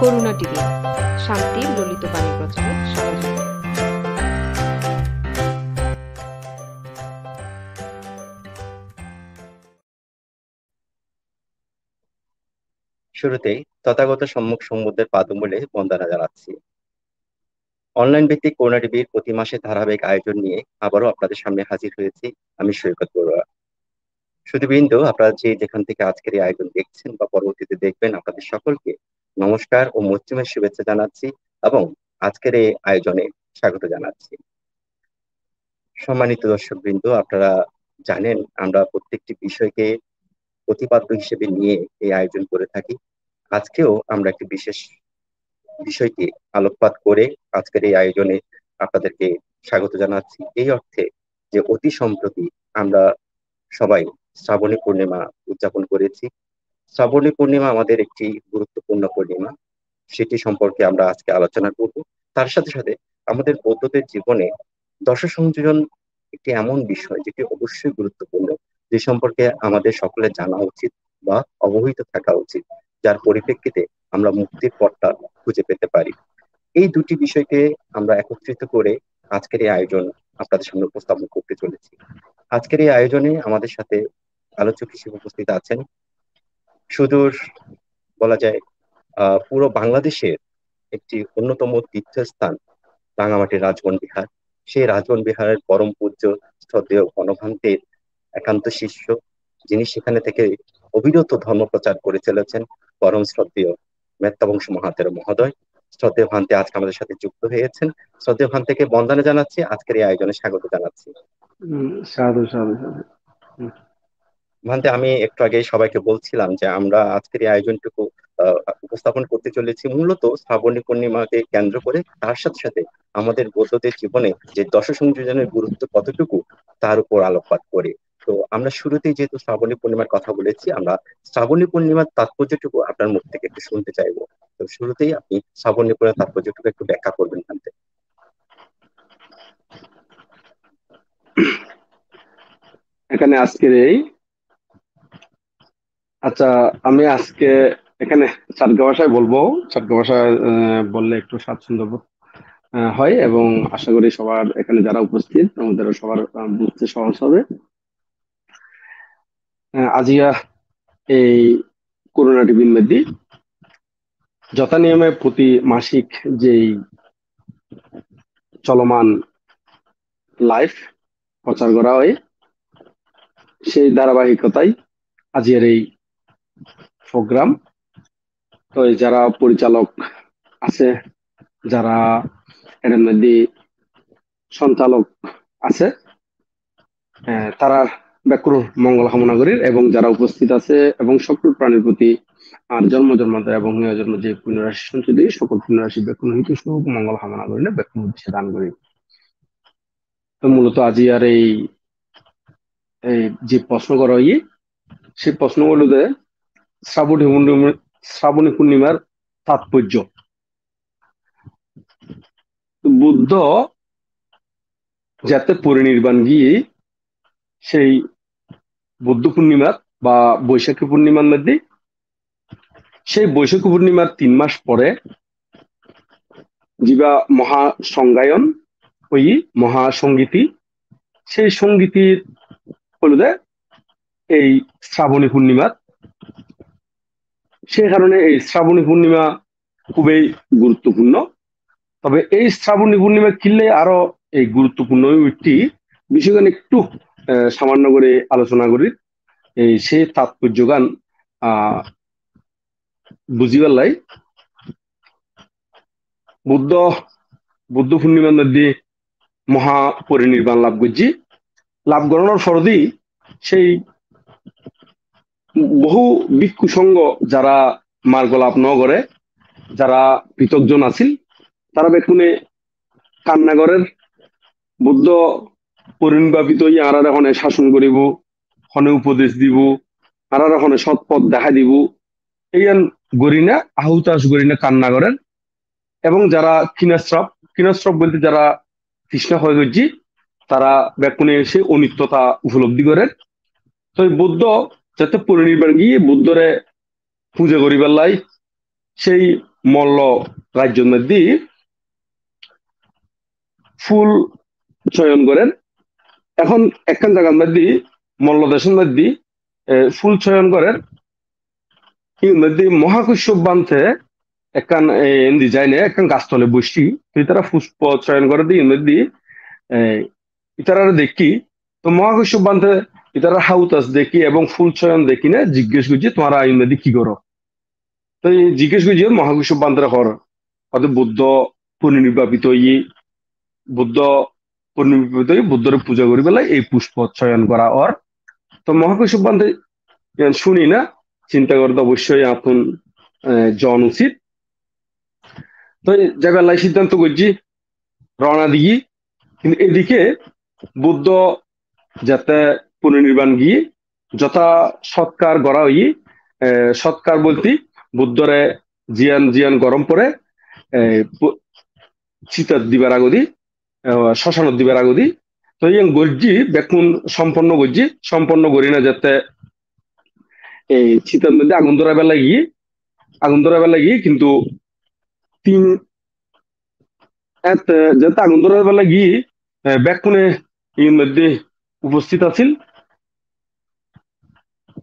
করুণা TV শান্তির ললিত বাণী প্রচারে স্বাগত শুরুতেই তথাগত সম্মুখ সম্বুদ্ধের পাদমূলে বন্দনা জানাচ্ছি। অনলাইন ভিত্তিক করোনা টিভির প্রতি মাসে ধারাবাহিক আয়োজন নিয়ে আবারও আপনাদের সামনে হাজির হয়েছি আমি সৈকত বড়ুয়া। শুধুবৃন্দ আপনারা যে যেখান থেকে আজকের এই আয়োজন দেখছেন বা পরবর্তীতে দেখবেন, আপনাদের সকলকে নমস্কার ও মৈত্রীমের শুভেচ্ছা জানাচ্ছি এবং আজকের এই আয়োজনে স্বাগত জানাচ্ছি। সম্মানিত দর্শক বৃন্দ আপনারা জানেন আমরা প্রত্যেকটি বিষয়কে প্রতিপাদ্য হিসেবে নিয়ে এই আয়োজন করে থাকি। আজকেও আমরা একটি বিশেষ বিষয়কে আলোকপাত করে আজকের এই আয়োজনে আপনাদেরকে স্বাগত জানাচ্ছি। এই অর্থে যে অতি সম্প্রতি আমরা সবাই শ্রাবণী পূর্ণিমা উদযাপন করেছি। শ্রাবণী পূর্ণিমা আমাদের একটি গুরুত্বপূর্ণ পূর্ণিমা। সেটি সম্পর্কে আমরা আজকে আলোচনা করব। তার সাথে সাথে আমাদের বৌদ্ধদের জীবনে দশ সংযোজন একটি এমন বিষয় যেটি অবশ্যই গুরুত্বপূর্ণ, যে সম্পর্কে আমাদের সকলে জানা উচিত বা অবহিত থাকা উচিত, যার পরিপ্রেক্ষিতে আমরা মুক্তির পথটা খুঁজে পেতে পারি। এই দুটি বিষয়কে আমরা একত্রিত করে আজকের এই আয়োজন আপনাদের সামনে উপস্থাপন করতে চলেছি। আজকের এই আয়োজনে আমাদের সাথে আলোচক হিসেবে উপস্থিত আছেন সুদূর বলা যায় পুরো বাংলাদেশের একটি অন্যতম তীর্থস্থান রাঙামাটির রাজবন বিহার। সেই রাজবন বিহারের পরম পূজ্য, শ্রদ্ধেয় গণভান্তের একান্ত শিষ্য, যিনি সেখানে থেকে অবিরত ধর্ম প্রচার করে চলেছেন, পরম শ্রদ্ধেয় মেত্তাবংশ মহাতের মহোদয়। শ্রদ্ধেয় ভান্তে আজকে আমাদের সাথে যুক্ত হয়েছেন। শ্রদ্ধেয় ভান্তেকে বন্দনা জানাচ্ছি। আজকের এই আয়োজনে স্বাগত জানাচ্ছি। সাধু সাধু সাধু ভান্তে আমি একটু আগে সবাইকে বলছিলাম যে আমরা আজকের এই আয়োজনটুকু উপস্থাপন করতে চলেছি মূলত শ্রাবণী পূর্ণিমাকে কেন্দ্র করে। তার সাথে সাথে আমাদের বৌদ্ধদের জীবনে যে দশ সংযোজনের গুরুত্ব কতটুকু, তার উপর আলোকপাত করে। তো আমরা শুরুতেই যেহেতু শ্রাবণী পূর্ণিমার কথা বলেছি, আমরা শ্রাবণী পূর্ণিমার তাৎপর্যটুকু আপনার মুখ থেকে একটু শুনতে চাইব। তো শুরুতেই আপনি শ্রাবণী পূর্ণিমার তাৎপর্যটুকু একটু ব্যাখ্যা করবেন ভান্তে এখানে আজকের এই আচ্ছা আমি আজকে এখানে চাটগা ভাষায় বলব। চাটগা ভাষায় বললে একটু স্বাচ্ছন্দ্য হয় এবং আশা করি সবার এখানে যারা উপস্থিত আমাদের সবার বুঝতে সহজ হবে। আজিয়া এই করোনা টিভির মধ্যে যথা নিয়মে প্রতি মাসিক যেই চলমান লাইফ প্রচার করা হয়, সেই ধারাবাহিকতায় আজিয়ার এই প্রোগ্রাম তো যারা পরিচালক আছে, যারা এর মধ্যে সঞ্চালক আছে তারা ব্যাকুর মঙ্গল কামনা করি এবং যারা উপস্থিত আছে এবং সকল প্রাণীর প্রতি আর জন্ম, জন্মান্তর এবং জন্ম যে পুণ্যরাশি সঞ্চয় দিই সকল পুণ্যরাশি ব্যাকুণ হইতে সুখ মঙ্গল কামনা করি না ব্যাকুণ উদ্দেশ্যে দান করি। তো মূলত আজি আর এই যে প্রশ্ন করা হই সেই প্রশ্নগুলোতে শ্রাবণী পূর্ণিমা, শ্রাবণী পূর্ণিমার তাৎপর্য। বুদ্ধ যাতে পরিনির্বাণ গিয়ে সেই বুদ্ধ পূর্ণিমার বা বৈশাখী পূর্ণিমার মধ্যে, সেই বৈশাখী পূর্ণিমার তিন মাস পরে যিবা মহাসংগায়ন ওই মহাসঙ্গীতি সেই সঙ্গীতির হলুদে এই শ্রাবণী পূর্ণিমার সে কারণে এই শ্রাবণী পূর্ণিমা খুবই গুরুত্বপূর্ণ। তবে এই শ্রাবণী পূর্ণিমা কিনলে আরও এই গুরুত্বপূর্ণ একটি বিষয়গান একটু সামান্য করে আলোচনা করি। এই সে তাৎপর্য গান আহ বুঝিবার লাই। বুদ্ধ বুদ্ধ পূর্ণিমার মধ্যে মহা পরিনির্বাণ লাভ করছি। লাভ করানোর ফরদি সেই বহু ভিক্ষু যারা মার্গ লাভ ন করে যারা পৃথকজন আছিল, তারা বেকুনে কান্নাগরের বুদ্ধ পরিণবাপিত এখনে শাসন করিব হনে উপদেশ দিব আর এখনে সৎ পথ দেখা দিব। এইয়ান গরিনা আহুতাস গরিনা কান্নাগরের এবং যারা কিনাশ্রপ কিনাশ্রপ বলতে যারা তৃষ্ণা হয়ে গেছি তারা বেকুনে এসে অনিত্যতা উপলব্ধি করেন। তো বুদ্ধ যাতে পরিনির্বাণ গিয়ে বুদ্ধরে পুজো করিবার লাই সেই মল্ল রাজ্যের মধ্যে ফুল চয়ন করেন। এখন একখান জায়গার মধ্যে, মল্ল দেশের মধ্যে ফুল চয়ন করেন। এই মধ্যে মহাকুশ বান্ধে একখান ডিজাইনে একখান গাছতলে বসি তুই তারা পুষ্প চয়ন করে দিই মধ্যে ইতারা দেখি। তো মহাকুশ বান্ধে ইতারা হাউতাস দেখি এবং ফুল চয়ন দেখি না, জিজ্ঞেস করছি, তোমারা এই মধ্যে কি করো? তো এই জিজ্ঞেস করছি মহাকুশ বান্ধে কর। হয়তো বুদ্ধ পরিনির্বাপিত ই বুদ্ধ পরিনির্বাপিত হই বুদ্ধর পূজা করি বেলা এই পুষ্প চয়ন করা ওর। তো মহাকুশ বান্ধে শুনি না, চিন্তা করতে অবশ্যই আপন জন উচিত। তো যে বেলায় সিদ্ধান্ত করছি, রওনা দিই। কিন্তু এদিকে বুদ্ধ যাতে পুনর্নির্বাণ গিয়ে যথা সৎকার গড়া হই সৎকার বলতে বুদ্ধরে জিয়ান জিয়ান গরম পরে চিতার দিবার আগদি শ্মশানত দিবার আগদি। তো ইয়াং গর্জি বেকুন সম্পন্ন গর্জি, সম্পন্ন করি না যাতে এই চিতার মধ্যে আগুন ধরা বেলা গিয়ে, আগুন ধরা বেলা গিয়ে কিন্তু তিন যাতে আগুন ধরা বেলা গিয়ে বেকুনে এর মধ্যে উপস্থিত আছিল।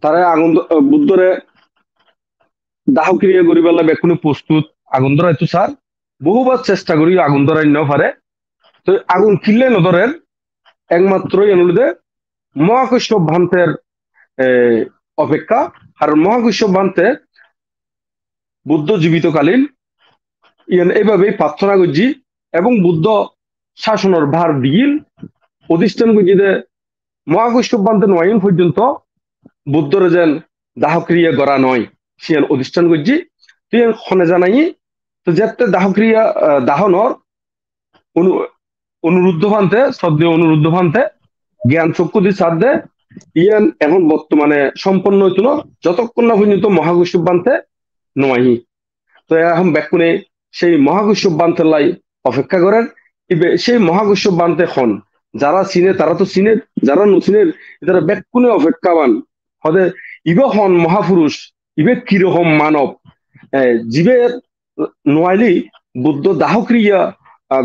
তারা আগুন বুদ্ধরে দাহ ক্রিয়া করি বেলা বেকুনে প্রস্তুত আগুন ধরা তো স্যার বহুবার চেষ্টা করি আগুন ধরাই ন পারে তো আগুন কিনলে নধরের একমাত্র এনুদে মহাকৃষ্ণ ভান্তের অপেক্ষা। আর মহাকৃষ্ণ ভান্তে বুদ্ধ জীবিতকালীন ইয়ান এইভাবেই প্রার্থনা করছি এবং বুদ্ধ শাসনের ভার দিল অধিষ্ঠান করছি যে মহাকৃষ্ণ ভান্তে নয়ন পর্যন্ত বুদ্ধর যেন দাহক্রিয়া করা নয় সিয়ান অধিষ্ঠান করছি। তুই খনে জানাই তো যাতে দাহক্রিয়া দাহনর অনুরুদ্ধ ভান্তে শ্রদ্ধেয় অনুরুদ্ধ ভান্তে জ্ঞান চক্ষু দিয়ে সাধ্যে, ইয়ান এখন বর্তমানে সম্পন্ন হইছিল যতক্ষণ না পর্যন্ত মহাকুশব বান্তে নয়। তো এখন ব্যাকুনে সেই মহাকুশব বান্তে লাই অপেক্ষা করেন সেই মহাকুশব বান্তে খন, যারা চিনে তারা তো চিনে, যারা নচিনের তারা ব্যাকুনে অপেক্ষাবান। হদে ইবে হন মহাপুরুষ, ইবে কীরকম মানব? জীবের নোয়াইলি বুদ্ধ দাহক্রিয়া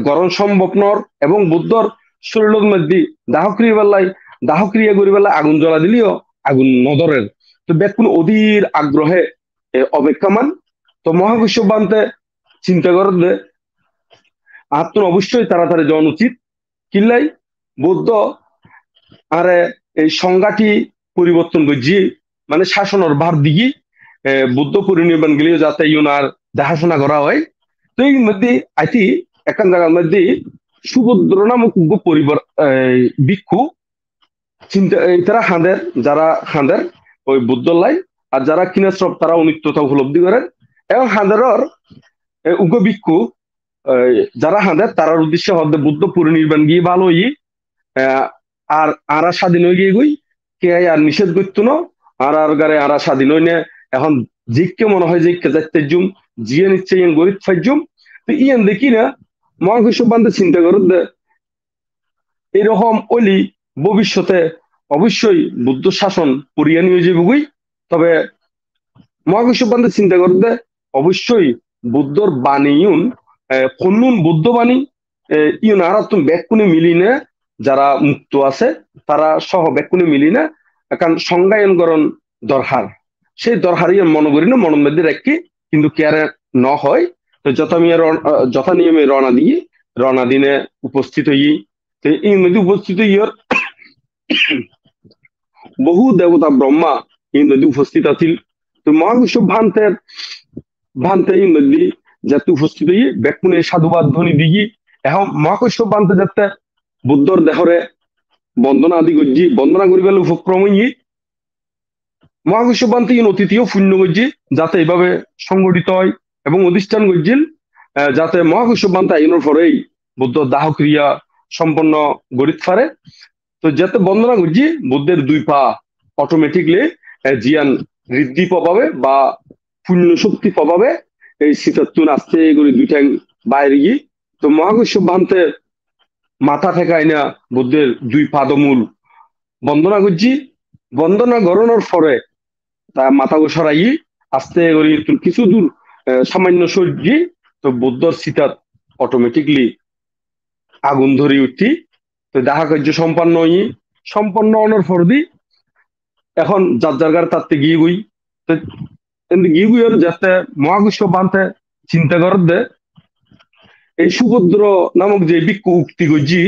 গরম সম্ভব নর এবং বুদ্ধর শরীরের মধ্যে দাহক্রিয়া বেলায়, দাহক্রিয়া করি বেলায় আগুন জ্বলা দিলিও আগুন নদরের তো বেকুন অধীর আগ্রহে অপেক্ষামান। তো মহাকুশ বানতে চিন্তা করতে আত্ম অবশ্যই তাড়াতাড়ি জন উচিত। কিল্লাই বুদ্ধ আরে এই সংজ্ঞাটি পরিবর্তন করছি। মানে শাসনের ভার দিকে বুদ্ধ পরিনির্বাণ গেলেও যাতে ইউনার দেখাশোনা করা হয়। তো এই মধ্যে আইতি একখান জায়গার মধ্যে সুভদ্র নামক পরিবার ভিক্ষু, চিন্তা তারা হাঁদের, যারা হাঁদের, ওই বুদ্ধ বুদ্ধলাই, আর যারা কিনেশ্রব তারা অনিত্যতা উপলব্ধি করেন। এবং হাঁদেরর উগ্র ভিক্ষু যারা হাঁদের, তারার উদ্দেশ্যে হদ্দে বুদ্ধ পরিনির্বাণ গিয়ে ভালো ই আর, আরা স্বাধীন হয়ে গিয়ে গই। কে আর নিষেধ করতো না, আর আর গারে আরা স্বাধীন হই না। এখন জিককে মনে হয় জিককে যাইতে জুম, জিয়ে নিচ্ছে ইয়ান গরিব ফাইজুম তো ইয়ান দেখি না মহাকৃষ্ণ বান্ধে চিন্তা করুন এরকম অলি ভবিষ্যতে অবশ্যই বুদ্ধ শাসন পড়িয়া নিয়ে যাবই তবে মহাকৃষ্ণ বান্ধে চিন্তা করতে অবশ্যই বুদ্ধর বাণী ইউন কন্নুন বুদ্ধ বাণী ইউন আর তুমি ব্যাকুনে মিলি না। যারা মুক্ত আছে, তারা সহ ব্যাকুনে মিলি না, কারণ সংজ্ঞায়নকরণ দরকার সেই দরকারই মনে করি না মনের রাখি কিন্তু কেয়ারে ন হয়। তো যথা যথা নিয়মে রওনা দিয়ে, রওনা দিনে উপস্থিত হই। তো এই নদী উপস্থিত হইয়ার বহু দেবতা ব্রহ্মা এই নদী উপস্থিত আছিল। তো মহাকুশ ভান্তের ভান্তে এই নদী যাতে উপস্থিত হই ব্যাকুনে সাধুবাদ ধ্বনি দিগি। এখন মহাকুশ ভান্তে যাতে বুদ্ধর দেহরে বন্দনা আদি গজ্জি, বন্দনা করিবার উপক্রম হই মহাকুশ ইন অতিথিও শূন্য গজ্জি, যাতে এইভাবে সংগঠিত হয়। এবং অধিষ্ঠান গজ্জিল যাতে মহাকুশ ভান্তে আইনের পরেই বুদ্ধ দাহ ক্রিয়া সম্পন্ন গড়িত পারে। তো যাতে বন্দনা গজ্জি বুদ্ধের দুই পা অটোমেটিকলি জিয়ান ঋদ্ধি পাবে বা পুণ্য শক্তি পাবে এই শীতাত্তুন আসতে করে দুই ঠ্যাং বাইরে গিয়ে, তো মহাকুশ ভান্তে মাথা ঠেকায় না বুদ্ধের দুই পাদমূল বন্দনা করছি, বন্দনা গড়ানোর পরে তা মাথা সরাই আস্তে করে কিছু দূর সামান্য সূর্যি তো বুদ্ধর সীতাত অটোমেটিকলি আগুন ধরে উঠি তো দেখা কার্য সম্পন্ন হই সম্পন্ন হওয়ার পর দি এখন যার জায়গার তাতে গিয়ে গুই। গিয়ে গুই যাতে মহাকুষ্ঠ বানতে চিন্তা কর দে এই সুভদ্র নামক যে বিক্ষু উক্তি গজি,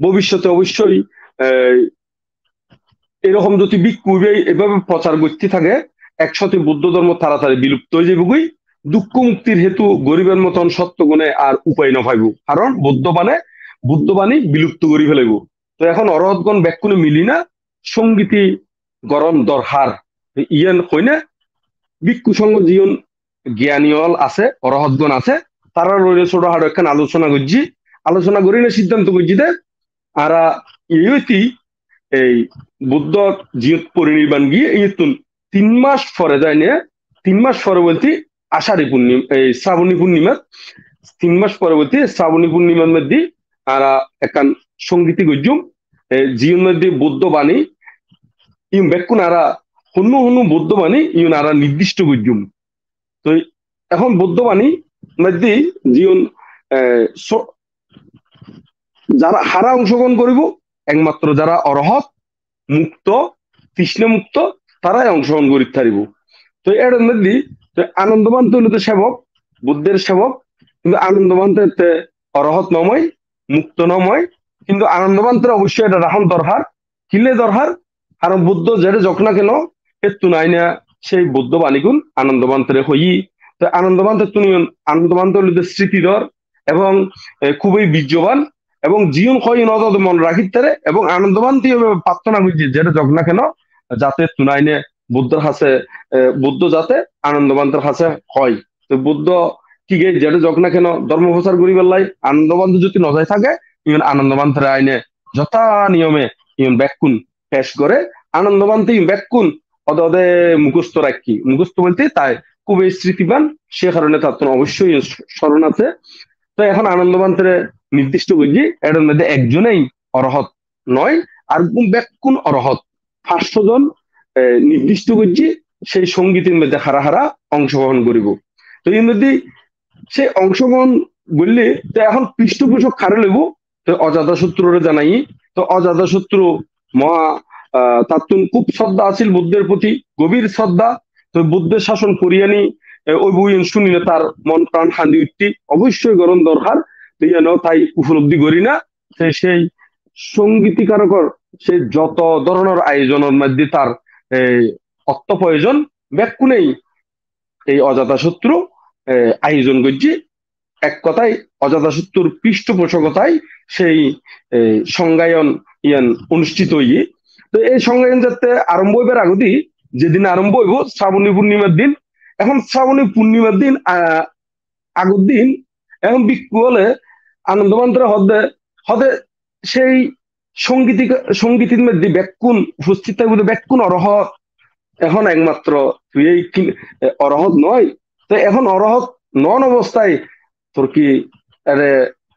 ভবিষ্যতে অবশ্যই এরকম যদি বিক্ষু এভাবে প্রচার করতে থাকে, একসাথে বৌদ্ধ ধর্ম তাড়াতাড়ি বিলুপ্ত হয়ে যাবে গুই দুঃখ মুক্তির হেতু গরিবের মতন সত্য গুণে আর উপায় না পাইব। কারণ বৌদ্ধবানে বুদ্ধবাণী বিলুপ্ত করি ফেলাইব। তো এখন অরহতগণ ব্যাকুনে মিলি না, সঙ্গীতি গরম দরহার। ইয়ান কইনা বিক্ষু সঙ্গ জীবন জ্ঞানীয়ল আছে, অরহতগণ আছে তারা রইলে ছোট হাড় একখান আলোচনা করছি। আলোচনা করি না, সিদ্ধান্ত করছি দে আর ইয়তি এই বুদ্ধ জিয়ত পরিনির্বাণ গিয়ে ইয়তুন তিন মাস পরে যায় নিয়ে, তিন মাস পরে বলতে আষাঢ়ী পূর্ণিমা, এই শ্রাবণী পূর্ণিমা। তিন মাস পরে বলতে শ্রাবণী পূর্ণিমার মধ্যে আর একান সঙ্গীতি গজ্জুম জীবন মধ্যে বুদ্ধ বাণী ইম বেকুন আরা হনু হনু বুদ্ধ বাণী, ইউন আরা নির্দিষ্ট গজ্জুম তো এখন বুদ্ধ বাণী মধ্যে জীবন যারা হারা অংশগ্রহণ করিব, একমাত্র যারা অরহত, মুক্ত কৃষ্ণ মুক্ত, তারাই অংশগ্রহণ করি থারিব। তো এর মধ্যে তো আনন্দবান তো হলো সেবক, বুদ্ধের সেবক, কিন্তু আনন্দবান তো এতে অরহত নময়, মুক্ত নময়, কিন্তু আনন্দবান্তের অবশ্যই এটা রাহন দরকার কিলে দরকার কারণ বুদ্ধ যেটা যখন কেন এত্তু নাই না সেই বুদ্ধ বাণীগুণ আনন্দবান্তরে হই তো আনন্দবান্তের তুমি আনন্দবান্ত হলো যে স্মৃতিধর এবং খুবই বীর্যবান এবং জীবন হয় নজর মন রাখিতে এবং আনন্দবান্তি প্রার্থনা করছি যেটা যখন না কেন, যাতে তুনাইনে বুদ্ধর হাসে বুদ্ধ যাতে আনন্দবান্তের হাসে হয়। তো বুদ্ধ কি গে, যেটা যখন না কেন, ধর্ম প্রচার করি বেলাই আনন্দবান্ত যদি নজায় থাকে ইভেন আনন্দবান্তের আইনে যথা নিয়মে ইভেন ব্যাকুন পেশ করে আনন্দবান্তি ব্যাকুন অদে অদে মুখস্থ রাখি মুখস্থ বলতে তাই খুবই স্মৃতিবান। সে কারণে তার তো অবশ্যই স্মরণ আছে। তো এখন আনন্দবান্তের নির্দিষ্ট করছি এর মধ্যে একজনেই অরহত নয় আর কোন অরহত পাঁচশো জন নির্দিষ্ট করছি সেই সঙ্গীতের মধ্যে হারা হারা অংশগ্রহণ করিব। তো এর মধ্যে সেই অংশগ্রহণ বললে তো এখন পৃষ্ঠপোষক খারে লেব তো অজাতা শত্রুরে জানাই। তো অজাতা শত্রু মহা আহ, তার খুব শ্রদ্ধা আছিল বুদ্ধের প্রতি গভীর শ্রদ্ধা। তো বুদ্ধের শাসন করিয়ানি ওই বই শুনিলে তার মন প্রাণ শান্তি উঠতি। অবশ্যই গরম দরকার যেন তাই উপলব্ধি করি না। সেই সঙ্গীতিকারকর সে যত ধরনের আয়োজনের মধ্যে তার অর্থ প্রয়োজন ব্যাকুনেই এই অজাতা শত্রু আয়োজন করছি এক কথায় অজাতা শত্রুর পৃষ্ঠপোষকতায় সেই সংজ্ঞায়ন ইয়ান অনুষ্ঠিত হইয়ে। তো এই সংজ্ঞায়ন যাতে আরম্ভ হইবার আগতি যেদিন আরম্ভ হইব, শ্রাবণী পূর্ণিমার দিন। এখন শ্রাবণী পূর্ণিমার দিন আগের দিন, এখন বিক্ষু হলে আনন্দমন্ত্র হদে হদে সেই সঙ্গীতিক সঙ্গীতের মধ্যে ব্যাকুণ উপস্থিত থাকবে ব্যাকুণ অরহত এখন একমাত্র। তুই এই অরহত নয়। তো এখন অরহত নন অবস্থায় তোর কি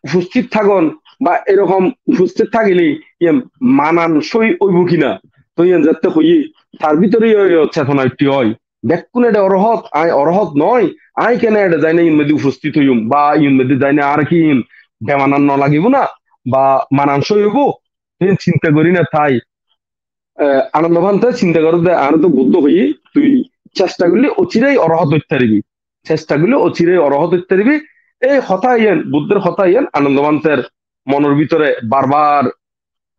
উপস্থিত থাকন বা এরকম উপস্থিত থাকিলি ইয়ে মানান সই ওইব কিনা? তো ইয়ে যাতে হই তার ভিতরেই ওই চেতনা একটি হয়। ব্যাকুণ এটা অরহত আই অরহত নয় আই কেন এটা যাই না ইন মধ্যে উপস্থিত হইম? বা ইন মধ্যে যাই না আর কি বেমানান ন লাগিব না? বা মানানসই হইব? তুই চিন্তা করি না তাই। আহ, আনন্দভান্তে চিন্তা করো আর তো বুদ্ধ হই তুই চেষ্টা করলে অচিরেই অরহত হইতে পারবি। চেষ্টা করলে অচিরেই অরহত হইতে পারবি। এই হতা ইয়েন বুদ্ধের হতা ইয়েন আনন্দভান্তের মনের ভিতরে বারবার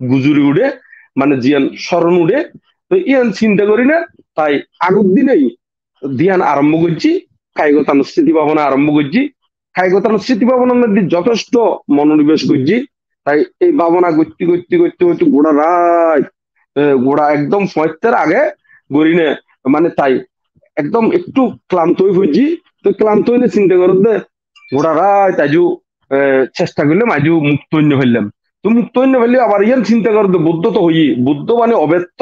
গুজুরি উড়ে মানে জিয়ান স্মরণ উড়ে তো ইয়ান চিন্তা করি না তাই আগের দিনেই ধ্যান আরম্ভ করছি কায়গতান স্মৃতি ভাবনা আরম্ভ করছি। কায়গতান স্মৃতি ভাবনার মধ্যে যথেষ্ট মনোনিবেশ করছি। তাই এই ভাবনা করতে করতে করতে করতে গোড়া আহ, গোড়া একদম পঁয়ত্তের আগে গড়িনে মানে তাই একদম একটু ক্লান্ত হয়ে পড়ছি। তো ক্লান্ত হইলে চিন্তা করো যে গোড়া রাত তাইজু চেষ্টা করলাম আজু মুক্ত হইলাম। তো মুক্ত হইলে আবার ইয়ান চিন্তা করো যে বুদ্ধ তো হই বুদ্ধ মানে অব্যক্ত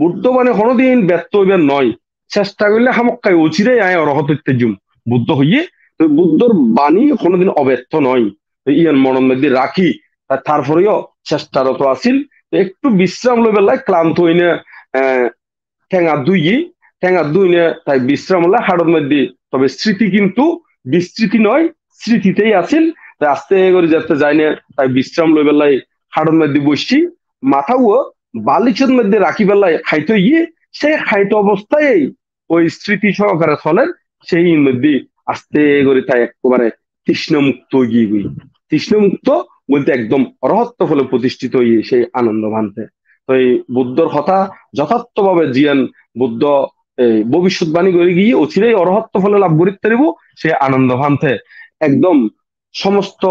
বুদ্ধ মানে কোনোদিন ব্যর্থ হইবার নয়। চেষ্টা করলে হামক্কাই অচিরে আয় অরহত ইত্যাজুম বুদ্ধ হইয়ে তো বুদ্ধর বাণী কোনোদিন অব্যর্থ নয়। ইয়ান মনের মধ্যে রাখি তারপরেও চেষ্টারত আছিল তো একটু বিশ্রাম লই বেলায় ক্লান্ত হইনে ঠেঙা দুই ঠেঙা দুই নে তাই বিশ্রাম হলে হাড়ের মধ্যে, তবে স্মৃতি কিন্তু বিস্মৃতি নয়, স্মৃতিতেই আছেন তাই আস্তে করে যেতে যাই না তাই বিশ্রাম লই বেলায় হাড়ের মধ্যে বসছি মাথাও বালিশের মধ্যে রাখি বেলায় খাইতে গিয়ে সে খাইতে অবস্থায় ওই স্মৃতি সহকারে চলেন, সেই মধ্যে আস্তে করে তাই একেবারে তৃষ্ণমুক্ত গিয়ে গই তৃষ্ণমুক্ত বলতে একদম অরহত্ব ফলে প্রতিষ্ঠিত হয়ে সেই আনন্দ ভান্তে। তো এই বুদ্ধর কথা যথার্থভাবে জিয়ান বুদ্ধ ভবিষ্যৎবাণী করে গিয়ে অচিরেই অরহত্ব ফলে লাভ করিতে পারিব, সে আনন্দ ভান্তে। একদম সমস্ত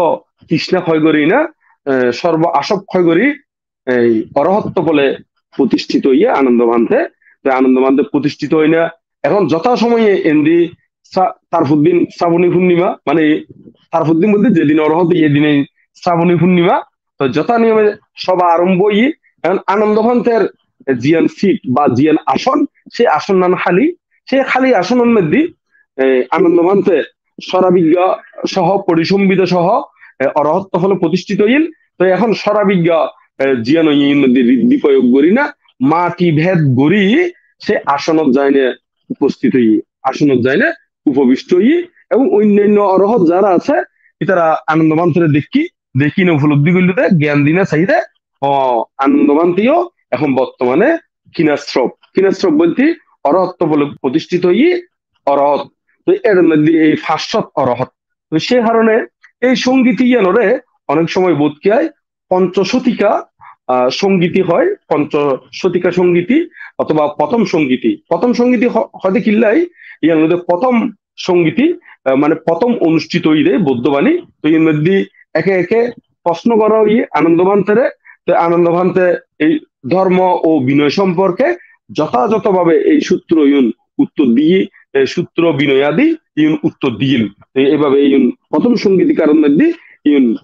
তৃষ্ণা ক্ষয় করি না সর্ব আসব ক্ষয় করি এই অরহত্ব ফলে প্রতিষ্ঠিত হইয়ে আনন্দ ভান্তে তো আনন্দ ভান্তে প্রতিষ্ঠিত হই না এখন যথা সময়ে এন্দি তারফুদ্দিন শ্রাবণী পূর্ণিমা মানে তারফুদ্দিন বলতে যেদিন অরহত এদিনে শ্রাবণী পূর্ণিমা, তো যথা নিয়মে সভা আরম্ভ হই এখন আনন্দ ভান্তের জিয়ান সিট বা জিয়ান আসন, সেই আসন নাম খালি, সেই খালি আসনের মধ্যে এই আনন্দ ভান্তে সরাবিজ্ঞ সহ, পরিসম্বিত সহ অরহত্ব হলে প্রতিষ্ঠিত হইল। তো এখন সরাবিজ্ঞ এ, জিয়ান ইন মধ্যে ঋদ্ধি প্রয়োগ করি না মাটি ভেদ গড়ি সে আসনত যায় না উপস্থিত হই আসনত যায় না উপবিষ্ট হই এবং অন্যান্য অরহত যারা আছে তারা আনন্দ ভান্তের দেখি দেখি না উপলব্ধি করলে জ্ঞান দিনে চাইতে ও আনন্দবান্তিও এখন বর্তমানে কিনাস্রব কিনাস্রব বলতে অরহত্ব বলে প্রতিষ্ঠিত হই অরহত। তো এর মধ্যে এই ফাঁসত অরহত। তো সে কারণে এই সঙ্গীতি ইয়ানরে অনেক সময় বোধ হয় পঞ্চশতিকা সঙ্গীতি হয়, পঞ্চ শতিকা সঙ্গীতি অথবা প্রথম সঙ্গীতি প্রথম সঙ্গীতি হ- হয়তো কিল্লাই, ইয়ার প্রথম সঙ্গীতি মানে প্রথম অনুষ্ঠিত হইলে বৌদ্ধবাণী। তো এর মধ্যে একে একে প্রশ্ন করা হইয়ে আনন্দভান্তেরে। তো আনন্দভান্তে এই ধর্ম ও বিনয় সম্পর্কে যথাযথভাবে এই সূত্র ইউন উত্তর দিয়ে সূত্র বিনয়াদি ইউন উত্তর তো এইভাবে ইউন প্রথম সঙ্গীতিকার মধ্যে ইউন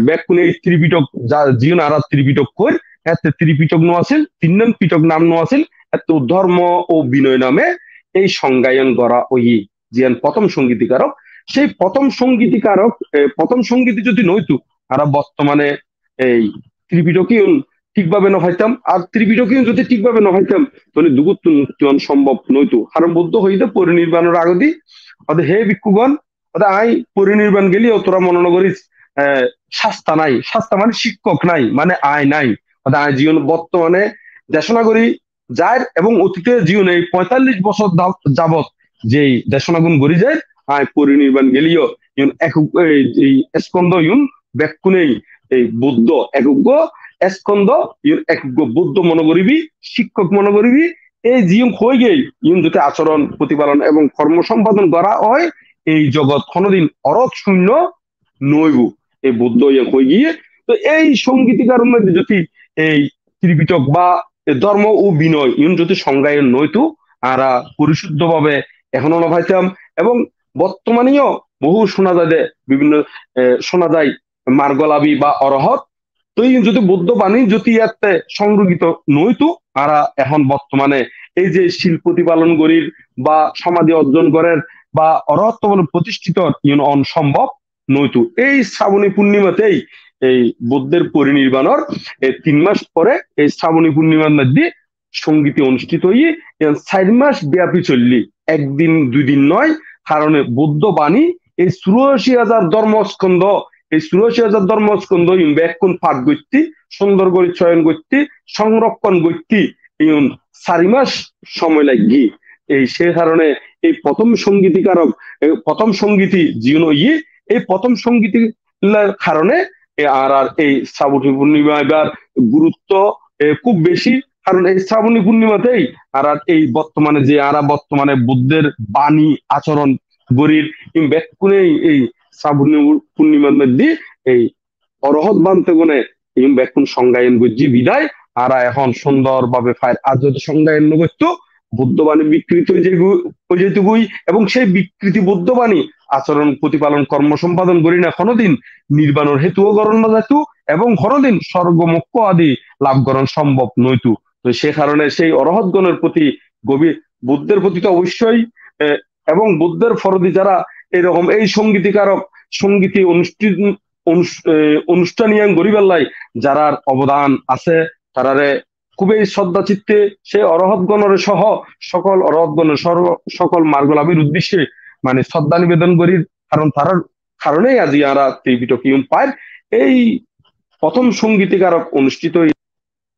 ব্যাকুনে ত্রিপিটক যা জিউন আরাত ত্রিপিটক কই এতে ত্রিপিটক নো আছিল তিন নং পিটক নাম নো আছিল এত ধর্ম ও বিনয় নামে এই সংজ্ঞায়ন করা ওই জিয়ান প্রথম সঙ্গীতিকারক সেই প্রথম সঙ্গীতিকারক প্রথম সঙ্গীতি যদি নইতো আর বর্তমানে এই ত্রিপিটকীয় ঠিকভাবে নভাইতাম আর ত্রিপিটকীয় যদি ঠিকভাবে নভাইতাম তাহলে দুগুত মুক্তিয়ন সম্ভব নইতো কারণ বুদ্ধ হইতে পরিনির্বাণের আগদি অদে হে ভিক্ষুগণ অদে আই পরিনির্বাণ গেলি তোরা মনে করিস আহ, শাস্তা নাই। শাস্তা মানে শিক্ষক নাই মানে আয় নাই। আয় জীবন বর্তমানে দেশনা করি যায় এবং অতীতে জীবনে পঁয়তাল্লিশ বছর যাবত যেই দেশনা গুণ গড়ি যায়, আয় পরিনির্বাণ গেলিও। ইউন এক এই স্কন্দ ইউন ব্যাকুনেই এই বুদ্ধ একজ্ঞ, স্কন্দ ইউন একজ্ঞ বুদ্ধ মনে করিবি, শিক্ষক মনে করিবি। এই জিয়ং হয়ে গেই ইউন যদি আচরণ, প্রতিপালন এবং কর্ম সম্পাদন করা হয়, এই জগৎ কোনোদিন অরথ শূন্য নইব। এই বুদ্ধ ইয়ে হয়ে গিয়ে, তো এই সঙ্গীতিকার মধ্যে যদি এই ত্রিপিটক বা ধর্ম ও বিনয়, ইউন যদি সংজ্ঞায়ন নইতো আর পরিশুদ্ধ ভাবে এখনও নভাইতাম এবং বর্তমানেও বহু শোনা যায় বিভিন্ন শোনা যায় মার্গলাবি বা অরহত, তো এই যদি বুদ্ধ বাণী যদি ইয়াতে সংরক্ষিত নইতো আর এখন বর্তমানে এই যে শিল্প প্রতিপালন করির বা সমাধি অর্জন করের বা অরহত্ব প্রতিষ্ঠিত ইউন অন নইতো এই শ্রাবণী পূর্ণিমাতেই এই বুদ্ধের পরিনির্বাণর এই তিন মাস পরে এই শ্রাবণী পূর্ণিমার মধ্যে সঙ্গীতে অনুষ্ঠিত হয়ে চার মাস ব্যাপী চললি, একদিন দুই দিন নয়, কারণে বুদ্ধ বাণী এই চুরাশি হাজার ধর্মস্কন্ধ, এই চুরাশি হাজার ধর্মস্কন্ধ ব্যাকুণ পাঠ করতে সুন্দর করে চয়ন করতে সংরক্ষণ করতে ইউন চারি মাস সময় লাগি এই সে কারণে এই প্রথম সঙ্গীতিকারক প্রথম সঙ্গীতি জীবন ইয়ে এই প্রথম সঙ্গীতি কারণে আর আর এই শ্রাবণী পূর্ণিমা এবার গুরুত্ব খুব বেশি। কারণ এই শ্রাবণী পূর্ণিমাতেই আর আর এই বর্তমানে যে আরা বর্তমানে বুদ্ধের বাণী, আচরণ গরির ব্যাকুনে এই শ্রাবণী পূর্ণিমার মধ্যে এই অরহত বানতে গুনে এই ব্যাকুন সংজ্ঞায়ন বুঝছি বিদায়। আর এখন সুন্দর ভাবে ফায়ার আর যদি সংজ্ঞায়ন করতো। বুদ্ধবাণী বিকৃত যেতুগুই এবং সেই বিকৃতি বুদ্ধবাণী আচরণ প্রতিপালন কর্ম সম্পাদন করি না কোনোদিন। নির্বাণের হেতুও গরণ না যেত এবং কোনোদিন স্বর্গমুক্ষ আদি লাভ করণ সম্ভব নইতু তো সে কারণে সেই অরহতগণের প্রতি গভীর বুদ্ধের প্রতি তো অবশ্যই এবং বুদ্ধের ফরদি যারা এরকম এই সঙ্গীতিকারক সঙ্গীতি অনুষ্ঠান অনুষ্ঠানিয়ান গরিবেল্লাই যারার অবদান আছে তারারে খুবই শ্রদ্ধা চিত্তে সেই অরহতগণের সহ সকল অরহতগণের সকল মার্গলাভের উদ্দেশ্যে মানে শ্রদ্ধা নিবেদন করি। কারণ তার কারণেই আজি আরা ত্রিপিটক ইউম পায় এই প্রথম সঙ্গীতিকারক অনুষ্ঠিত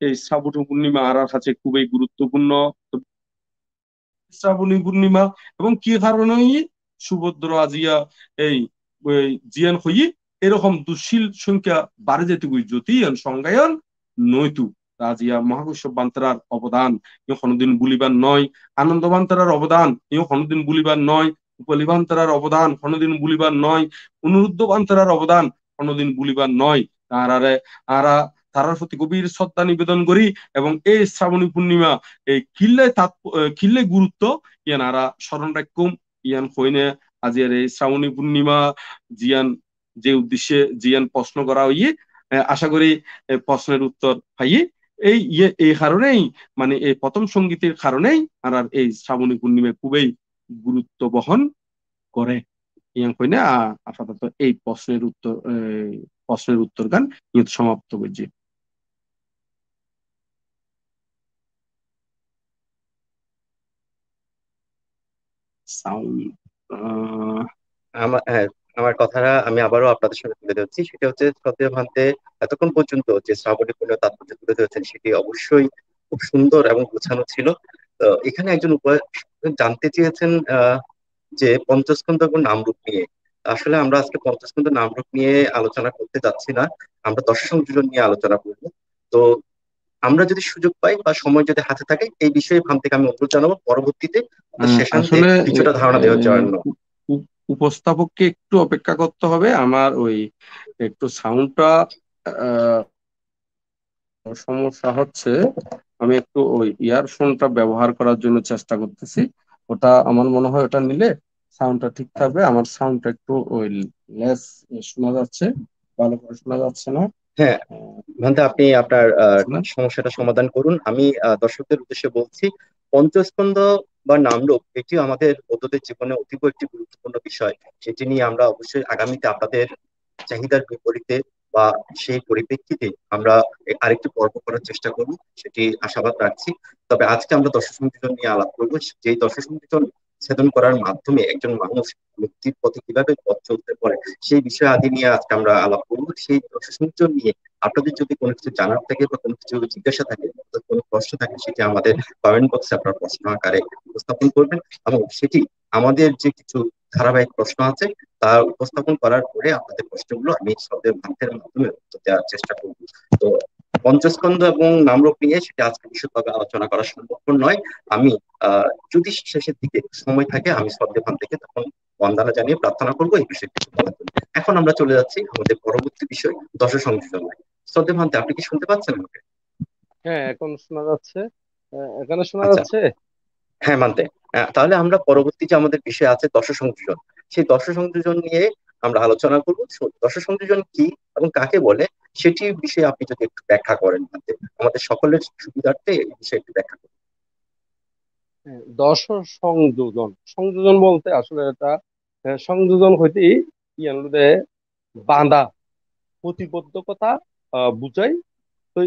এই শ্রাবণ পূর্ণিমা আরার কাছে খুবই গুরুত্বপূর্ণ। শ্রাবণী পূর্ণিমা এবং কি কারণে সুভদ্র আজিয়া এই জিয়ান হই এরকম দুশীল সংখ্যা বাড়ে যেতে যদি সংজ্ঞায়ন, নৈতু। রাজিয়া মহাকৈশব বান্তরার অবদান ইও কোনোদিন বুলিবার নয়, আনন্দ বান্তরার অবদান ইও কোনোদিন বুলিবার নয় উপলিবান্তরার অবদান কোনোদিন বুলিবার নয়, অনুরুদ্ধ বান্তরার অবদান কোনোদিন বুলিবার নয়। তারারে আরা তারার প্রতি গভীর শ্রদ্ধা নিবেদন করি এবং এই শ্রাবণী পূর্ণিমা, এই কিল্লে কিল্লে গুরুত্ব, ইয়ান আরা স্মরণ রাখুম ইয়ান হইনে আজিয়ার এই শ্রাবণী পূর্ণিমা, জিয়ান যে উদ্দেশ্যে, জিয়ান প্রশ্ন করা হইয়ে আশা করি প্রশ্নের উত্তর পাইয়ে এই ইয়ে এই কারণেই মানে এই প্রথম সঙ্গীতের কারণেই আর এই শ্রাবণী পূর্ণিমা খুবই গুরুত্ব বহন করে। আপাতত এই প্রশ্নের উত্তর প্রশ্নের উত্তর গান সমাপ্ত করছি। সাউন্ড আমার হ্যাঁ আমার কথাটা আমি আবারও আপনাদের সঙ্গে তুলে ধরছি। সেটা হচ্ছে শ্রদ্ধেয় ভান্তে এতক্ষণ পর্যন্ত যে শ্রাবণী পূর্ণ তাৎপর্য তুলে ধরেছেন সেটি অবশ্যই খুব সুন্দর এবং গোছানো ছিল। এখানে একজন উপায় জানতে চেয়েছেন যে পঞ্চস্কন্ধ এবং নামরূপ নিয়ে। আসলে আমরা আজকে পঞ্চস্কন্ধ নামরূপ নিয়ে আলোচনা করতে যাচ্ছি না আমরা দশ সংযোজন নিয়ে আলোচনা করব। তো আমরা যদি সুযোগ পাই বা সময় যদি হাতে থাকে এই বিষয়ে ভান থেকে আমি অনুরোধ জানাব পরবর্তীতে কিছুটা ধারণা দেওয়ার জন্য। উপস্থাপককে একটু অপেক্ষা করতে হবে। আমার ওই একটু সাউন্ডটা সমস্যা হচ্ছে আমি একটু ওই ইয়ারফোনটা ব্যবহার করার জন্য চেষ্টা করতেছি। ওটা আমার মনে হয় ওটা নিলে সাউন্ডটা ঠিক থাকবে। আমার সাউন্ডটা একটু ওই লেস শোনা যাচ্ছে ভালো করে শোনা যাচ্ছে না। হ্যাঁ ভান্তা আপনি আপনার সমস্যাটা সমাধান করুন। আমি দর্শকদের উদ্দেশ্যে বলছি পঞ্চস্কন্ধ বা নামরূপ এটি আমাদের বৌদ্ধদের জীবনে অতীব একটি গুরুত্বপূর্ণ বিষয়। সেটি নিয়ে আমরা অবশ্যই আগামীতে আপনাদের চাহিদার বিপরীতে বা সেই পরিপ্রেক্ষিতে আমরা আরেকটি পর্ব করার চেষ্টা করব, সেটি আশাবাদ রাখছি। তবে আজকে আমরা দর্শক সংযোজন নিয়ে আলাপ করব। যে দর্শক সংযোজন ছেদন করার মাধ্যমে একজন মানুষ মুক্তির পথে কীভাবে পথ চলতে পারে, সেই বিষয় আদি নিয়ে আজকে আমরা আলাপ করব। সেই সংযোজন নিয়ে আপনাদের যদি কোনো কিছু জানার থাকে বা কোনো কিছু জিজ্ঞাসা থাকে কোনো প্রশ্ন থাকে, সেটি আমাদের কমেন্ট বক্সে আপনার প্রশ্ন আকারে উপস্থাপন করবেন এবং সেটি আমাদের যে কিছু ধারাবাহিক প্রশ্ন আছে, তা উপস্থাপন করার পরে আপনাদের প্রশ্নগুলো আমি শব্দের ভান্তের মাধ্যমে উত্তর দেওয়ার চেষ্টা করব। তো পঞ্চস্কন্ধ এবং নামরূপ নিয়ে সেটা আজকে বিশদভাবে আলোচনা করা সম্ভব নয়। আমি আহ যদি শেষের দিকে সময় থাকে আমি ভান থেকে তখন বন্দনা জানিয়ে প্রার্থনা করব এই বিষয়ে কিছু বলার জন্য। এখন আমরা চলে যাচ্ছি আমাদের পরবর্তী বিষয় দশ সংযোজন শ্রদ্ধে ভান্তে আপনি কি শুনতে পাচ্ছেন আমাকে? হ্যাঁ এখন শোনা যাচ্ছে। এখানে শোনা আচ্ছা। যাচ্ছে? হ্যাঁ মানতে। তাহলে আমরা পরবর্তী যে আমাদের বিষয় আছে দশ সংযোজন সেই দশ সংযোজন নিয়ে আমরা আলোচনা করব। দশ সংযোজন কি এবং কাকে বলে? সেটি বিষয়ে আপনি যদি একটু ব্যাখ্যা করেন আমাদের সকলের সুবিধার্থে এই বিষয়ে একটু ব্যাখ্যা করুন। হ্যাঁ, দশ সংযোজন সংযোজন বলতে আসলে এটা সংযোজন হইতে ইয়ানুদে বাঁধা প্রতিবদ্ধকতা বুঝাই তো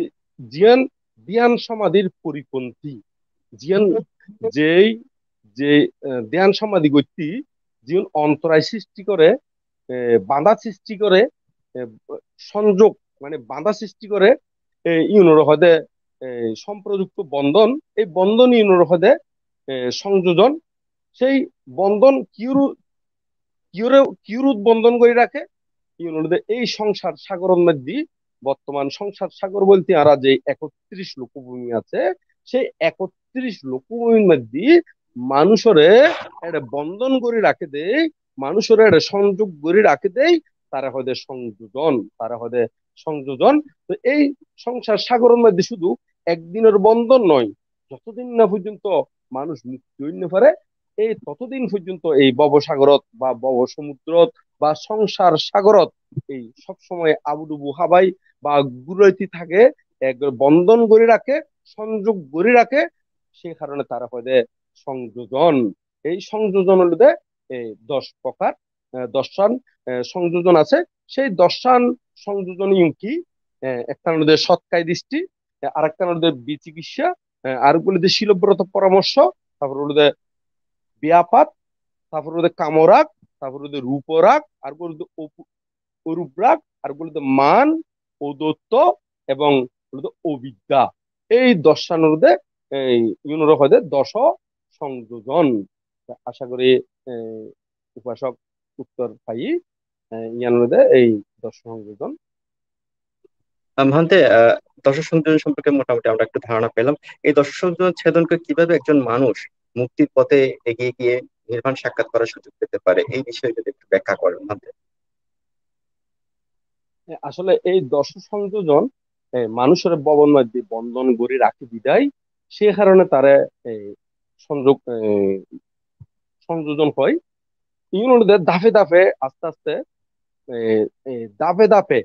জিয়ান ধ্যান সমাধির পরিপন্থী জিয়ান যেই যে ধ্যান সমাধি গতি জীবন অন্তরায় সৃষ্টি করে বাঁধা সৃষ্টি করে সংযোগ মানে বাঁধা সৃষ্টি করে ইউনোর হদে সম্প্রযুক্ত বন্ধন, এই বন্ধন ইউনোর হদে সংযোজন, সেই বন্ধন কিউরু, কিউরে বন্ধন করে রাখে ইউনোর এই সংসার সাগর মধ্যে বর্তমান সংসার সাগর বলতে আরা যে একত্রিশ লোকভূমি আছে, সেই একত্রিশ লোকভূমির মধ্যে মানুষরে একটা বন্ধন করে রাখে দেয় মানুষের একটা সংযোগ করে রাখে দেয় তারা হদে সংযোজন, তারা হদে সংযোজন। তো এই সংসার সাগরের মধ্যে শুধু একদিনের বন্ধন নয়, যতদিন না পর্যন্ত মানুষ মৃত্যু হইতে পারে, এই ততদিন পর্যন্ত এই ববসাগরত বা বব সমুদ্রত বা সংসার সাগরত এই সব সময় আবুডুবু হাবাই বা গুরৈতি থাকে, এক বন্ধন করে রাখে, সংযোগ করে রাখে, সে কারণে তারা হয়ে সংযোজন। এই সংযোজন হলে এই দশ প্রকার দর্শন সংযোজন আছে। সেই দর্শন সংযোজন কি? একটা নদীর সৎকায় দৃষ্টি আর একটা নদীর বিচিকিৎসা আর গুলিতে শিলব্রত পরামর্শ, তারপর হলো ব্যাপাত, তারপর হচ্ছে কামরাগ, তারপর হচ্ছে রূপরাগ, আর হচ্ছে অরূপরাগ, আর হচ্ছে মান, ঔদত্ত এবং অবিদ্যা। এই দশানুরোধে এই ইউনোর দশ সংযোজন। আশা করি উপাসক উত্তর পাই। ইয়ানুরোধে এই সংযোজন সংযোজন সম্পর্কে মোটামুটি আমরা একটু ধারণা পেলাম। এই দর্শক সংযোজন ছেদন করে কীভাবে একজন মানুষ মুক্তির পথে এগিয়ে গিয়ে নির্মাণ সাক্ষাৎ করার সুযোগ পেতে পারে? এই বিষয়ে যদি একটু ব্যাখ্যা করেন আসলে এই দর্শক সংযোজন মানুষের ববন বন্ধন গড়ি রাখি বিদায়। সে কারণে তারা সংযোগ সংযোজন হয়। ইউনিটদের দাফে দাফে আস্তে আস্তে দাপে দাপে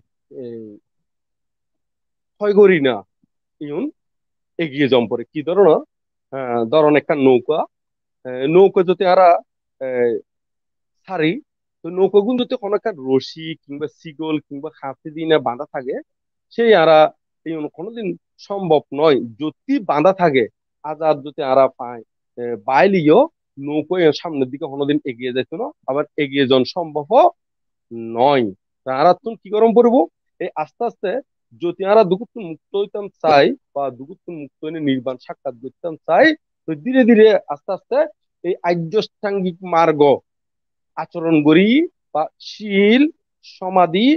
ক্ষয় করি না, ইউন, এগিয়ে জম পরে। কি ধরনের ধরন একটা নৌকা। নৌকা যদি আরা সারি, তো নৌকাগুন যদি কোনো একটা রশি কিংবা সিগল কিংবা খাঁচি দিয়ে বাঁধা থাকে, সেই আরা কোনোদিন সম্ভব নয়। যদি বাঁধা থাকে, আজাদ যদি আরা পায় বাইলিও, নৌকোয় সামনের দিকে কোনোদিন এগিয়ে যেত না। আবার এগিয়ে যান সম্ভব নয়। আরা তুমি কি গরম পড়ব? এই আস্তে আস্তে যদি আরা দুগুত মুক্ত হইতাম চাই বা দুগুত মুক্ত হইলে নির্বাণ সাক্ষাৎ করতাম চাই, তো ধীরে ধীরে আস্তে আস্তে এই আর্যষ্টাঙ্গিক মার্গ আচরণ করি বা শীল, সমাধি,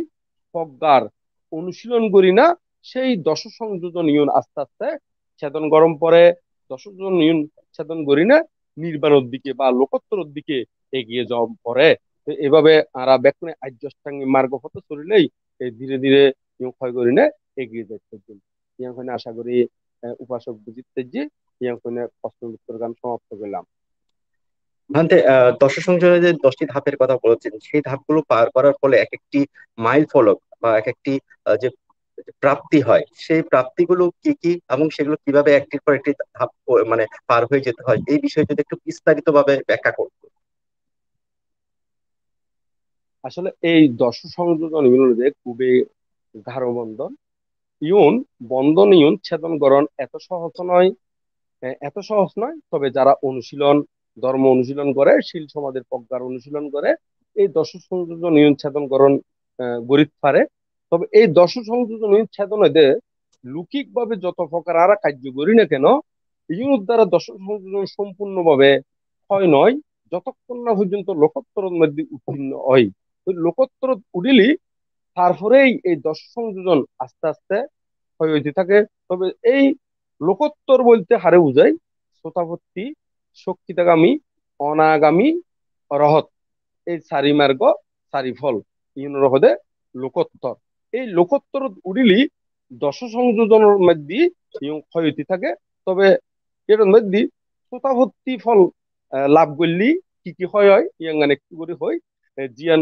প্রজ্ঞার অনুশীলন করি না, সেই দশ সংযোজন ইউন আস্তে আস্তে ছেদন গরম পরে দশ জন ইউন ছেদন করি না, নির্বাণের দিকে বা লোকোত্তরের দিকে এগিয়ে যাওয়া পরে এভাবে আরা বেকুনে আর্যষ্টাঙ্গি মার্গ হতে চলিলেই এই ধীরে ধীরে ক্ষয় করি না এগিয়ে যাচ্ছে ইয়াখানে আশা করি উপাসক বুঝিতে যে প্রশ্ন উত্তর গান সমাপ্ত করলাম ভান্তে দশ যে দশটি ধাপের কথা বলেছেন, সেই ধাপগুলো পার করার ফলে এক একটি মাইল ফলক বা এক একটি যে প্রাপ্তি হয়, সেই প্রাপ্তিগুলো কি কি এবং সেগুলো কীভাবে একটির পর একটি ধাপ মানে পার হয়ে যেতে হয়, এই বিষয়ে যদি একটু বিস্তারিত ভাবে ব্যাখ্যা করতো আসলে এই দশ সংযোজন ইউনিটে খুবই গাঢ় বন্ধন ইউন বন্ধন ইউন, ছেদন গরণ এত সহজ নয় এত সহজ নয়, তবে যারা অনুশীলন, ধর্ম অনুশীলন করে, শিল সমাজের প্রজ্ঞার অনুশীলন করে, এই দশ সংযোজন ইউন, ছেদন গরণ গরিব পারে। তবে এই দশ সংযোজন ইউন, ছেদন এদের লৌকিক ভাবে যত প্রকার আর কার্য কার্যকরী না কেন ইউনিট দ্বারা দশ সংযোজন সম্পূর্ণভাবে হয় নয়, যতক্ষণ না পর্যন্ত লোকোত্তরের মধ্যে উত্তীর্ণ হয়। লোকোত্তর উঠিলি তারপরেই এই দশ সংযোজন আস্তে আস্তে হয়ে হইতে থাকে। তবে এই লোকোত্তর বলতে হারে বুঝাই শ্রোতাভর্তি শক্তিতাগামী, অনাগামী, রহত। এই চারি মার্গ চারি ফল ইউন রহদে লোকোত্তর। এই লোকোত্তর উড়িলি, দশ সংযোজনের মধ্যে ক্ষয় হইতে থাকে। তবে এর মধ্যে শ্রোতাভর্তি ফল লাভ করলি, কি কি হয় হয়, ইয়াঙ্গান একটু করে হয় জিয়ান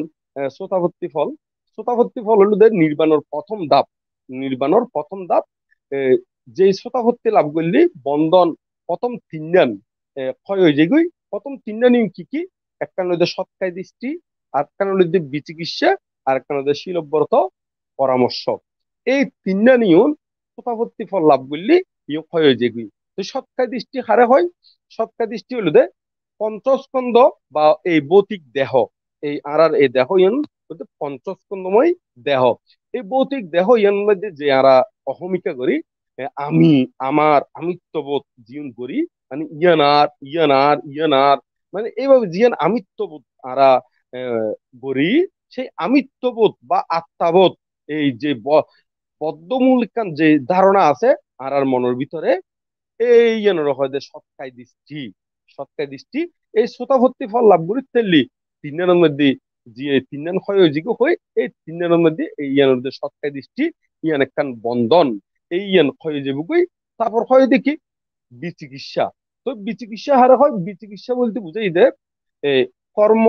শ্রোতাভর্তি ফল। শ্রোতাভর্তি ফল হলো নির্বাণের প্রথম ধাপ। নির্বাণের প্রথম ধাপ যে শ্রোতাভর্তি লাভ করলি, বন্ধন প্রথম তিনজন ক্ষয় হয়ে যেগুই প্রথম তিনজন কি কি? একটা নদী সৎকায় দৃষ্টি আর একটা নদী বিচিকিৎসা আর একটা নদী শিলব্রত পরামর্শ। এই তিনটা নিয়ন শ্রোতাভর্তি ফল লাভ করলি ইয়ে ক্ষয় হয়ে যেগুই তো সৎকায় দৃষ্টি হারে হয়? সৎকায় দৃষ্টি হলো দে পঞ্চস্কন্ধ বা এই ভৌতিক দেহ এই আর আর এই দেহ ইয়ান পঞ্চস্কন্ধময় দেহ। এই ভৌতিক দেহ ইয়ান মধ্যে যে আরা অহমিকা করি আমি, আমার, আমিত্ববোধ জীবন করি মানে ইয়ানার ইয়ানার ইয়ানার মানে এইভাবে জিয়ান আমিত্ববোধ আরা করি, সেই আমিত্ববোধ বা আত্মাবোধ, এই যে বদ্ধমূলিকান যে ধারণা আছে আর আর মনের ভিতরে, এই ইয়ানোর হয় সৎকায় দৃষ্টি সৎকায় দৃষ্টি, এই শ্রোতাভর্তি ফল লাভ করি তেললি তিনজনের মধ্যে যে তিনজন হয় জিগো হয়, এই তিনজনের মধ্যে এই ইয়ানোর যে সৎকায় দৃষ্টি, ইয়ান একখান বন্ধন, এই ইয়ান ক্ষয় যাবুকই তারপর হয় দেখি বিচিকিৎসা। তো বিচিকিৎসা হারে হয়, বিচিকিৎসা বলতে বুঝাই দে কর্ম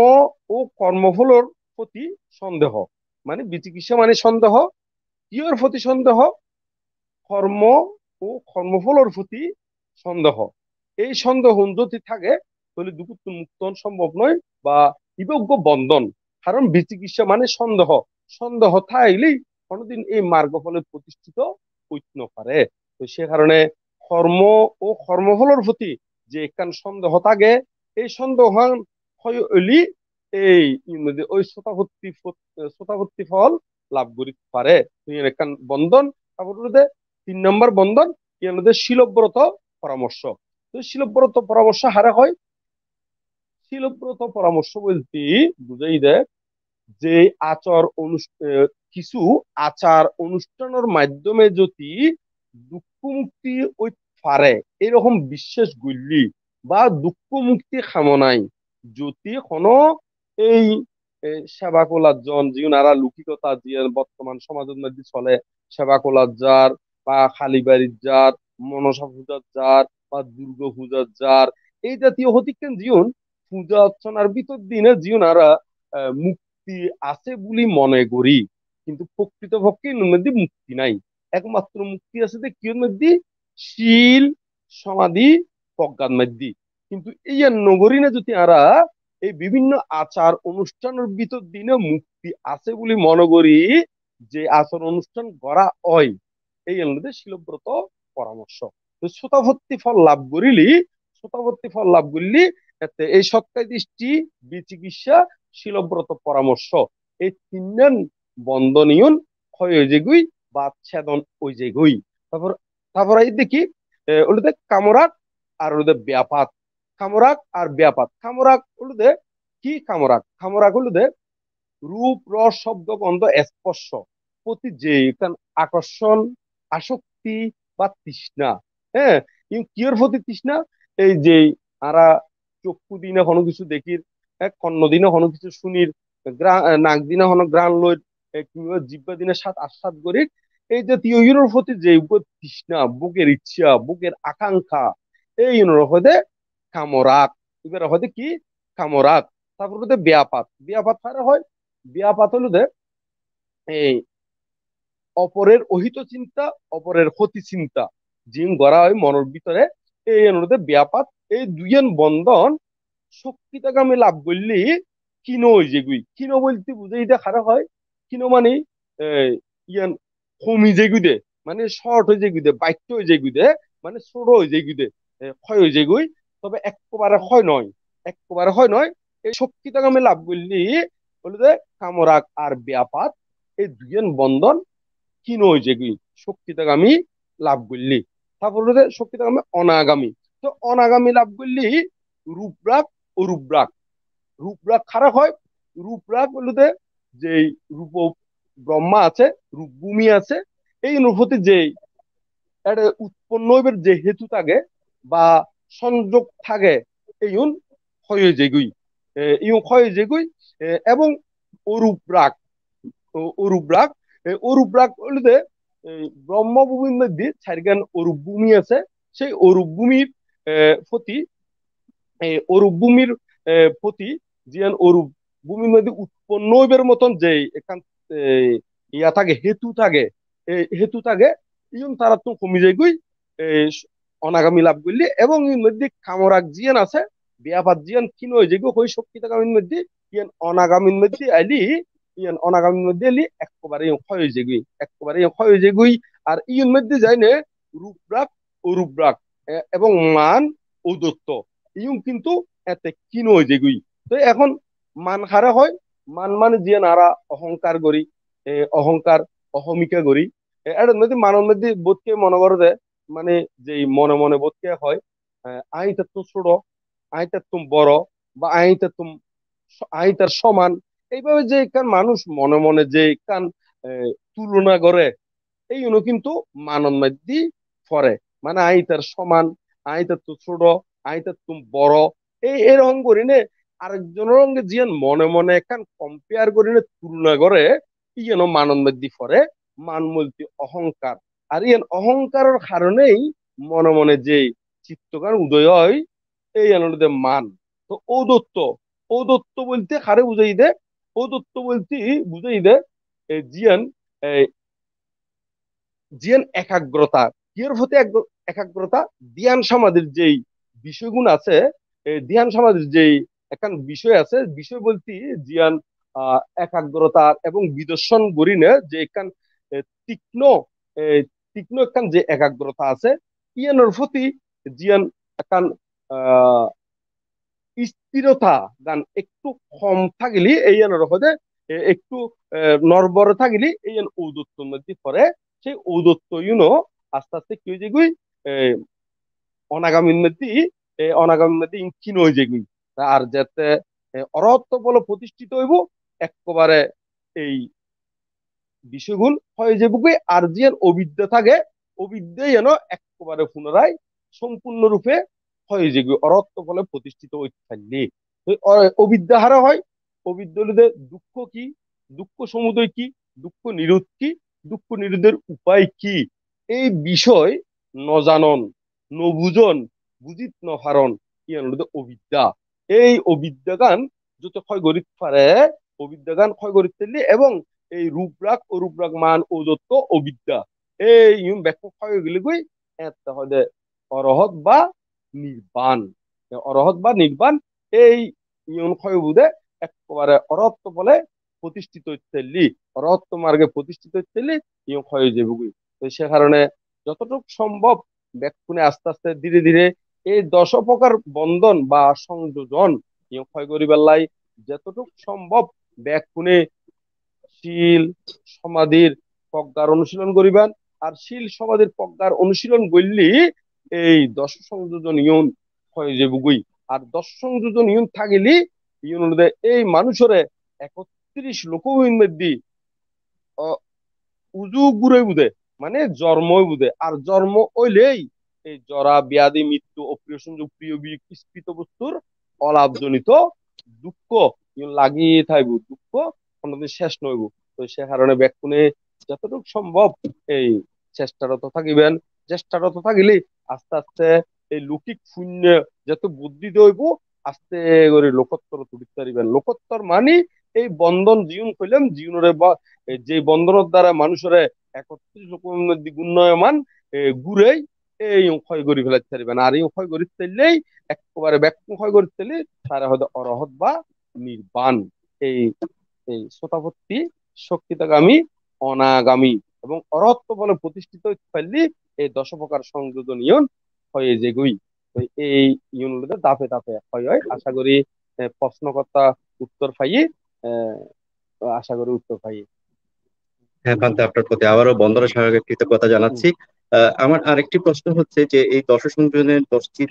ও কর্মফলের প্রতি সন্দেহ। মানে বিচিকিৎসা মানে সন্দেহ। কিয়র প্রতি সন্দেহ? কর্ম ও কর্মফলের প্রতি সন্দেহ। এই সন্দেহ যদি থাকে, তাহলে দুপুর মুক্ত সম্ভব নয়, বা ইবজ্ঞ বন্ধন। কারণ বিচিকিৎসা মানে সন্দেহ। সন্দেহ থাকলেই কোনোদিন এই মার্গ ফলে প্রতিষ্ঠিত হইতে পারে। তো সে কারণে কর্ম ও কর্মফলের প্রতি যে একখান সন্দেহ থাকে এই সন্দেহ হয় অলি এই ওই শতাবর্তী শতাবর্তী ফল লাভ করি পারে একখান বন্ধন। তারপর তিন নম্বর বন্ধন ইয়ানদের শিলব্রত পরামর্শ তো শিলব্রত পরামর্শ হারে হয় শিলব্রত পরামর্শ বলতে বুঝাই দেয় যে আচার কিছু আচার অনুষ্ঠানের মাধ্যমে যদি দুঃখ মুক্তি ওই পারে, এরকম বিশ্বাস গুলি বা দুঃখ মুক্তি কামনাই যদি কোনো এই সেবা কোলাজন যিনারা লৌকিকতা যে বর্তমান সমাজের মধ্যে চলে সেবা কোলার বা খালিবাড়ির যার, মনসা পূজার যার বা দুর্গা পূজার যার, এই জাতীয় হতিকেন জীবন পূজা অর্চনার ভিতর দিনে জীবনারা মুক্তি আছে বলি মনে করি। কিন্তু প্রকৃতপক্ষে মধ্যে মুক্তি নাই। একমাত্র মুক্তি আছে যে কি মধ্যে শীল, সমাধি প্রজ্ঞান মধ্যে কিন্তু এই নগরী না যদি আরা এই বিভিন্ন আচার অনুষ্ঠানের ভিতর দিনে মুক্তি আছে বলে মনে করি, যে আচার অনুষ্ঠান করা হয়, এই মধ্যে শিলব্রত পরামর্শ। শ্রোতাভর্তি ফল লাভ করিলি শ্রোতাভর্তি ফল লাভ করলি এই সৎকায় দৃষ্টি, বিচিকিৎসা, শিলব্রত পরামর্শ, এই তিনজন বন্ধনীয় ক্ষয় যেগুই বা ছেদন ওই যেগুই। তারপর তারপর এই দেখি ওগুলোতে কামরাক আর ওদের ব্যাপাত। কামরাক আর ব্যাপাত। কামরাক ওগুলোতে কি কামরাক? কামরাক হলুদে রূপ, রস, শব্দ, গন্ধ, স্পর্শ। প্রতি যে আকর্ষণ, আসক্তি বা তৃষ্ণা। হ্যাঁ? কিয়র প্রতি তৃষ্ণা? এই যে আরা চক্ষু দিনে কোনো কিছু দেখির কন্ন দিনে কোনো কিছু শুনির নাক দিনে কোনো গ্রান লই কিংবা জিব্বা দিনে সাত আস্বাদ করি এই যে তিয়র প্রতি যে তৃষ্ণা, বুকের ইচ্ছা, বুকের আকাঙ্ক্ষা, এই হতে কামরাক এবার হতে কি? কামরাক তারপর হতে ব্যাপাত। ব্যাপাত কারা হয়? ব্যাপাত হলো এই অপরের অহিত চিন্তা, অপরের ক্ষতি চিন্তা জিম গড়া হয় মনের ভিতরে এই অনুরোধে ব্যাপাত এই দুইজন বন্ধন শক্তিটাকে আমি লাভ করলি কিনো যেগুই। কিনো বলতে বুঝে এটা খারাপ হয়। কিনো মানে ইয়ান কমি যেগুই দে মানে শর্ট হয়ে যেগুই দে বাক্য হয়ে যেগুই দে মানে ছোট হয়ে যেগুই দে ক্ষয় হয়ে যেগুই, তবে একবারে হয় নয় একবারে হয় নয়। এই শক্তিটাকে আমি লাভ করলি বলে যে কামরাগ আর ব্যাপাত, এই দুজন বন্ধন কিনো হয়ে যেগুই শক্তিটাকে আমি লাভ করলি। তারপর শক্তিটাকে আমি অনাগামী। তো অনাগামী লাভ করলি রূপরাগ ও রূপরাগ। রূপরাগ খারাপ হয়, রূপরাগ বলতে যে রূপ ব্রহ্মা আছে, রূপভূমি আছে, এই অনুভূতি যে একটা উৎপন্ন যে হেতু থাকে বা সংযোগ থাকে এই ক্ষয় যেগুই ইউ ক্ষয় যেগুই এবং অরূপ রাগ অরূপ রাগ অরূপ রাগ বলতে ব্রহ্মভূমির মধ্যে চারিগান অরূপ ভূমি আছে, সেই অরূপ ভূমির প্রতি অরূপ ভূমির প্রতি জিয়ান অরূপ ভূমির মধ্যে উৎপন্ন হইবার মতন যে এখান ইয়া থাকে, হেতু থাকে হেতু থাকে ইয়ন তারা তো কমি যায় গুই অনাগামী লাভ করলি এবং এর মধ্যে কামরাগ জিয়ান আছে বিয়াপাত জিয়ান কিন হয়ে যাইব ওই শক্তি টাকামির মধ্যে ইয়ান অনাগামীর মধ্যে আইলি ইয়ান অনাগামীর মধ্যে এলি একবারে ক্ষয় হয়ে যাগুই একবারে ক্ষয় হয়ে যাগুই আর ইয়ন মধ্যে যায় না রূপরাগ ও রূপরাগ এবং মান ও দত্ত ইয়ং কিন্তু এতে কিন হয়ে যাগুই। তো এখন মান হারা হয়, মান মানে জিয়ান আরা অহংকার করি অহংকার অহমিকা করি এটার মধ্যে মানব মধ্যে বোধকে মনে করো যে মানে যে মনে মনে বোধকে হয় আইটা তো ছোট আইটা তুম বড়, বা আইটা তুম আইটার সমান। এইভাবে যে কান মানুষ মনে মনে যে কান তুলনা করে, এই জন্য কিন্তু মানব মধ্যে পরে। মানে আইটার সমান আইটার তো ছোট আইটার তুম বড়। এই এরকম করি নে আরেকজনের সঙ্গে জিয়ান মনে মনে একখান কম্পেয়ার করি নে তুলনা করে ইয়েন মানব মধ্যে পরে, মানমূলতি অহংকার। আর ইয়ান অহংকারের কারণেই মনে মনে যে চিত্তকার উদয় হয়, এই আনন্দে মান। তো ঔদত্ত ঔদত্ত বলতে কারে বুঝাই দে? ঔদত্ত বলতে বুঝাই দে জিয়ান জিয়ান একাগ্রতা কিয়ের প্রতি একাগ্রতা, ধ্যান সমাধির যেই বিষয়গুণ আছে ধ্যান সমাধির যেই একখান বিষয় আছে, বিষয় বলতে জিয়ান একাগ্রতা এবং বিদর্শন গরিনে যে একখান তীক্ষ্ণ তীক্ষ্ণ একখান যে একাগ্রতা আছে ইয়ানোর প্রতি জিয়ান একখান স্থিরতা গান একটু কম থাকিলি এই রকমে একটু নরবরে থাকিলি এই ঔদত্তর মধ্যে পরে, সেই ঔদত্ত ইউনো আস্তে আস্তে কি হয়ে যাগুই অনাগামীর মধ্যে অনাগামীর মধ্যে ইনক্ষীণ হয়ে যাগুই আর যাতে অরত্ব বলে প্রতিষ্ঠিত হইব, একবারে এই বিষয়গুণ হয়ে যাবুকে আর যে অবিদ্যা থাকে অবিদ্যাই যেন একবারে পুনরায় সম্পূর্ণরূপে হয়ে যাবে অরত্ব বলে প্রতিষ্ঠিত থাকলে। অবিদ্যা হারা হয়, অবিদ্যা দুঃখ কি? দুঃখ সমুদয় কি? দুঃখ নিরোধ কি? দুঃখ নিরোধের উপায় কি? এই বিষয় নজানন, নবুজন বুঝিত নহারণ ইয়ানোর অবিদ্যা। এই অবিদ্যাগান যত ক্ষয় গরিত পারে অবিদ্যাগান ক্ষয় গরিত এবং এই রূপরাগ ও রূপরাগ মান ও দত্ত অবিদ্যা। এই ইউম ব্যাখ্যা ক্ষয় গেলে গই একটা হয় অরহত বা নির্বাণ অরহত বা নির্বাণ এই ইউন ক্ষয় বুধে একেবারে অরহত্ব বলে প্রতিষ্ঠিত হইতেলি অরহত্ব মার্গে প্রতিষ্ঠিত হইতেলি ইউন ক্ষয় যাবুগি তো সে কারণে যতটুকু সম্ভব ব্যাকুনে আস্তে আস্তে ধীরে ধীরে এই দশ প্রকার বন্ধন বা সংযোজন ক্ষয় করিবার যতটুকু সম্ভব ব্যাকুনে শীল সমাধির প্রজ্ঞার অনুশীলন করিবেন। আর শীল সমাধির প্রজ্ঞার অনুশীলন করলি এই দশ সংযোজন ইউন হয়ে যাবুগুই আর দশ সংযোজন ইউন থাকিলি, ইউন এই মানুষের একত্রিশ লোকবিন মধ্যে উজু গুড়ে বুধে মানে জন্মই বুধে। আর জন্ম ওইলেই এই জরা, ব্যাধি, মৃত্যু সংযোগ প্রিয় স্ফীত বস্তুর অলাভজনিত দুঃখ লাগিয়ে থাকব দুঃখ কোনোদিন শেষ নইব। তো সে কারণে ব্যাকুনে যতটুকু সম্ভব এই চেষ্টারত থাকিবেন। চেষ্টারত থাকিলে আস্তে আস্তে এই লৌকিক শূন্য যত বুদ্ধি দইব আস্তে করে লোকোত্তর তুলিতে পারিবেন লোকোত্তর মানে এই বন্ধন, জীবন কইলাম, জীবনের যে বন্ধনের দ্বারা মানুষের একত্রিশ উন্নয়মান ঘুরেই এই ক্ষয় করি ফেলাতে পারিবেন আর এই ক্ষয় করি চাইলেই একেবারে ব্যাখ্যা ক্ষয় করি চাইলে তারা হয়তো অরহত বা নির্বাণ। এই এই শতাপত্তি শক্তিতাগামী, অনাগামী এবং অরত্ব বলে প্রতিষ্ঠিত হইতে এই দশ প্রকার সংযোজন ইয়ন হয়ে যেগুই এই ইউনগুলোতে দাপে দাপে হয় হয়। আশা করি প্রশ্নকর্তা উত্তর পাইয়ে আশা করি উত্তর পাইয়ে। হ্যাঁ আপনার প্রতি আবারও বন্দরের সহায়ক কৃতজ্ঞতা জানাচ্ছি। আমার আরেকটি প্রশ্ন হচ্ছে যে, এই দশ সংযোজনের দশটি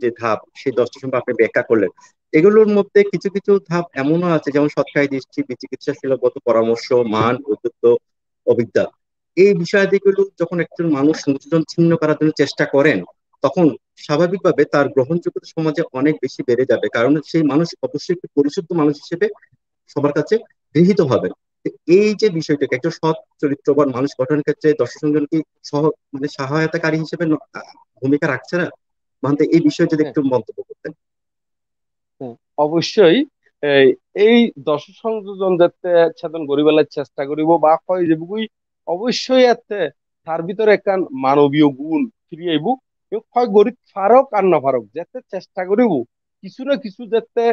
যে ধাপ, সেই দশটি সম্পর্কে আপনি ব্যাখ্যা করলেন। এগুলোর মধ্যে কিছু কিছু ধাপ এমনও আছে, যেমন সৎকায় দৃষ্টি বিচিকিৎসাশীলগত পরামর্শ, মান উদ্যুক্ত অভিজ্ঞতা। এই বিষয়াদিগুলো যখন একজন মানুষ সংযোজন ছিন্ন করার জন্য চেষ্টা করেন, তখন স্বাভাবিকভাবে তার গ্রহণযোগ্যতা সমাজে অনেক বেশি বেড়ে যাবে। কারণ সেই মানুষ অবশ্যই একটি পরিশুদ্ধ মানুষ হিসেবে সবার কাছে গৃহীত হবেন এই যে বিষয়টাকে একটা সৎ চরিত্রবান মানুষ গঠনের ক্ষেত্রে দর্শক সংযোজন কি সহ মানে সহায়তাকারী হিসেবে ভূমিকা রাখছে না? মানে এই বিষয়ে যদি একটু মন্তব্য করতেন। অবশ্যই। এই দশ সংযোজন যাতে ছেদন গরিবেলার চেষ্টা করিব বা কয় যেবুকুই অবশ্যই এতে তার ভিতরে একখান মানবীয় গুণ ফিরিয়ে আইব। হয় গরিব ফারক আর না ফারক যাতে চেষ্টা করিব। কিছু না কিছু যাতে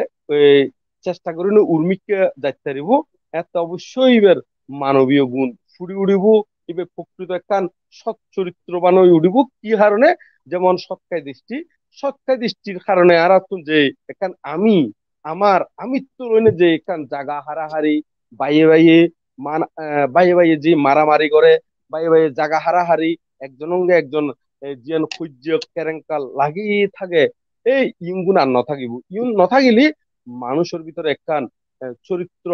চেষ্টা করি না উর্মিকে যাইতে পারিব এত অবশ্যই এবার মানবীয় গুণ। ফুরি উড়িব, এবার প্রকৃত একখান সৎ চরিত্রবান হয়ে উঠিব কি কারণে? যেমন সৎকায় দৃষ্টি। সৎকায় দৃষ্টির কারণে আর যে এখান আমি, আমার, আমিত্ব রইনে যে এখান জাগা হারাহারি, বাইয়ে বাইয়ে মান বাইয়ে বাইয়ে যে মারামারি করে, বাইয়ে বাইয়ে জাগা হারাহারি, একজন অঙ্গে একজন জিয়ান সূর্য কেরেঙ্কাল লাগিয়ে থাকে, এই ইউগুণ আর নথাকিব ইউন নথাকিলি মানুষের ভিতরে একখান চরিত্র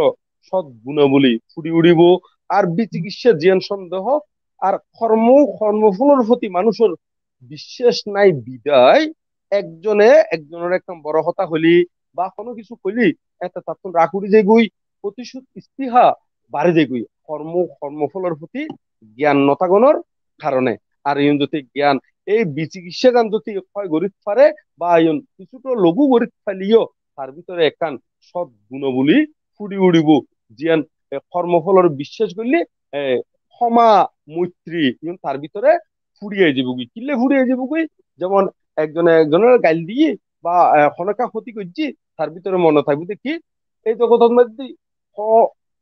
সৎ গুণাবলী ফুটি উড়িব আর বিচিকিৎসা জিয়ান সন্দেহ আর কর্ম, কর্মফলের প্রতি মানুষের বিশ্বাস নাই বিদায়। একজনে একজনের একদম বড় হতা হলি বা কোনো কিছু কইলি এটা তখন রাখুরি যে গুই প্রতিশোধ ইস্তিহা বাড়ে যে গুই কর্ম, কর্মফলের প্রতি জ্ঞান নতাগণর কারণে আর ইয়ন যদি জ্ঞান এই বিচিকিৎসা গান যদি ক্ষয় গরিব পারে বা ইয়ন কিছুটা লঘু গরিব ফালিও তার ভিতরে একখান সৎ গুণবলী ফুটি উড়িব জিয়ান কর্মফলের বিশ্বাস করলে ক্ষমা, মৈত্রী তার ভিতরে ফুরিয়ে যাব গুই কিলে ফুরিয়ে যাব গুই যেমন একজনে একজনের গাইল দিয়ে বা খনকা ক্ষতি করছি তার ভিতরে মনে থাকবে কি এই জগতের মধ্যে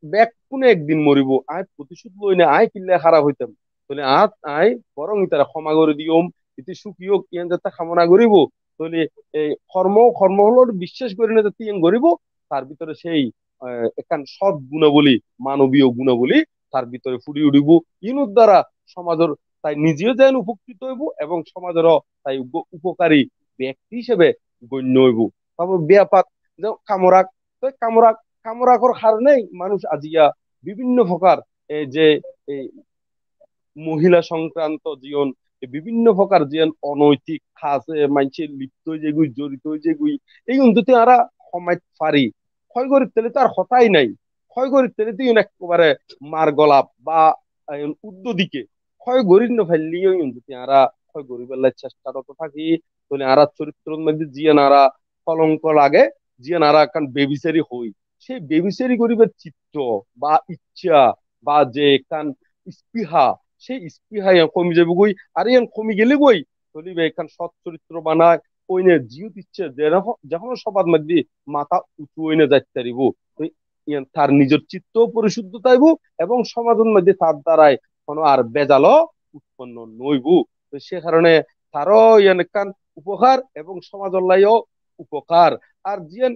ব্যাগ কোনে একদিন মরিব? আয় প্রতিশোধ লই না, আয় কিল্লে খারাপ হইতাম। তাহলে আজ আয়, বরং তারা ক্ষমা করে দিওম ইতি সুখী হোক ইয়ান যাতে কামনা করিব। তাহলে এই কর্ম কর্ম হলো বিশ্বাস করি না যে তিয়াং গরিব, তার ভিতরে সেই একান সৎ গুণাবলী, মানবীয় গুণাবলী তার ভিতরে ফুটি উঠিব। ইনুর দ্বারা সমাজের তাই নিজেও যেন উপকৃত হইব এবং সমাজেরও তাই উপকারী ব্যক্তি হিসেবে গণ্য হইব। তারপর যেমন কামরাক, তো কামরাক, কামরাকর কারণেই মানুষ আজিয়া বিভিন্ন প্রকার যে মহিলা সংক্রান্ত জীবন বিভিন্ন প্রকার জীবন অনৈতিক খাসে মানুষের লিপ্ত হয়ে যেগুই, জড়িত হয়ে যেগুই, এই যদি আরা সময় পারি। ক্ষয় করি তেলে তার হতাই নাই। ক্ষয় করি তেলে তুই একেবারে মার গলাপ বা উদ্য দিকে ক্ষয় করি না ফেললিও যদি আরা ক্ষয় করি বেলার চেষ্টারত থাকি তাহলে আরা চরিত্রের মধ্যে জিয়ান আরা কলঙ্ক লাগে জিয়ান আরা কান বেবিচারি হই সেই বেবিচারি করিবার চিত্ত বা ইচ্ছা বা যে কান স্পৃহা, সেই স্পৃহা কমি যাবে গই আর ইয়াং কমি গেলে গই চলিবে এখান সৎ চরিত্র বানায় ওইনে জিউত ইচ্ছে যখন সবার মধ্যে মাথা উঁচু ওইনে যাইতে পারিব। তার নিজের চিত্ত পরিশুদ্ধ তাইব এবং সমাজের মধ্যে তার দ্বারাই কোনো আর বেজাল উৎপন্ন নইব। তো সে কারণে তারও ইয়ান কান উপকার এবং সমাজের লাইও উপকার। আর জিয়ান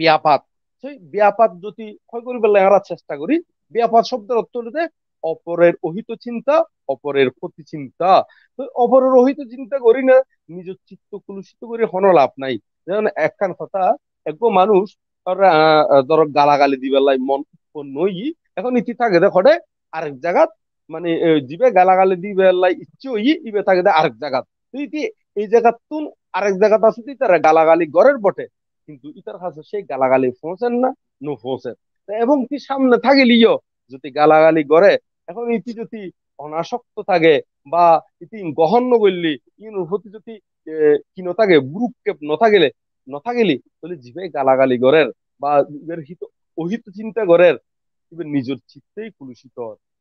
ব্যাপাত। সেই ব্যাপাত যদি ক্ষয় করি বেলা চেষ্টা করি, ব্যাপাত শব্দের অর্থ হতে অপরের অহিত চিন্তা, অপরের ক্ষতি চিন্তা। তো অপরের অহিত চিন্তা করি না নিজের চিত্ত কলুষিত করে হন লাভ নাই। যেমন একখান কথা একগো মানুষ ধর গালাগালি দিবেলাই মন উৎপন্ন হই, এখন ইতি থাকে দেখে আরেক জায়গাত মানে জিবে গালাগালি দিবেলাই ইচ্ছে হই, ইবে থাকে আরেক জায়গাত তো ইতি এই জায়গাত তুন, আরেক জায়গাত আছে তারা গালাগালি গড়ের বটে, কিন্তু ইতার কাছে সেই গালাগালি পৌঁছেন না, নো পৌঁছেন। এবং কি সামনে থাকিলিও যদি গালাগালি করে এখন ইতি যদি অনাসক্ত থাকে বা ইতি গহন ইনুর প্রতি যদি কি নথাকে বুরুক্ষেপ নথাগেলে নথাগেলি তাহলে জিভে গালাগালি গরের বা হিত, অহিত চিন্তা গরের ইবের নিজের চিত্তেই কুলুষিত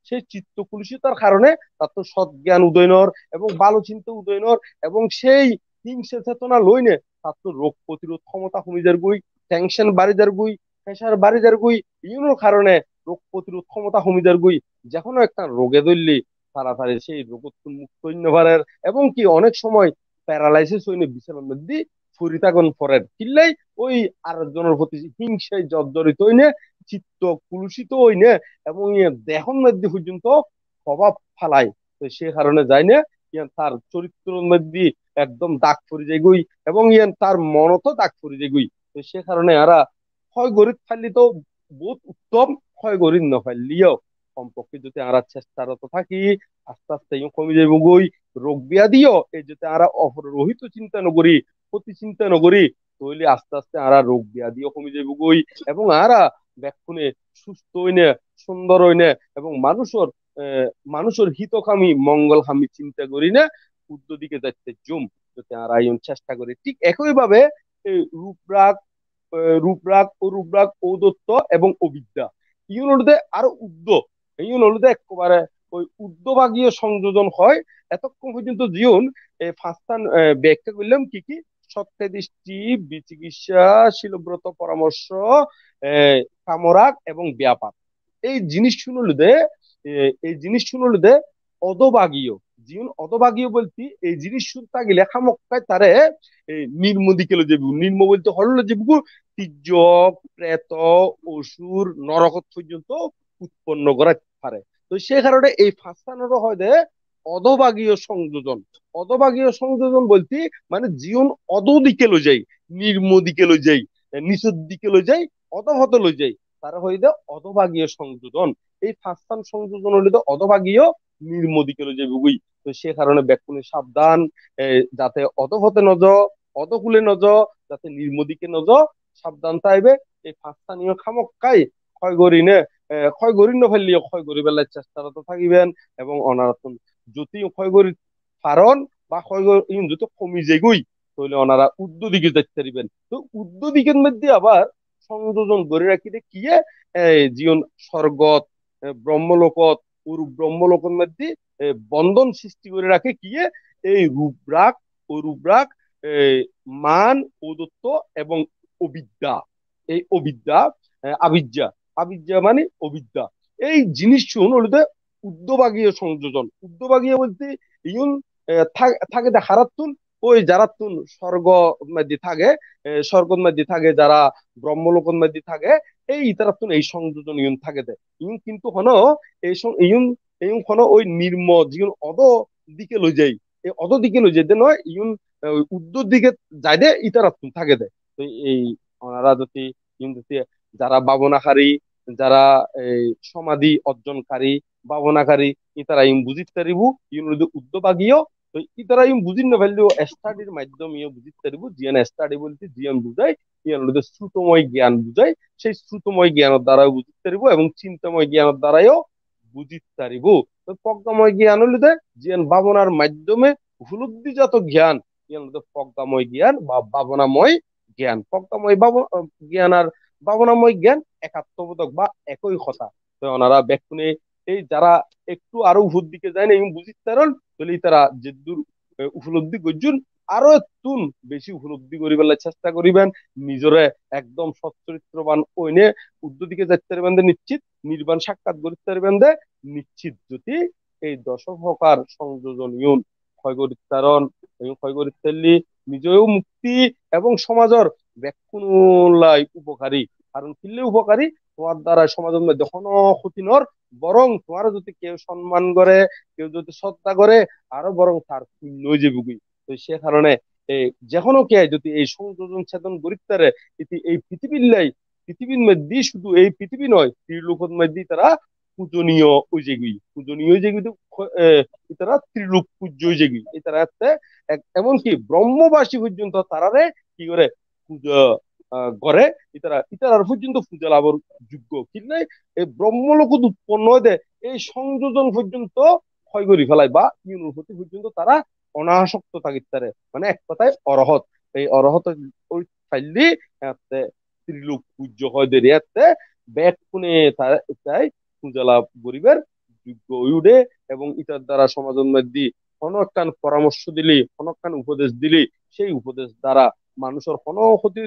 সেই চিত্ত কুলুষিতার কারণে তার তো সৎ জ্ঞান উদয়নর এবং ভালো চিন্তা উদয়নর এবং সেই হিংসে চেতনা লইনে তার তো রোগ প্রতিরোধ ক্ষমতা কমে যার গুই টেনশন বাড়ি যার গুই প্রেশার বাড়ি যার গুই, ইউনোর কারণে রোগ প্রতিরোধ ক্ষমতা কমে যার গুই যে কোনো একটা রোগে ধরলি, তাড়াতাড়ি সেই রোগ মুক্ত হইতে এবং কি অনেক সময় প্যারালাইসিস হইনে বিছানার মধ্যে ফুরিতাগন ফরের। কিল্লাই ওই আরেকজনের প্রতি হিংসায় জর্জরিত হইনে, চিত্ত কুলুষিত হইনে এবং দেহন মধ্যে পর্যন্ত প্রভাব ফালায়। তো সে কারণে যায় না তার চরিত্রের মধ্যে একদম দাগ পড়ে যায় গুই এবং ইয়ান তার মনত দাগ পড়ে যায় গুই। তো সে কারণে আরা ক্ষয় গরিব ফাইলি তো বহুত উত্তম ক্ষয় গরিব না ফাইলিও কমপক্ষে যদি আরা চেষ্টারত থাকি আস্তে আস্তে কমে যাইব গই রোগ ব্যাধিও এই যদি আরা অপরহিত চিন্তা নকরি ক্ষতি চিন্তা নকরি তাহলে আস্তে আস্তে আরা রোগ ব্যাধিও কমে যাইব গই এবং আরা ব্যাকুনে সুস্থ হইনে সুন্দর হইনে এবং মানুষের মানুষের হিতকামী মঙ্গলকামী চিন্তা করি না উদ্য দিকে যাচ্ছে জুম যদি আইন চেষ্টা করি ঠিক একই এই রূপরাগ রূপরাগ ও রূপরাগ ঔদত্ত এবং অবিদ্যা। ইউন হলুদে আরও উদ্য হলুদে একেবারে ওই উদ্যভাগীয় সংযোজন হয়। এতক্ষণ পর্যন্ত জীবন ফাস্তান ব্যাখ্যা করলাম কি কি? সত্য দৃষ্টি, বিচিকিৎসা, শিলব্রত পরামর্শ কামরাগ এবং ব্যাপার। এই জিনিস শুনলুদে এই জিনিস শুনলুদে অদভাগীয় জীবন অদভাগীয় বলতে, এই জিনিস শুনতে গেলে খামক্কায় তারে নির্ম দিকে যাবি নির্ম বলতে হল যাবি তির্যক প্রেত, অসুর, নরকত পর্যন্ত উৎপন্ন করা পারে। তো সে কারণে এই ফাঁসানোর হয় দে অধভাগীয় সংযোজন। অধভাগীয় সংযোজন বলতে মানে জীবন অদ দিকে লো যাই, নির্ম দিকে লো যাই, নিচের দিকে লো যাই অধহত লো যাই, তারা হইতে অধভাগীয় সংযোজন। এই ফাঁসান সংযোজন হইলে অধভাগীয় নির্ম দিকে লো যাবে বুই তো সে কারণে ব্যাকুনে সাবধান যাতে অধহতে নজ, অধকুলে নজ, যাতে নির্ম দিকে নজ সাবধান তাইবে এই ফাঁসানীয় খামক্কাই ক্ষয় গরিনে ক্ষয় গরি নফেললিও ক্ষয় গরি বেলায় চেষ্টারত থাকিবেন এবং অনারতন যদি ক্ষয় গরি ফারণ বা ক্ষয় যদি কমি যেগুই তাহলে ওনারা উদ্য দিকে যাইতে পারিবেন। তো উদ্য দিকের মধ্যে আবার সংযোজন করে রাখিতে কিয়ে জীবন স্বর্গত ব্রহ্মলোকত ওর ব্রহ্মলোকের মধ্যে বন্ধন সৃষ্টি করে রাখে কিয়ে এই রূপরাগ ও রূপরাগ মান, ঔদত্ত এবং অবিদ্যা। এই অবিদ্যা আবিদ্যা। আবিদ্যা মানে অবিদ্যা। এই জিনিস হলুদে উদ্যবাগীয় সংযোজন। উদ্যবাগীয় বলতে ইউন থাকে হারাতুন ওই যারা তুন স্বর্গ মধ্যে থাকে এ, স্বর্গর মধ্যে থাকে যারা ব্রহ্মলোকর মধ্যে থাকে এই তারা তুন এই সংযোজন ইউন থাকে দে ইউন কিন্তু হনো এই ইউন ইউন হনো ওই নির্ম যিউন অদ দিকে লই যাই। এই অদ দিকে লই দে নয় ইউন উত্তর দিকে যাই দে ইতারা থাকে দে এই ওনারা যদি যদি যারা বাবনাকারী, যারা এই সমাধি অর্জনকারী ভাবনাকারী ইতারা ইম বুঝিতে পারিব ইউন যদি উদ্যোগীয় তো ইতারা ইম বুঝিন না ফেললেও স্টাডির মাধ্যমে ইয়ে জিয়ান স্টাডি বলতে জিয়ান বুঝায় শ্রুতময় জ্ঞান বুঝায় সেই শ্রুতময় জ্ঞানের দ্বারাও বুঝিতে এবং চিন্তাময় জ্ঞানের দ্বারাও বুঝিতে তো প্রজ্ঞাময় জ্ঞান হলে জিয়ান ভাবনার মাধ্যমে উপলব্ধিজাত জ্ঞান ইয়ান হলো প্রজ্ঞাময় জ্ঞান বা ভাবনাময় জ্ঞান। প্রজ্ঞাময় জ্ঞান আর ভাবনাময় জ্ঞান একাত্মবোধক বা একই কথা। তো ওনারা ব্যাকুনে এই যারা একটু আরও উপর দিকে যায় না এবং বুঝিতে পারেন তাহলে তারা যে দূর উপলব্ধি করছেন আরও তুন বেশি উপলব্ধি করিবার চেষ্টা করিবেন। নিজরে একদম সচ্চরিত্রবান ওইনে উর্দু দিকে যাইতে পারবেন নিশ্চিত, নির্বাণ সাক্ষাৎ করিতে পারবেন দে নিশ্চিত যদি এই দশক হকার সংযোজন ইউন ক্ষয় করিতারণ এবং ক্ষয় করিতে নিজেও মুক্তি এবং সমাজের ব্যাকুলাই উপকারী। কারণ কিনলে উপকারী? তোমার দ্বারা সমাজের মধ্যে কোনো ক্ষতি নর, বরং তোমার যদি কেউ সম্মান করে, কেউ যদি শ্রদ্ধা করে, আরও বরং তার পুণ্য যাবি তো সে কারণে এই যে কে যদি এই সংযোজন গরিতারে ইতি এই পৃথিবীর লাই পৃথিবীর মধ্যে শুধু এই পৃথিবী নয় ত্রিলোকের মধ্যে তারা পূজনীয় ওই পূজনীয় যেগুই তারা ত্রিলোক পূজ্য যেগুই তারা এমনকি ব্রহ্মবাসী পর্যন্ত তারারে কি করে পূজা করে ইতারা ইতারার পর্যন্ত পূজা লাভর যোগ্য। কিন্তু এই ব্রহ্মলোকত উৎপন্ন হয়ে এই সংযোজন পর্যন্ত ক্ষয় করি ফেলায় বা ইউনিভার্সিটি পর্যন্ত তারা অনাসক্ত থাকিতে পারে। মানে এক কথায় অরহত। এই অরহত ওই ফাইলি ত্রিলোক পূজ্য হয় দেরি এতে ব্যাক কোনে তারা লাভ করিবার যোগ্য উঠে এবং ইটার দ্বারা সমাজের মধ্যে অনেকখান পরামর্শ দিলি অনেকখান উপদেশ দিলি সেই উপদেশ দ্বারা মানুষের কোনো ক্ষতি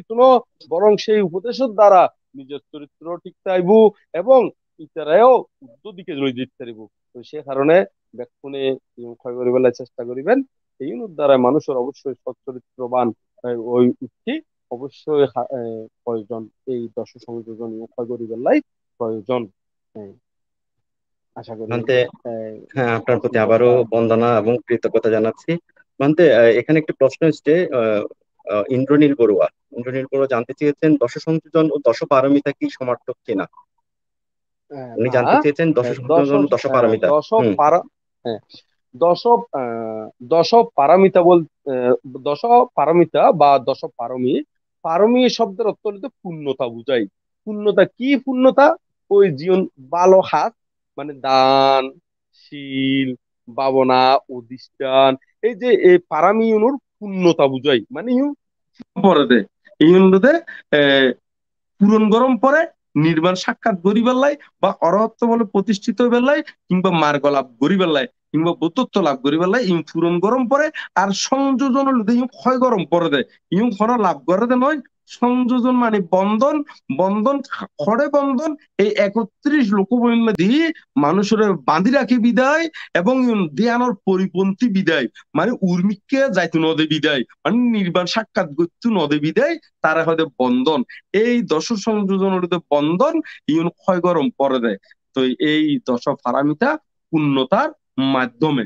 বরং সেই উপদেশের দ্বারা নিজের চরিত্র ঠিক চাইব এবং ইতারাও উদ্য দিকে লই যেতে পারিব। তো সে কারণে ব্যাকুনে ক্ষয় করিবার চেষ্টা করিবেন। এই দ্বারা মানুষের অবশ্যই সচ্চরিত্রবান ওই উঠি অবশ্যই প্রয়োজন। এই দশ সংযোজন ক্ষয় করিবার লাই প্রয়োজন। হ্যাঁ, আশা করি মানতে হ্যাঁ আপনার প্রতি আবারও বন্দনা এবং কৃতজ্ঞতা জানাচ্ছি। মানতে এখানে একটি প্রশ্ন এসছে ইন্দ্রনীল বড়ুয়া। ইন্দ্রনীল বড়ুয়া জানতে চেয়েছেন দশ সংযোজন ও দশ পারমিতা কি সমার্থক কিনা? উনি জানতে চেয়েছেন দশ হ্যাঁ, সংযোজন দশ দশ পারমিতা। দশ হ্যাঁ দশ পারমিতা বল দশ পারমিতা বা দশ পারমি পারমি শব্দের অর্থ হলো পূর্ণতা বুঝাই। পূর্ণতা কি পূর্ণতা? ওই জীবন ভালো হাত মানে দান, শীল, ভাবনা, অধিষ্ঠান, এই যে, এই পারামি ইউনুর পূর্ণতা বুঝাই। মানে ইউ পরে দে, এই ইউনুতে পূরণ গরম পরে নির্বাণ সাক্ষাৎ গরিবার লাই বা অরহত্ব বলে প্রতিষ্ঠিত লাই কিংবা মার্গ লাভ গরিবার লাই কিংবা বৌদ্ধত্ব লাভ গরিবার লাই ইম পূরণ গরম পরে আর সংযোজন ইম ক্ষয় গরম পরে দেয় ইম ক্ষণ লাভ করে দে নয় সংযোজন মানে বন্ধন বন্ধন খড়ে বন্ধন, এই একত্রিশ লোকবন্ধ দিয়ে মানুষের বাঁধি রাখি বিদায় এবং দেয়ানোর পরিপন্থী বিদায়। মানে উর্মিককে যাইতু নদে বিদায় মানে নির্বাণ সাক্ষাৎ গত্যু নদে বিদায়, তারা হয়তো বন্ধন। এই দশ সংযোজন হইতে বন্ধন, ইউন ক্ষয় গরম পরে দেয়। তো এই দশ পারামিতা, পূর্ণতার মাধ্যমে।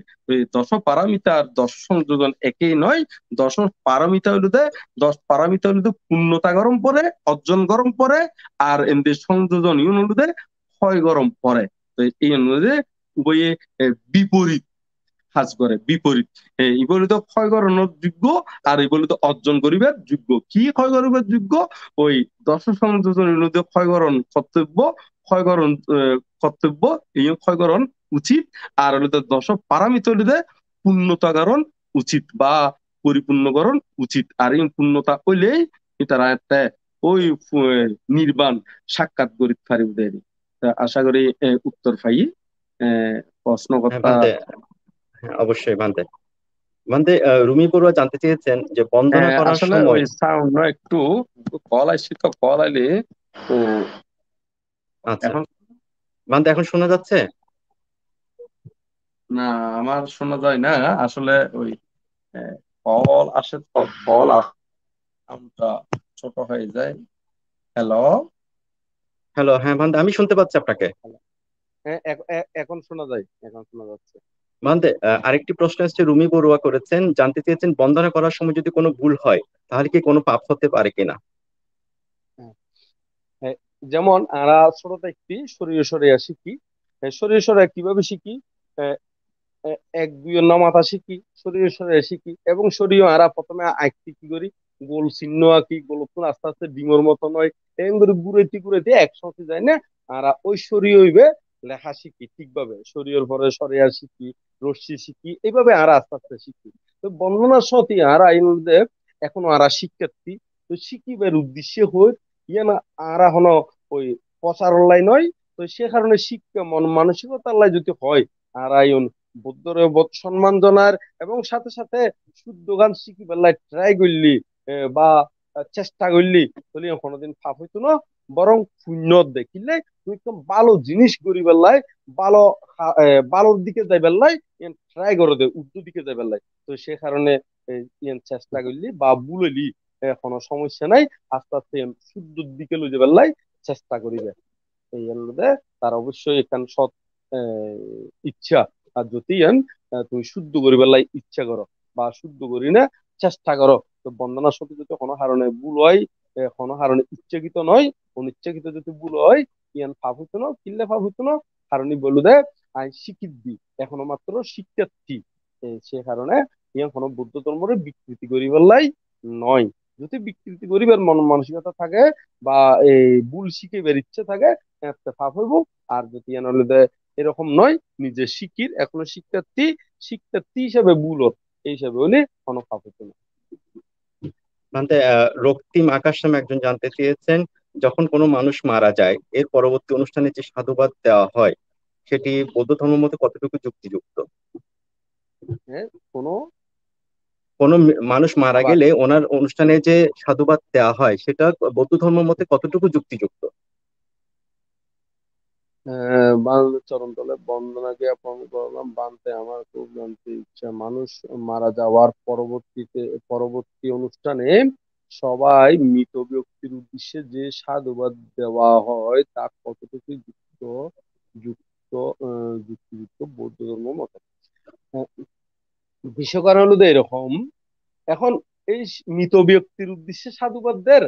দশ পারামিতা আর দশ সংযোজন একই নয় দশ পারামিতা হলুদে দশ পারামিতা হলুদে পূর্ণতা গরম পরে অর্জন গরম পরে আর এমনি সংযোজন ইউন হলুদে ক্ষয় গরম পরে তো এই অনুযায়ী উভয়ে বিপরীত। কাজ করে বিপরীত। এগুলো তো ক্ষয় করানোর যোগ্য আর এগুলো তো অর্জন করিবার যোগ্য। কি ক্ষয় করিবার যোগ্য? ওই দশ সংযোজনের মধ্যে ক্ষয়করণ কর্তব্য ক্ষয়করণ কর্তব্য এই ক্ষয়করণ উচিত। আর হলো তো দশ পারামিত হইলে পূর্ণতাকরণ উচিত বা পরিপূর্ণকরণ উচিত। আর এই পূর্ণতা হইলেই তারা একটা ওই নির্বাণ সাক্ষাৎ করিতে পারিবে। আশা করি উত্তর পাই। ভান্তে হ্যাঁ, অবশ্যই ভান্তে। ভান্তে রুমি বড়ুয়া জানতে চেয়েছেন যে বন্দনা হ্যাঁ, করার আসলে সময় সাউন্ড একটু কল আসছে তো কল আইলে আচ্ছা। ভান্তে এখন শোনা যাচ্ছে? না আমার শোনা যায় না। আসলে ওই কল আসে তো কল আমরা ছোট হয়ে যায়। হ্যালো হ্যালো হ্যাঁ ভান্তে আমি শুনতে পাচ্ছি আপনাকে। হ্যাঁ এখ- এখন শোনা যায় এখন শোনা যাচ্ছে। আহ, আরেকটি প্রশ্ন এসেছে রুমি বড়ুয়া করেছেন জানতে চেয়েছেন বন্দনা করার সময় যদি কোনো ভুল হয় তাহলে কি কোনো পাপ হতে পারে কিনা? হ্যাঁ। যেমন আমরা ছোট থাকতে শরীর সরিয়া শিখি। হ্যাঁ, শরীর সরিয়া কীভাবে শিখি? এক দুইয়ের নামাতা শিখি শরীর সরিয়া শিখি এবং শরীর আরা প্রথমে আঁকতে কি করি? গোল চিহ্ন আঁকি গোল আস্তে আস্তে ডিঙর মতো নয় এরকম করে ঘুরাইতে ঘুরাইতে একসাথে যায় না আর ওই শরীর হইবে লেখা শিখি, ঠিকভাবে শরীরের পরে সরিয়া শিখি, রশ্মি শিখি এইভাবে আর আস্তে আস্তে শিখি। তো বন্দনার সাথে আর আইনদের এখনও আরা শিক্ষার্থী। তো শিখিবার উদ্দেশ্যে হই ইয়ে না আর এখনও ওই প্রচার লাই নয়, তো সে কারণে শিক্ষা, মন মানসিকতার লাই যদি হয়, আর আইন বুদ্ধরে সম্মান জানার এবং সাথে সাথে শুদ্ধ গান শিখিবার লাই ট্রাই করলি বা চেষ্টা করলি, তাহলে কোনোদিন পাপ হইতো না। বরং পুণ্য দেখিলে তুই একদম ভালো জিনিস করিবার লাই ভালো ভালোর দিকে যাইবার লাই ট্রাই করে দে, উর্দু দিকে যাইবার লাই তো সে কারণে চেষ্টা করলি বা বুললি কোনো সমস্যা নাই, আস্তে আস্তে শুদ্ধর দিকে লই যাবার লাই চেষ্টা করিবে এই তার অবশ্যই এখান সৎ ইচ্ছা। আর যদি তুমি শুদ্ধ করিবার লাই ইচ্ছা করো বা শুদ্ধ করি না, চেষ্টা করো। তো বন্দনার সাথে যদি কোনো কারণে ভুল হয় কোনো কারণে ইচ্ছাকৃত নয়, অনিচ্ছাকৃত যদি ভুল হয়, ইয়ান পাপ হইতো না কিনলে পাপ হইতো না কারণই বলু দে আই শিক্ষিত এখনও মাত্র শিক্ষার্থী। সে কারণে ইয়ান কোনো বুদ্ধ ধর্মের বিকৃতি করিবার লাই নয়। যদি বিকৃতি করিবার মন মানসিকতা থাকে বা এই ভুল শিখিবার ইচ্ছে থাকে পাপ হইব। আর যদি ইয়ান হলে এরকম নয়, নিজে শিখির, এখনও শিক্ষার্থী শিক্ষার্থী হিসাবে ভুল এই হিসাবে হলে কোনো পাপ হইতো না। আহ, রক্তিম আকাশ নামে একজন জানতে চেয়েছেন যখন কোনো মানুষ মারা যায় এর পরবর্তী অনুষ্ঠানে যে সাধুবাদ দেওয়া হয় সেটি বৌদ্ধ ধর্ম মতে কতটুকু যুক্তিযুক্ত? কোন কোনো কোনো মানুষ মারা গেলে ওনার অনুষ্ঠানে যে সাধুবাদ দেওয়া হয় সেটা বৌদ্ধ ধর্ম মতে কতটুকু যুক্তিযুক্ত? বাংলাদেশ চরণ তলে বন্দনা জ্ঞাপন করলাম বানতে আমার খুব জানতে ইচ্ছা। মানুষ মারা যাওয়ার পরবর্তীতে পরবর্তী অনুষ্ঠানে সবাই মৃত ব্যক্তির উদ্দেশ্যে যে সাধুবাদ দেওয়া হয় তা কতটুকু যুক্ত যুক্ত যুক্তিযুক্ত বৌদ্ধ ধর্ম মতে? আহ, বিষয় কারণ হলো এরকম। এখন এই মৃত ব্যক্তির উদ্দেশ্যে সাধুবাদ দের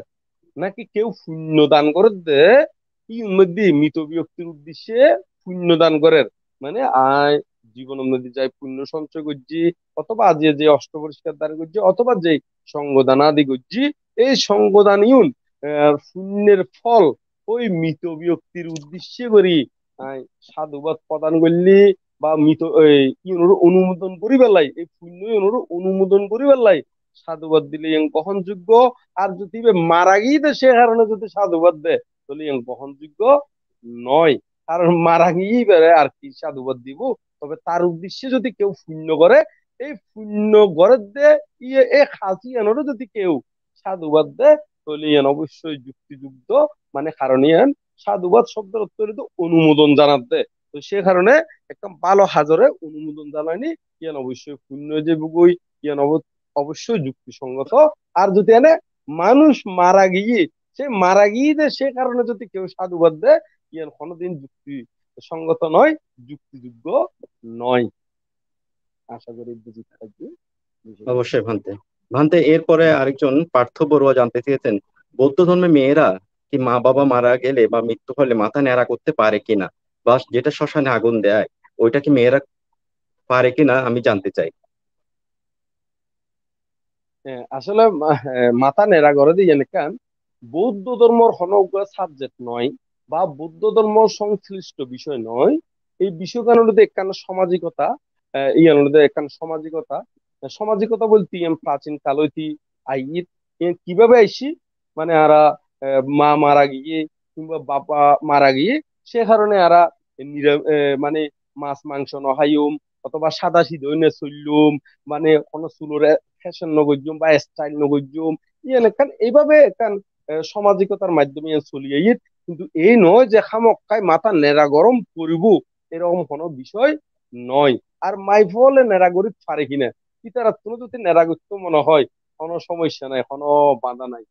নাকি কেউ শূন্য দান করে দে কি মধ্যে মৃত ব্যক্তির উদ্দেশ্যে পুণ্য দান করেন। মানে আয়, জীবন মধ্যে যাই পুণ্য সঞ্চয় করছি, অথবা আজ যে অষ্ট পরিষ্কার দান করছি, অথবা যে সঙ্গদান আদি করছি, এই সঙ্গদান ইউন পুণ্যের ফল ওই মৃত ব্যক্তির উদ্দেশ্যে করি। সাধুবাদ প্রদান করলি বা মৃত ইউনোর অনুমোদন করি পেলাই এই পুণ্য ইউনোর অনুমোদন করি পেলাই সাধুবাদ দিলে গ্রহণযোগ্য আর যদি মারা গিয়ে সে কারণে যদি সাধুবাদ দেয় তাহলে ইয়ং গ্রহণযোগ্য নয়। কারণ মারা গিয়েই বেড়ে আর কি সাধুবাদ দিব। তবে তার উদ্দেশ্যে যদি কেউ পুণ্য করে, এই পুণ্য করে দে ইয়ে এ খাসি এনারও যদি কেউ সাধুবাদ দেয় তাহলে অবশ্যই যুক্তিযুক্ত। মানে কারণ সাধুবাদ শব্দের হলো তো অনুমোদন জানাত দেয় তো সে কারণে একটা ভালো হাজরে অনুমোদন জানায়নি, ইয়ান অবশ্যই পুণ্য যে বুগুই ইয়ান অবশ্যই যুক্তিসঙ্গত। আর যদি এনে মানুষ মারা গিয়ে সে মারা গিয়ে যে সে কারণে যদি কেউ সাধুবাদ দেয় ইয়ান কোনোদিন যুক্তি সঙ্গত নয় যুক্তিযোগ্য নয়। আশা করি বুঝতে থাকবে। অবশ্যই ভান্তে। ভান্তে এরপরে আরেকজন পার্থ বড়ুয়া জানতে চেয়েছেন বৌদ্ধ ধর্মে মেয়েরা কি মা বাবা মারা গেলে বা মৃত্যু হলে মাথা ন্যাড়া করতে পারে কিনা? বা যেটা শ্মশানে আগুন দেয় ওইটা কি মেয়েরা পারে কিনা আমি জানতে চাই। হ্যাঁ, আসলে হ্যাঁ, মাথা নেড়া করে দিয়ে কেন? বৌদ্ধ ধর্মর হনগুলা সাবজেক্ট নয় বা বৌদ্ধ ধর্ম সংশ্লিষ্ট বিষয় নয়। এই বিষয় একখান সামাজিকতা আহ, ইয়ান হলো সামাজিকতা সামাজিকতা বলতে প্রাচীন কাল আইত কীভাবে আইসি? মানে আরা মা মারা গিয়ে কিংবা বাবা মারা গিয়ে সে কারণে আরা মানে মাছ মাংস নহাইম অথবা সাদা সিধে চললুম মানে কোনো চুলোরে ফ্যাশন নগর্যম বা স্টাইল নগর্যম ইয়ান একখান এইভাবে একখান আহ, সামাজিকতার মাধ্যমে চলিয়ে কিন্তু এই নয় যে খামক্কায় মাথা নেড়া গরম করব এরকম কোনো বিষয় নয় আর মাইফলে নেড়া গরিব পারে কিনা। ইতারা যদি নেরাগুত্ব মনে হয়, কোনো সমস্যা নাই, কোনো বাধা নাই।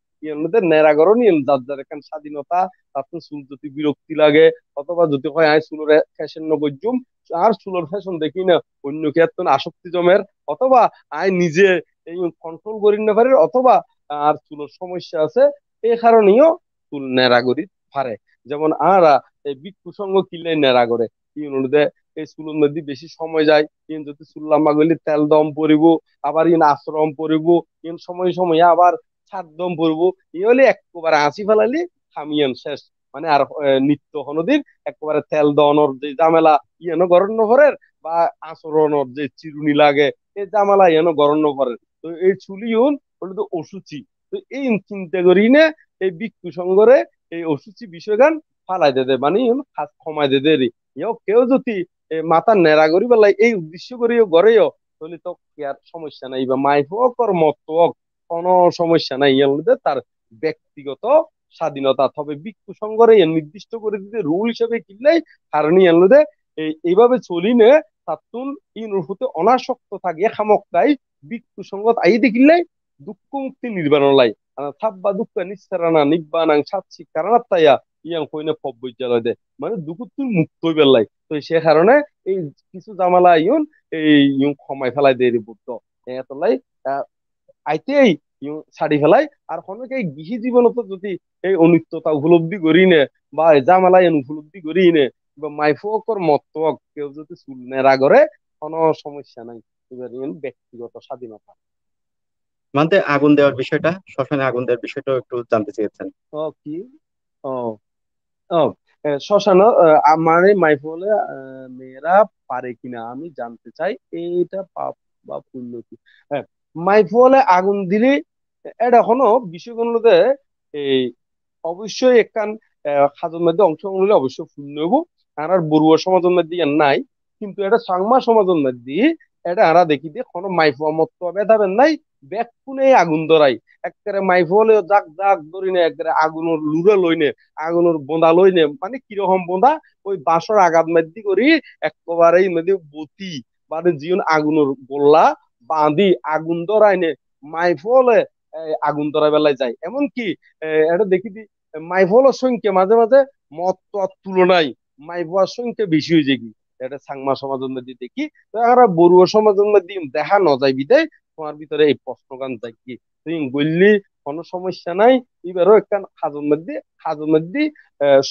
স্বাধীনতা তার চুল যদি বিরক্তি লাগে, অথবা যদি হয় আই চুলের ফ্যাশন নগজ্জুম আর চুলের ফ্যাশন দেখি না, অন্য কে এত আসক্তি জমের অথবা আই নিজে এই কন্ট্রোল করি না পারে অথবা আর চুলের সমস্যা আছে এই কারণেও চুল নেড়া করি পারে যেমন আরা, এই বিক্ষু সঙ্গ কিনলে নেড়া করে অনুরোধে এই চুলের মধ্যে বেশি সময় যায়। ইন যদি চুল লাম্বা গলি তেল দম পরিব, আবার ইন আশ্রম পরিব, ইন সময় সময় আবার ছাদ দম পরিব ই হলে একবারে আসি ফেলালি খামিয়ান শেষ। মানে আর নিত্য হনদির একেবারে তেল দনর যে জামেলা ইয়েন গরণ নভরের বা আচরণর যে চিরুনি লাগে এই জামেলা ইয়েন গরণ নভরের তো এই চুলিউন ওটা তো অসুচি। তো এই চিন্তা করি না এই বিক্ষু সঙ্গরে এই অসুচি বিষয়গান ফালাই দে মানে হাত কমাই দে দে ইও কেউ যদি মাথা নেড়া করি বেলাই এই উদ্দেশ্য করিও, গড়েও, তাহলে তো আর সমস্যা নাই বা মাই হোক আর মত হোক, কোনো সমস্যা নাই। এর তার ব্যক্তিগত স্বাধীনতা তবে বিক্ষু সংঘরে নির্দিষ্ট করে দিতে রুল হিসেবে কিনলেই কারণ এর মধ্যে এইভাবে চলি নে তাতুন ইন হতে অনাসক্ত থাকে খামকাই বিক্ষু সংগত আই দেখিলে দুঃখ মুক্তি নির্বাণ লাই থাব্বা দুঃখ নিঃসারানা নিব্বানাং সাচ্ছি কারণাত্তায়া ইয়াং কইনে পব্বজ্জালয় দে। মানে দুঃখ তুই মুক্ত হইবার লাই তো সে কারণে এই কিছু জামালা ইউন, এই ইউন ক্ষমাই ফেলাই দিয়ে বুদ্ধ। এতলাই আইতেই ইউন ছাড়ি ফেলাই। আর অনেকে গৃহী জীবনত যদি এই অনিত্যতা উপলব্ধি করি নে বা জামালা এন উপলব্ধি করি নে বা মাইফকর মত কেউ যদি চুল নেড়া করে কোনো সমস্যা নাই। ব্যক্তিগত স্বাধীনতা। মানতে আগুন দেওয়ার বিষয়টা শ্মশানে আগুন দেওয়ার বিষয়টা একটু জানতে চেয়েছেন। ও কি? ও ও শ্মশান মানে মাইফলে মেয়েরা পারে কিনা আমি জানতে চাই এইটা পাপ বা পুণ্য কি? হ্যাঁ মাইফলে আগুন দিলে এটা এখনও বিষয়গুলোতে এই অবশ্যই একখান খাজের মধ্যে অংশগ্রহণ হলে অবশ্যই পুণ্য হব। আর বড়ুয়া সমাজের মধ্যে নাই কিন্তু এটা সাংমা সমাজের মধ্যে এটা আরা দেখি দিয়ে কোনো মাইফুয়া মত বেধাবেন নাই। ব্যাকুনে আগুন ধরাই একেবারে মাইফু হলে জাক জাক ধরি নে, একেবারে আগুনের লুড়ে লই নে আগুনের বোঁদা লই নে মানে কীরকম বোঁদা ওই বাঁশর আঘাত মেদি করি একেবারে মেদি বতি মানে জিওন আগুনের গোল্লা বাঁধি আগুন ধরাই নে মাইফু হলে আগুন ধরাই বেলায় যায়। এমনকি এটা দেখি দি মাইফলের সংখ্যা মাঝে মাঝে মত তুলনায় মাইফুয়ার সংখ্যা বেশি হয়ে যায় কি। এটা সাংমা সমাজের মধ্যে দেখি আমরা বড়ুয়া সমাজের মধ্যে দেখা ন যায় তোমার ভিতরে এই প্রশ্নগান যায় কি? তুই বললি, কোনো সমস্যা নাই, এবারও একটা খাজের মধ্যে খাজের মধ্যে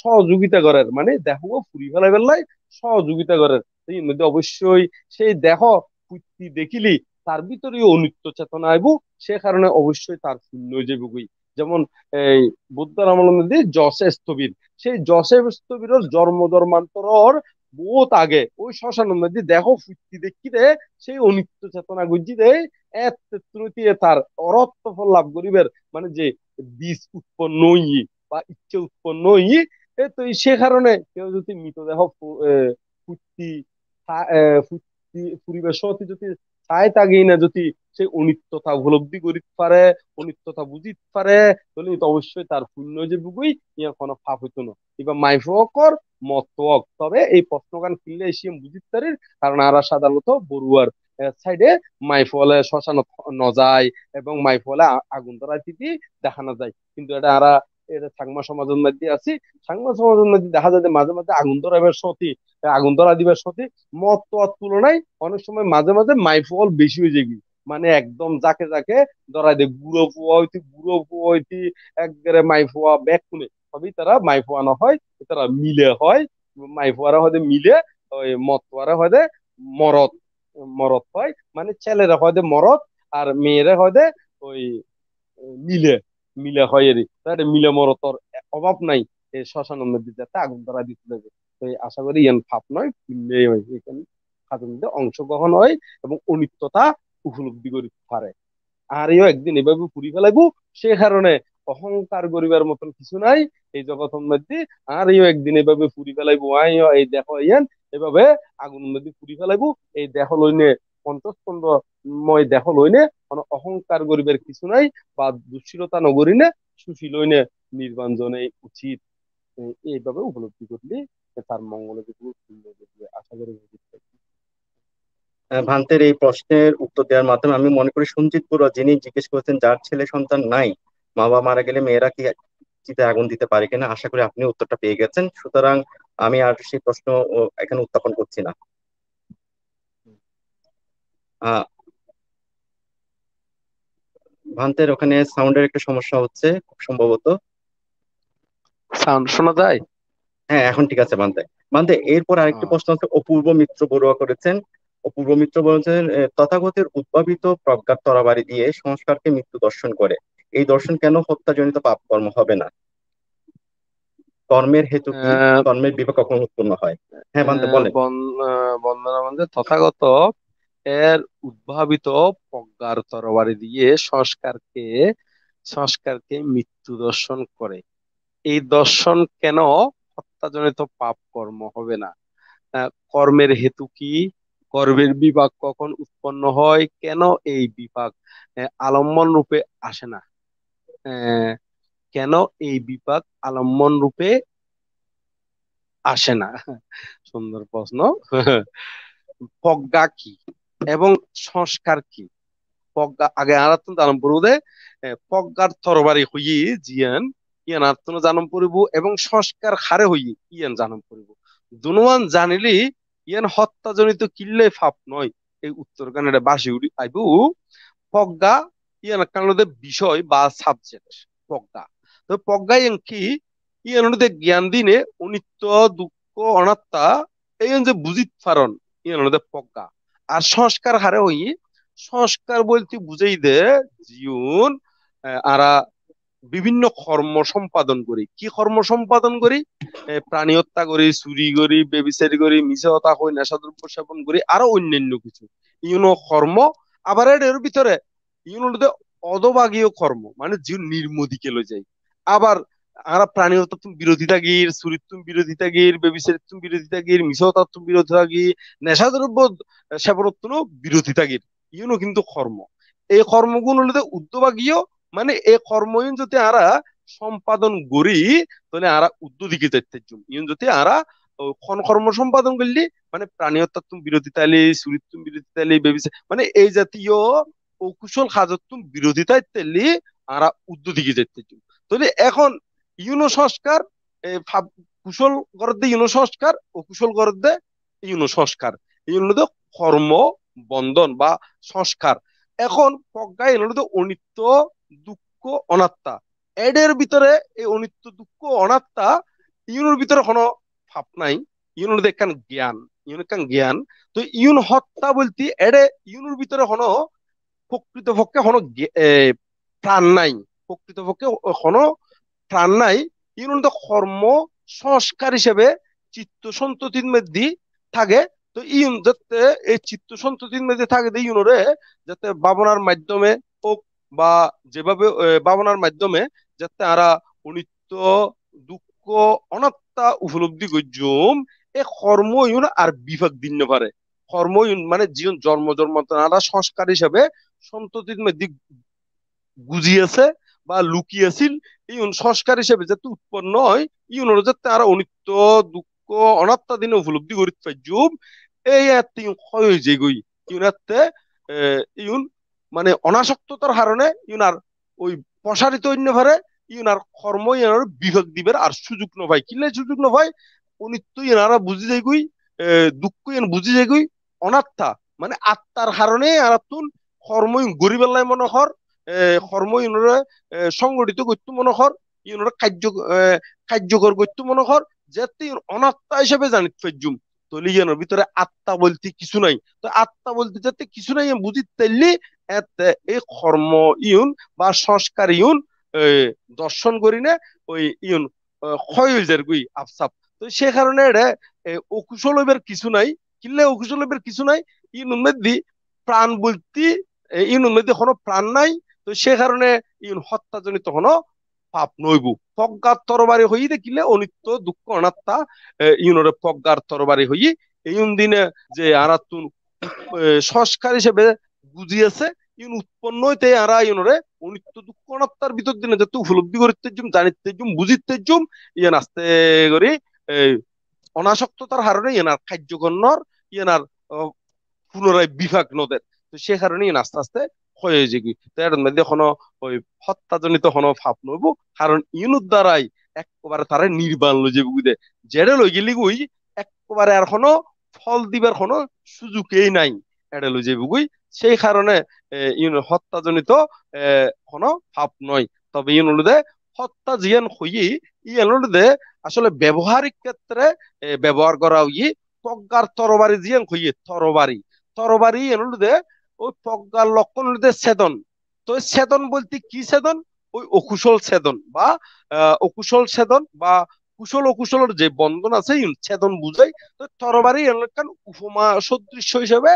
সহযোগিতা করার মানে দেখো ফুরি ফেলা বেলায় সহযোগিতা করার। এই মধ্যে অবশ্যই সেই দেহ ফুটি দেখিলি, তার ভিতরে অনিত্য চেতনা আইব, সে কারণে অবশ্যই তার শূন্য যাবে যেমন, এই বুদ্ধ মধ্যে যশে স্থবির সেই যশে স্থবিরের জন্ম ধর্মান্তর বহুত আগে। ওই শ্মশানের মধ্যে দেহ ফুটি দেখি দে সেই অনিত্য চেতনা গুজি দে তৃতীয় তার। অরত্ব ফল লাভ করিবের। মানে যে বীজ উৎপন্ন বা ইচ্ছে উৎপন্ন তো সে কারণে কেউ যদি মৃতদেহ ফুটি ফুটি পরিবেশ যদি চাই তাগেই না যদি সে অনিত্যতা উপলব্ধি করিতে পারে, অনিত্যতা বুঝিতে পারে, তাহলে অবশ্যই তার পুণ্য যে বুকুই ইয়া কোনো পাপ হইতো না। এবার মাইফকর মতক তবে এই প্রশ্নগান ফিরলে এসে বুঝিতে পারি কারণ আরা সাধারণত বড়ুয়ার সাইডে মাইফলে শ্মশান নজায় এবং মাইফলে আগুন ধরা তিথি দেখানো যায়। কিন্তু এটা আরা, এটা সাংমা সমাজের মধ্যে আছি। সাংমা সমাজের মধ্যে দেখা যায় মাঝে মাঝে আগুন ধরাবার সতী আগুন ধরা দিবার সতী মত তুলনায় অনেক সময় মাঝে মাঝে মাইফল বেশি হয়ে যায় মানে একদম যাকে যাকে ধরাই দেয়, গুঁড়ো ফুয়া হইতে, গুঁড়ো ফুয়া হইতে একবারে মাই ফুয়া ব্যাগ খুলে। সবই তারা মাই ফুয়ানো হয় তারা মিলে হয় মাই ফুয়ারা হয়তো মিলে ওই মত ফুয়ারা হয়তো মরত মরত হয় মানে ছেলেরা হয়তো মরত আর মেয়েরা হয়তো ওই মিলে মিলে হয় এরই তাহলে মিলে মরতর অভাব নাই, এই শ্মশানের মধ্যে যাতে আগুন ধরা দিতে দেবে তো আশা করি ইয়ান ফাপ নয় মিলে হয় এখানে অংশগ্রহণ হয় এবং অনিত্যতা উপলব্ধি করতে পারে আর একদিন এভাবে পুরি ফেলাইবো সে কারণে অহংকার করিবার মতন কিছু নাই। এই জগতের মধ্যে আর এও একদিন এভাবে পুরি ফেলাইবো। আই, এই দেখো ইয়ান, এভাবে আগুন মধ্যে পুরি ফেলাইবো। এই দেহ লইনে পঞ্চস্কন্দ মই দেহ লইনে কোনো অহংকার করিবার কিছু নাই বা দুশ্চিরতা নগরিনে সুশী লইনে নির্বাণ জনে উচিত। এইভাবে উপলব্ধি করলে তার মঙ্গল আশা করি ভান্তের এই প্রশ্নের উত্তর দেওয়ার মাধ্যমে আমি মনে করি সঞ্জিত বড়ুয়া যিনি জিজ্ঞেস করেছেন, যার ছেলে সন্তান নাই মা বাবা মারা গেলে মেয়েরা কি চিতে আগুন দিতে পারে কিনা? আশা করি আপনি উত্তরটা পেয়ে গেছেন। সুতরাং আমি আর সেই প্রশ্ন এখানে উত্থাপন করছি না। ভান্তের ওখানে সাউন্ডের একটা সমস্যা হচ্ছে খুব সম্ভবত। সাউন্ড শোনা যায়? হ্যাঁ এখন ঠিক আছে ভান্তে। ভান্তে এরপর আরেকটি প্রশ্ন হচ্ছে অপূর্ব মিত্র বড়ুয়া করেছেন। অপূর্ব মিত্র বলেছেন তথাগতের উদ্ভাবিত প্রজ্ঞার তরাবারি দিয়ে সংস্কারকে মৃত্যু দর্শন করে। এই দর্শন কেন হত্যাজনিত পাপ কর্ম হবে না? কর্মের হেতু কর্মের বিবেক কখন উৎপন্ন হয়? হ্যাঁ ভান্তে আহ, বলেন। বন্দনা মানে তথাগত এর উদ্ভাবিত প্রজ্ঞার তরবারি দিয়ে সংস্কারকে সংস্কারকে মৃত্যু দর্শন করে। এই দর্শন কেন হত্যাজনিত পাপ কর্ম হবে না? কর্মের হেতু কি? কর্মের বিভাগ কখন উৎপন্ন হয়? কেন এই আহ, আলম্বন রূপে আসে না? কেন এই বিপাক আলম্বন রূপে আসে না? সুন্দর প্রশ্ন। প্রজ্ঞা কি এবং সংস্কার কি? প্রজ্ঞা আগে আরাতন জানাম পড়বে প্রজ্ঞার তরবারি হইয়ে জিয়ান, ইয়ান আত্মন জানাম পড়িব এবং সংস্কার হারে হইয়ে ইয়ান জানাম পড়িব। দুনুয়ান জানিলি, ইয়ান হত্যাজনিত কিল্লে ফাপ নয়। এই উত্তর কানাডা বাসি উড়ি আইব। প্রজ্ঞা ইয়ান কানাডা বিষয় বা সাবজেক্ট প্রজ্ঞা তো প্রজ্ঞা ইয়ান কি? ইয়ান ওদের জ্ঞান দিনে অনিত্য, দুঃখ এই যে বুঝিত আর সংস্কার হারে হই, সংস্কার বলতে বুঝাই দে জীবন আরা বিভিন্ন কর্ম সম্পাদন করি। কি কর্ম সম্পাদন করি? প্রাণী হত্যা করি, চুরি করি বেবিচারি করি, মিছে হত্যা করি নেশাদ্রব্য সেবন করি, আরও অন্যান্য কিছু। ইউনো কর্ম, আবার এর ভিতরে ইউনোতে অদবাগীয় কর্ম মানে জীবন নির্মদিকে লই যায়। আবার আরা প্রাণী হত্যা তুমি বিরোধী থাকির চুরির তুমি বিরোধী থাকির বেবিচারির তুমি বিরোধী থাকির মিছে হত্যা তুমি বিরোধী থাকি নেশাদ্রব্য সেবনত বিরোধী থাকির ইউনো কিন্তু কর্ম। এই কর্মগুলো হলো উদ্যোগীয় মানে এই কর্মইন যদি আরা সম্পাদন করি, তাহলে আরা উদ্যোগীকে যাইতে ইউন যদি আরা কর্ম সম্পাদন করলি মানে প্রাণী তুমি বিরোধিতালি চুরির তুমি বিরোধিতালি বেবিচার মানে এই জাতীয় অকুশল কাজত তুমি বিরোধিতায় তেলি আরা উদ্যোগীকে যাইতে জুম তাহলে এখন ইউনো সংস্কার কুশল গরদে ইউনো সংস্কার, অকুশল গরদে ইউনো সংস্কার। ইউনো কর্ম, বন্ধন বা সংস্কার। এখন প্রজ্ঞা এগুলো অনিত্য, দুঃখ, অনাত্মা। এডের ভিতরে এই অনিত্য, দুঃখ, অনাত্মা ইউনোর ভিতরে কোনো ভাব নাই। ইউনোর দেখান জ্ঞান। ইউন জ্ঞান। তো ইউন হত্যা বলতে এডে ইউনোর ভিতরে কোনো প্রকৃতপক্ষে কোনো প্রাণ নাই। প্রকৃতপক্ষে কোনো প্রাণ নাই। ইউনোর তো কর্ম সংস্কার হিসেবে চিত্ত সন্ততির মধ্যে থাকে। তো ইউন যাতে এই চিত্ত সন্ততির মধ্যে থাকে ইউনোরে যাতে ভাবনার মাধ্যমে হোক বা যেভাবে ভাবনার মাধ্যমে যাতে আরা অনিত্য, দুঃখ, অনাত্মা উপলব্ধি করছুম এ কর্ম ইউন আর বিভাগ দিন পারে। কর্ম ইউন মানে জীবন, জন্ম, জন্মান্তর সংস্কার হিসেবে সন্ততির মধ্যে গুজিয়েছে বা লুকিয়েছিল ইউন সংস্কার হিসেবে যাতে উৎপন্ন হয় ইউনোর যাতে আর অনিত্য, দুঃখ, অনাত্মা দিনে উপলব্ধি করিতে পারছুম এই এতে ক্ষয় হয়ে যায় গই ইউন ইউন মানে অনাসক্ততার কারণে ইউন আর ওই প্রসারিত অন্য ভারে ইউন আর কর্ম ইউনার বিভাগ দিবের আর সুযোগ নপায়। কিলে সুযোগ নপায়? অনিত্য ইউনারা বুঝি যায় গই দুঃখ ইউন বুঝি যায় গই অনাত্মা মানে আত্মার কারণে আর তুন কর্ম ইউন গরিবেল্লাই মনে হর সংগঠিত করতে মনে হর ইউনরে কার্য কার্যকর করতে মনে হর অনাত্মা হিসেবে জানিত পারজুম তলি ইয়ানোর ভিতরে আত্মা বলতে কিছু নাই। তো আত্মা বলতে যাতে কিছু নাই পারলি এতে এই কর্ম ইউন বা সংস্কার ইউন দর্শন করি না ওই ইউন ক্ষয় হয়ে যায় গুই আফসাপ তো সে কারণে এটা কিছু নাই কিনলে অকুশল কিছু নাই ইউন মধ্যে প্রাণ বলতে এ, ইউন মধ্যে কোনো প্রাণ নাই তো সে কারণে ইউন হত্যাজনিত কোনো পাপ নইব। প্রজ্ঞার তরবারি হই দেখিলে অনিত্য দুঃখ অনাত্মা ইউনরে প্রজ্ঞার তরবারি হই এই দিনে যে আরাতুন সংস্কার হিসেবে বুঝিয়েছে ইউন উৎপন্ন হইতে আরা ইউনরে অনিত্য দুঃখ অনাত্মার ভিতর দিনে যাতে উপলব্ধি করিতে জুম জানিতে জুম বুঝিতে জুম ইয়ান আস্তে করে অনাসক্ততার হারণে ইয়ানার কার্যকর্ণর ইয়ানার পুনরায় বিভাগ নদের। তো সে কারণে আস্তে আস্তে হয়ে যাবি তো এর মধ্যে কোনো ওই হত্যাজনিত কোনো ভাব নইব কারণ ইনুর দ্বারাই একবারে তারা নির্বাণ লই যাবে বুঝে জেডে লই গেলি গুই একবারে আর কোনো ফল দিবার কোনো সুযোগই নাই এডে লই যাবে গুই সেই কারণে ইউন হত্যাজনিত কোনো ভাব নয় তবে ইউন হলুদে হত্যা জিয়ান হই ইয়েন হলুদে আসলে ব্যবহারিক ক্ষেত্রে ব্যবহার করা হই প্রজ্ঞার তরবারি জিয়ান হইয়ে তরবারি তরবারি ইয়েন হলুদে ওই প্রজ্ঞার লক্ষণ হলুদে ছেদন। তো ছেদন বলতে কি ছেদন? ওই অকুশল ছেদন বা অকুশল ছেদন বা কুশল অকুশলের যে বন্ধন আছে ছেদন বুঝাই তো তরবারি এলাকান উপমা সদৃশ্য হিসেবে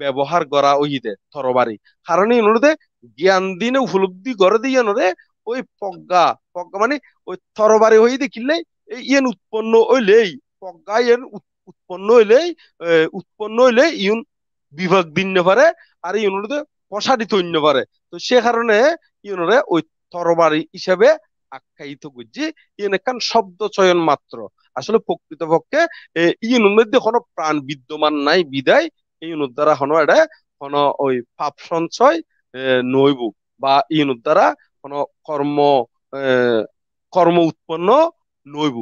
ব্যবহার করা ওইতে তরবারি। কারণ ইনুতে জ্ঞান দিনে উপলব্ধি করে দিয়ে নরে ওই প্রজ্ঞা প্রজ্ঞা মানে ওই তরবারি হই দেখিলে ইয়েন উৎপন্ন হইলেই প্রজ্ঞা ইয়েন উৎপন্ন হইলেই উৎপন্ন হইলে ইউন বিভাগ দিন পারে আর ইউনুতে প্রসারিত হইন পারে। তো সে কারণে ইউনরে ওই তরবারি হিসেবে আখ্যায়িত করছি ইয়েন একখান শব্দ চয়ন মাত্র। আসলে প্রকৃতপক্ষে ইয়েনের মধ্যে কোনো প্রাণ বিদ্যমান নাই, বিদায়। এই দ্বারা হনো এটা, কোনো ওই পাপ সঞ্চয় নইব বা ইনুর দ্বারা কোনো কর্ম কর্ম উৎপন্ন নইব।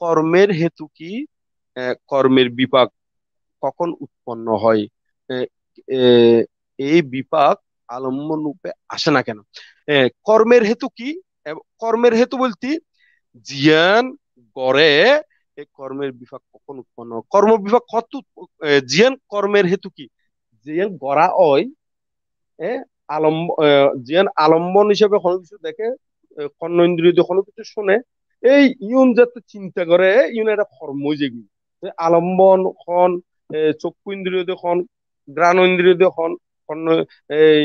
কর্মের হেতু কি? কর্মের বিপাক কখন উৎপন্ন হয়? এই বিপাক আলম্বন রূপে আসে না কেন? কর্মের হেতু কি? কর্মের হেতু বলতে জিয়ান গড়ে কর্মের বিভাগ কখন উৎপন্ন? কর্ম বিভাগ কত জিয়ান কর্মের হেতু কি? জিয়ান গড়া হয় আলম্ব জিয়ান আলম্বন হিসেবে কোনো কিছু দেখে কর্ণ ইন্দ্রিয় কোনো কিছু শুনে, এই ইউন যাতে চিন্তা করে ইউন একটা কর্ম যেগুলি। আলম্বন খন চক্ষু ইন্দ্রিয় খন গ্রাণ ইন্দ্রিয় খন কর্ণ এই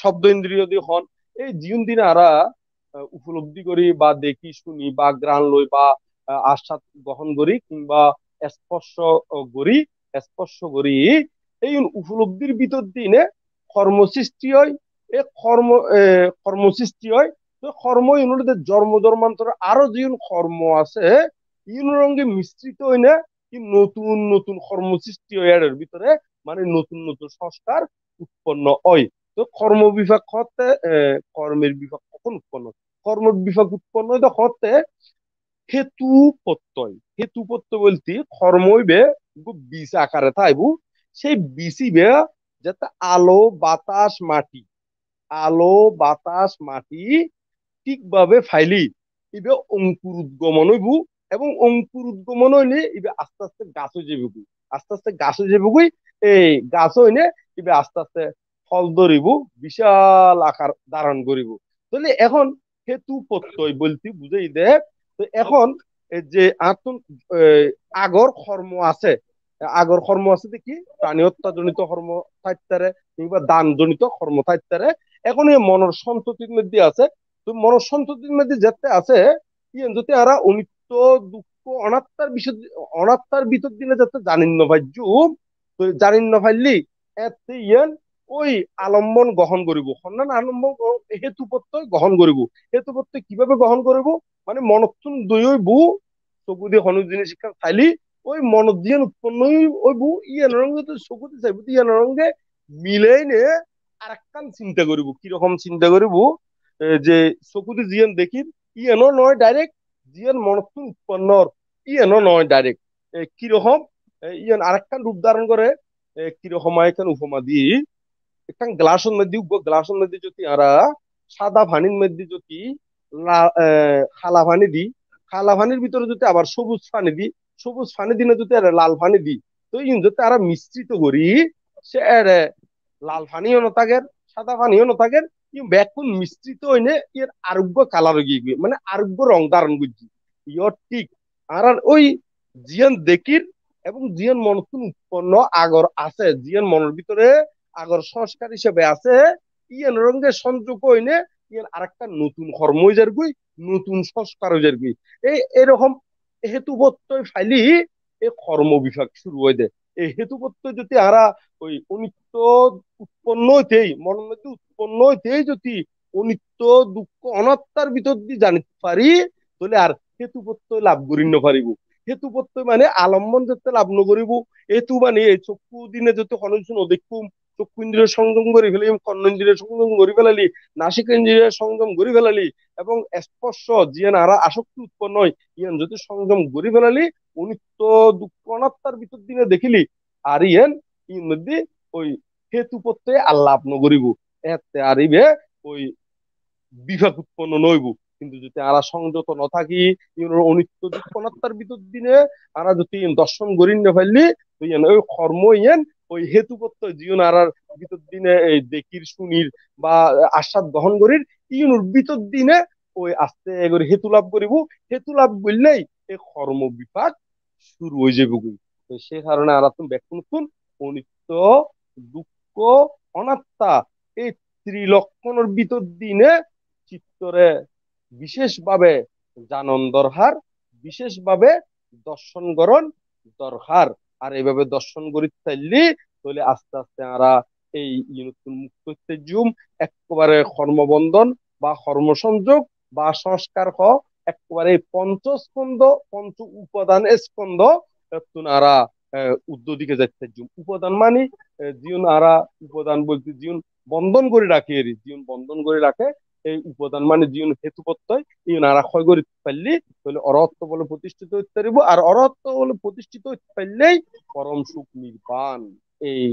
শব্দ ইন্দ্রিয় দিয়ে খন এই জিউন দিনে আরা উপলব্ধি করি বা দেখি, শুনি বা গ্রাণ লই বা আশ্বাদ গ্রহণ করি কিংবা স্পর্শ করি স্পর্শ করি, এই উপলব্ধির ভিতর দিনে কর্ম সৃষ্টি হয়, এ কর্ম কর্মসৃষ্টি হয়, তো কর্ম ইউনিটের জন্ম, জন্মান্তর আরও যে কর্ম আছে ইউনের রঙে মিশ্রিত হয় না কি নতুন নতুন কর্ম সৃষ্টি হয় এর ভিতরে মানে নতুন নতুন সংস্কার উৎপন্ন হয়। তো কর্ম বিভাগ হতে কর্মের বিভাগ কখন উৎপন্ন কর্ম বিভাগ উৎপন্ন হয় হতে হেতু প্রত্যয় হেতু প্রত্যয় বলতে কর্মইবে বিষ আকারে থাইবু। সেই বিসিবে যাতে আলো, বাতাস, মাটি। আলো, বাতাস, মাটি ঠিকভাবে ফাইলি। ইবে অঙ্কুর উদ্গমন হইব এবং অঙ্কুর উদ্গমন হইলে ইবে আস্তে আস্তে গাছ হয়ে যাবে আস্তে আস্তে গাছ হয়ে যাবে এই গাছ হইলে ইবে আস্তে আস্তে ফল ধরিব বিশাল আকার ধারণ করিব তাহলে এখন হেতু প্রত্যয় বলতে বুঝাই দে। তো এখন যে আতন আগর কর্ম আছে আগর কর্ম আছে দেখি প্রাণী হত্যাজনিত কর্ম থাকতারে কিংবা দান জনিত কর্ম থাকতারে এখন এই মনের সন্ততির মধ্যে আছে। তো মনের সন্ততির মধ্যে যেতে আছে ইয়েন যদি আরা অনিত্য, দুঃখ অনাত্মার বিষয় অনাত্মার ভিতর দিনে যাতে জানিন না ভাইজু তো জানিন না ভাইলি এতে ইয়েন ওই আলম্বন গ্রহণ করিব। সন্ধান আলম্বন হেতু প্রত্যয় গ্রহণ করিব। হেতু প্রত্যয় কীভাবে গ্রহণ করিব? মানে মনতুন দুই বু চকু দিয়ে হনু জিনিস শিক্ষা চাইলি, ওই মনত দিয়ে উৎপন্ন ওই বু ইয়ে নরঙ্গে তো চকু দিয়ে চাইব ইয়ে নরঙ্গে মিলেই নে আর একখান চিন্তা করিব, কীরকম চিন্তা করিব? যে চকুতে জিয়ান দেখি ইয়েনো নয় ডাইরেক্ট জিয়ান মনতুন উৎপন্নর ইয়েনো নয় ডাইরেক্ট কীরকম? ইয়ান আরেকখান রূপ ধারণ করে কীরকম একখান উপমা দিয়ে একখান গ্লাসের মধ্যে গ্লাসের মধ্যে যদি আরা, সাদা পানির মধ্যে যদি খালা পানি দি, খালা পানির ভিতরে যদি আবার সবুজ পানি দি, সবুজ পানি দিনে যদি লাল পানি দি, তো ইন যদি আরা মিশ্রিত করি, সে লাল পানিও না থাকে, সাদা পানিও না থাকে ব্যাকুন মিশ্রিত হইনে এর আরোগ্য কালার গিয়ে মানে আরোগ্য রং ধারণ করছি। ইয়র ঠিক আর ওই জিয়ান দেখির এবং জিয়ান মনতুন উৎপন্ন আগর আছে, জিয়ান মনের ভিতরে আগর সংস্কার হিসেবে আছে, ইয়ান রঙে সংযোগ হইনে ইয়ান আরেকটা নতুন কর্ম যার গুই, নতুন সংস্কার যার গুই। এই এরকম হেতুবত্তই ফাইলি এই কর্ম বিভাগ শুরু হয়ে দেয় এই হেতুবত্ত যদি আরা ওই অনিত্য উৎপন্ন হইতেই মনের মধ্যে উৎপন্ন হইতেই যদি অনিত্য দুঃখ অনাত্মার ভিতর দিয়ে জানিতে পারি, তাহলে আর হেতুবত্ত লাভ করি না পারিব। হেতু প্রত্যয় মানে আলম্বন যেতে লাভ নকরিব এতু মানে চক্ষু দিনে যদি হনুন অধিকুম চক্ষু ইন্দ্রিয় সংযম করে ফেলি কর্ণ ইন্দ্রিয় সংযম করে ফেলালি, নাসিক ইন্দ্রিয় সংযম করে ফেলালি এবং স্পর্শ জিয়ান আরা আসক্তি উৎপন্ন হয়, ইয়ান যদি সংযম করে ফেলালি, অনিত্য দুঃখ অনাত্মার ভিতর দিনে দেখিলি আর ইয়ান ইন মধ্যে ওই হেতু প্রত্যয় আল্লাহ আপন করিব এতে আর ইবে ওই বিভাগ উৎপন্ন নইব। কিন্তু যদি আরা সংযত ন থাকি, ইউনোর অনিত্য দুঃখ অনাত্মার ভিতর দিনে আরা যদি দর্শন করিন না ফেললি তো ইয়ান ওই কর্ম ইয়ান ওই হেতু প্রত্যয় জীবন আরার ভিতর দিনে এই দেখির, শুনির বা আস্বাদ গ্রহণ করির, ইউনোর ভিতর দিনে ওই আস্তে করে হেতু লাভ করিব। হেতু লাভ করলেই এই কর্ম বিপাক শুরু হয়ে যাবে সে কারণে আর তুমি ব্যাখ্যা নতুন, অনিত্য, দুঃখ, অনাত্মা এই ত্রিলক্ষণের ভিতর দিনে চিত্তরে বিশেষভাবে জানন দরকার বিশেষভাবে দর্শন গরণ দরকার আর এইভাবে দর্শন করি চাইলি, তাহলে আস্তে আস্তে আমরা এই নতুন মুক্ত জুম। একেবারে কর্মবন্ধন বা কর্মসংযোগ বা সংস্কার হ। একেবারে পঞ্চস্কন্ধ, পঞ্চ উপাদান স্কন্ধ তুনারা উদ্যোদিকে যাচ্ছে জুম। উপাদান মানে জীবন আরা, উপাদান বলতে জীবন বন্ধন করে রাখে জীবন বন্ধন করে রাখে এই উপাদান মানে জীবন হেতু প্রত্যয়, এই নারা ক্ষয় করে পারলি তাহলে অরত্ব বলে প্রতিষ্ঠিত হইতে পারিব, আর অরত্ব বলে প্রতিষ্ঠিত হইতে পারলেই পরম সুখ নির্বাণ। এই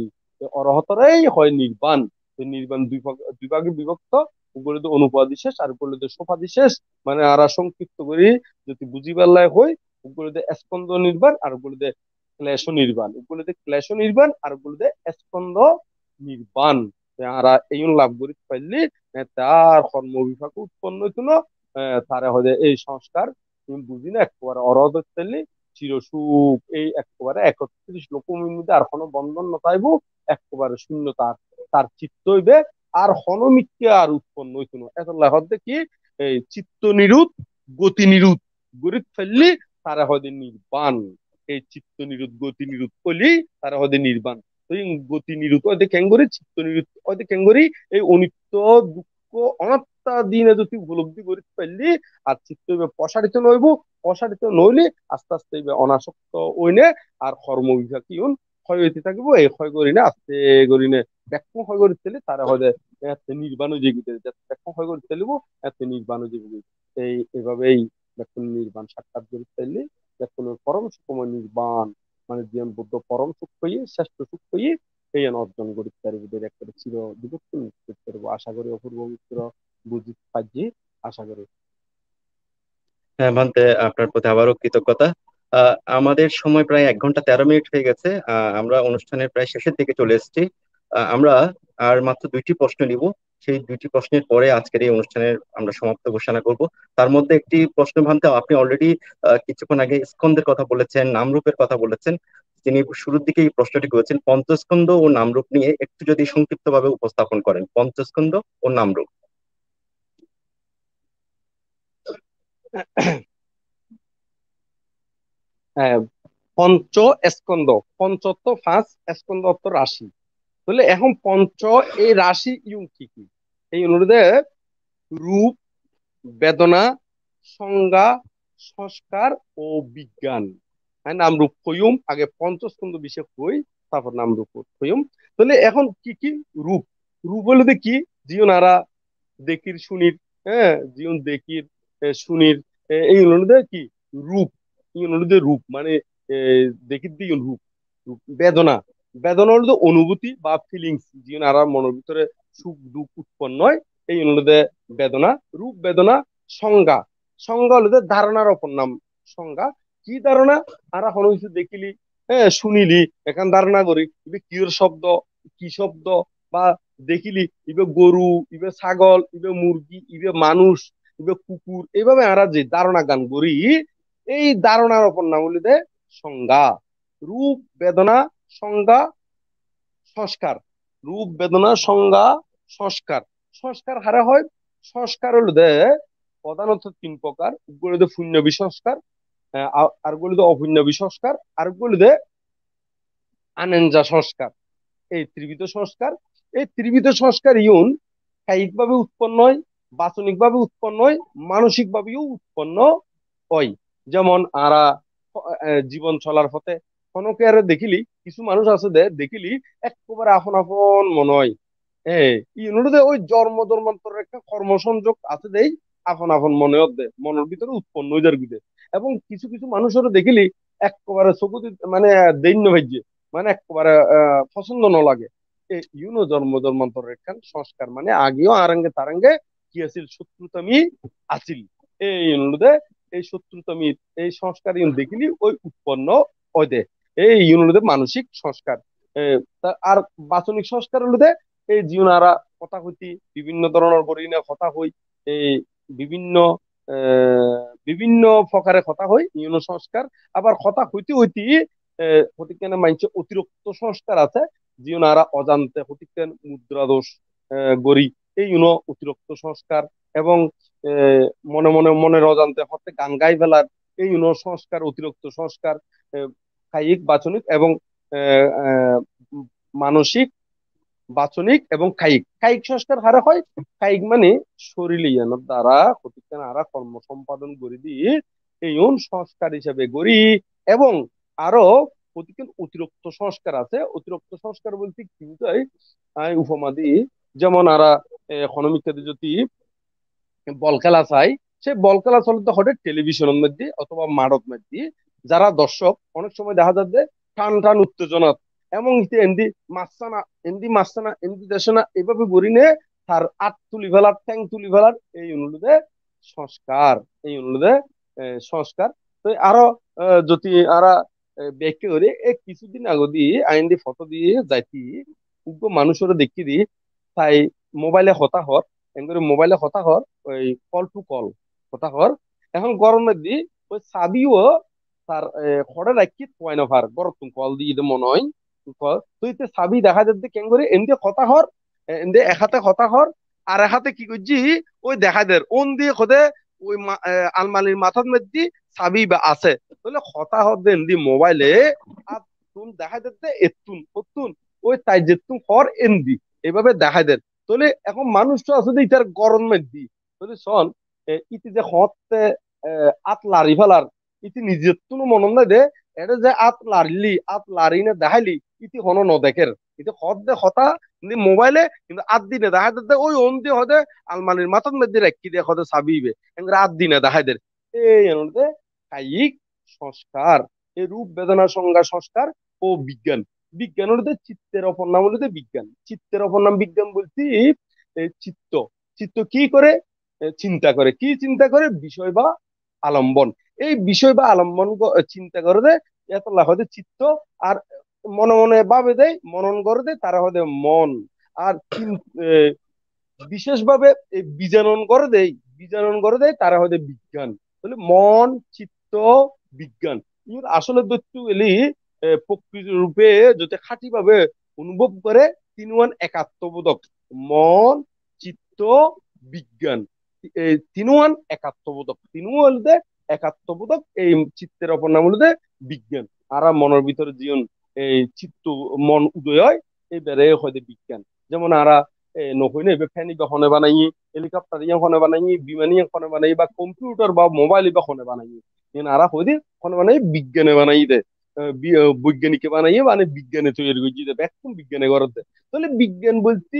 অরহতরাই হয় নির্বাণ। নির্বাণ দুই দুই ভাগে বিভক্ত। উপরে তো অনুপাদিশেষ আর উপরে তো সোপাদিশেষ মানে আরা সংক্ষিপ্ত করি, যদি বুঝি পারলাই হয় উপরে স্পন্দ নির্বাণ, আর উপরে ক্লেশ নির্বাণ। উপরে ক্লেশ নির্বাণ, আর উপরে স্পন্দ নির্বাণ। যারা এই লাভ করি পাইলি তার কর্ম বিভাগ উৎপন্ন হইতো তারা হয়তো এই সংস্কার বুঝি না, একেবারে অরদ হইতে চিরসুখ, এই একেবারে একত্রিশ লোকের মধ্যে আর কোনো বন্ধন নথাইব, একেবারে শূন্য তার তার চিত্ত হইবে, আর হনমিক্কে আর উৎপন্ন হইতো না। এত লেখত দেখি এই চিত্ত নিরুত গতি নিরুত গরিত ফেললি তারা হয়তো নির্বাণ। এই চিত্ত নিরুত গতি নিরুত করলি তারা হয়তো নির্বাণ। গতি নিরুত ওদের ক্যাঙ্গরি, চিত্ত নিরুত ওদের ক্যাঙ্গরি, এই অনিত্য, দুঃখ, অনাত্মা দিনে যদি উপলব্ধি করি পারলি, আর চিত্ত প্রসারিত নইব, প্রসারিত নইলে আস্তে আস্তে অনাসক্ত ওইনে আর কর্ম বিভাগ ইউন ক্ষয় হইতে থাকিব, এই ক্ষয় করি না আস্তে করি না ব্যাখ্য ক্ষয় করি তেলে তারা হয়তো এতে নির্বাণ জেগিতে ব্যাখ্য ক্ষয় করি তেলিব এতে নির্বাণ জেগিতে এই, এভাবেই ব্যাখ্য নির্বাণ সাক্ষাৎ করি তেলি ব্যাখ্যের পরম সুখময় নির্বাণ মানে জীবন বুদ্ধ পরম সুখ হইয়ে শ্রেষ্ঠ সুখ হইয়ে এই অর্জন করিতে পারিব একটা চির বিভক্ত করতে পারব আশা করি অপূর্ব মিত্র বুঝিতে পারছি আশা করি। হ্যাঁ ভান্তে, আপনার প্রতি আবারও কৃতজ্ঞতা। আমাদের সময় প্রায় এক ঘণ্টা তেরো মিনিট হয়ে গেছে। আমরা অনুষ্ঠানের প্রায় শেষের দিকে চলে এসেছি। আমরা আর মাত্র দুইটি প্রশ্ন নিব। সেই দুইটি প্রশ্নের পরে আজকের এই অনুষ্ঠানের আমরা সমাপ্ত ঘোষণা করব। তার মধ্যে একটি প্রশ্ন ভান্তে আপনি অলরেডি কিছুক্ষণ আগে স্কন্দের কথা বলেছেন, নামরূপের কথা বলেছেন। তিনি শুরুর দিকে এই প্রশ্নটি করেছেন পঞ্চস্কন্দ ও নামরূপ নিয়ে একটু যদি সংক্ষিপ্তভাবে উপস্থাপন করেন। পঞ্চস্কন্দ ও নামরূপ। পঞ্চ স্কন্দ পঞ্চত্ব পাঁচ স্কন্দ রাশি তাহলে এখন পঞ্চ, এই রাশি ইউং কি কি? এই অনুরোধে রূপ, বেদনা, সংজ্ঞা, সংস্কার ও বিজ্ঞান। হ্যাঁ নাম রূপ কইম আগে পঞ্চস্কন্দ বিষয় কই তারপর নাম রূপ কইম তাহলে এখন কি কি? রূপ। রূপ বলতে কি? জীবন আরা, দেখির শুনির হ্যাঁ জীবন দেখির শুনির এই অনুরোধে কি? রূপ। এই অনুরোধে রূপ মানে দেখির দিকে রূপ, বেদনা। বেদনা হলো অনুভূতি বা ফিলিংস জীবন আর মনের ভিতরে সুখ, দুঃখ উৎপন্ন হয়, এই অনুরোধে বেদনা রূপ বেদনা, সংজ্ঞা। সংজ্ঞা হলো ধারণার অপর নাম। সংজ্ঞা, কি ধারণা আর কোনো কিছু দেখিলি হ্যাঁ শুনিলি, এখন ধারণা করি ইবে শব্দ, কি শব্দ? বা দেখিলি, ইবে গরু ইবে ছাগল, ইবে মুরগি ইবে মানুষ ইবে কুকুর এইভাবে আমরা যে ধারণা গান করি এই ধারণার অপর নাম হলি দে সংজ্ঞা। রূপ বেদনা সংজ্ঞা সংস্কার। রূপ বেদনা সংজ্ঞা সংস্কার। সংস্কার হারে হয়? সংস্কার হলো দে প্রধানত তিন প্রকার। গুলো শূন্য বিসংস্কার আরগুলো অভিন্ন বিসংস্কার, আরগুলো আনেঞ্জা সংস্কার। এই ত্রিবিধ সংস্কার। এই ত্রিবিধ সংস্কার ইউন কায়িক ভাবে উৎপন্ন হয় বাচনিক ভাবে উৎপন্ন হয় মানসিক ভাবেও উৎপন্ন হয়। যেমন আরা জীবন চলার পথে অনেকে আর দেখিলি, কিছু মানুষ আছে দে, দেখিলি একেবারে আপন আপন মনে হয় ওই জন্ম জন্মান্তরের একটা কর্মসংযোগ আছে দেই, আপন আপন মনে দে মনের ভিতরে উৎপন্ন হয়ে যার এবং কিছু কিছু মানুষের দেখিলি একেবারে চকু মানে দৈন্য ভাজ্য মানে একেবারে পছন্দ ন লাগে ইউনো জন্ম জন্মান্তরের একটা সংস্কার মানে আগেও আরাঙ্গে তারাঙ্গে কি আছিল শত্রুতামি আছিল। এই ইউনিটে এই শত্রুতামি এই সংস্কার দেখিলি ওই উৎপন্ন হয় দে। এই ইউনিটে মানসিক সংস্কার। আর বাচনিক সংস্কার হলো দে এই জীবনারা কথা কইতি বিভিন্ন ধরনের না কথা হই এই বিভিন্ন বিভিন্ন প্রকারে কথা হই ইউনো সংস্কার। আবার কথা হইতে হইতে হতিকেন মানছে অতিরিক্ত সংস্কার আছে জীবনারা অজান্তে হতিকেন মুদ্রা দোষ গড়ি, এই ইউনো অতিরিক্ত সংস্কার এবং মনে মনে মনের অজান্তে হতে গান গাই ফেলার এই ইউনো সংস্কার, অতিরিক্ত সংস্কার কায়িক বাচনিক এবং মানসিক, বাচনিক এবং কায়িক কায়িক সংস্কার হারে হয় কায়িক মানে শরীরে ইয়ানোর দ্বারা ক্ষতিকান আরা কর্ম সম্পাদন করি দিয়ে এই সংস্কার হিসাবে গড়ি এবং আরও ক্ষতিকান অতিরিক্ত সংস্কার আছে। অতিরিক্ত সংস্কার বলতে কি বুঝায় উপমা দিই, যেমন আরা হনমিকাতে যদি বল খেলা চাই, সে বল খেলা চলতে হঠাৎ টেলিভিশনের মধ্যে অথবা মাঠের মধ্যে। যারা দর্শক, অনেক সময় দেখা যায় যে টান টান উত্তেজনা। এবং ইতে এন্দি মাস্তানা এন্দি মাস্তানা এন্দি দেশনা, এভাবে গড়িনে তার আট তুলি ফেলার, ঠ্যাং তুলি ফেলার এই অনুরোধে সংস্কার, এই অনুরোধে সংস্কার। তো আরও যদি আরা ব্যাখ্যা করে এই কিছুদিন আগে দিয়ে আইন দিয়ে ফটো দিয়ে যাইতি, উগ্র মানুষের দেখি দি, তাই মোবাইলে হতা হর এঙ্গুলো মোবাইলে কথা হর, ওই কল টু কল কথা হর। এখন গরমের দি, ওই চাবিও তার খড়ে রাখি, থুয়াই না ভার গরম তুমি কল দিয়ে দে মনে হয় তুই তো চাবি দেখা কেন করে এমনি কথা হর এমনি এক হাতে কথা হর, আর এক হাতে কি করছি, ওই দেখা দের, ওন দিয়ে খোদে ওই আলমারির মাথার মধ্যে চাবি বা আছে। তাহলে কথা হর দে এমনি মোবাইলে, আর তুম দেখা যাচ্ছে এতুন হতুন ওই তাই যে যেতুন হর এমদি এভাবে দেখা দেয় তাহলে এখন মানুষ তো আসলে ইটার গরম মধ্যে। তাহলে শোন ইতি যে হতে আত লারি ইতি নিজের তো মনন নাই দে এটা যে আত লারিলি আত লারি না দেখাইলি, ইতি হন ন দেখের ইতি হত দে হতা মোবাইলে, কিন্তু আত দিনে দেখাই দে ওই অন দিয়ে হতে আলমারির মাথার মধ্যে রাখি দিয়ে হতে সাবিবে আত দিনে দেখাই দে। এই এনতে কায়িক সংস্কার এই রূপ বেদনা সংজ্ঞা সংস্কার ও বিজ্ঞান। বিজ্ঞান হলো চিত্তের অপর নাম হলো বিজ্ঞান। চিত্তের অপর নাম বিজ্ঞান বলছি চিত্ত। চিত্ত কি করে চিন্তা করে কি চিন্তা করে বিষয় বা আলম্বন। এই বিষয় বা আলম্বন চিন্তা করে দে এত হতে চিত্ত, আর মনে মনে ভাবে দেয় মনন করে দেয় তারা হতে মন। আর বিশেষভাবে এই বীজানন করে দেয় বীজানন করে দেয় তারা হতে বিজ্ঞান। তাহলে মন, চিত্ত, বিজ্ঞান। আসলে দৈত্য এলি প্রকৃত রূপে যদি খাঁটি ভাবে অনুভব করে, তিনওয়ান একাত্মবোধক। মন, চিত্ত, বিজ্ঞান। এই তিনওয়ান একাত্মবোধক। তিনও হলতে একাত্মবোধক এই চিত্তের অপর নাম হলতে বিজ্ঞান। আর মনের ভিতরে জীবন এই চিত্ত, মন উদয় হয়, এই বেড়ে হয় বিজ্ঞান। যেমন আরা নকই না ফ্যান ইবা হনে বানাই, হেলিকপ্টার ইয়া হনে বানাই বিমান হনে বানাই, বা কম্পিউটার বা মোবাইল ইবা হনে বানাই। আরা দি হনে বানাই, বিজ্ঞানে বানাই দে বি- বৈজ্ঞানিকে বানাইয়ে মানে বিজ্ঞানে তৈরি করে দে একদম বিজ্ঞানে করতে তাহলে বিজ্ঞান বলতে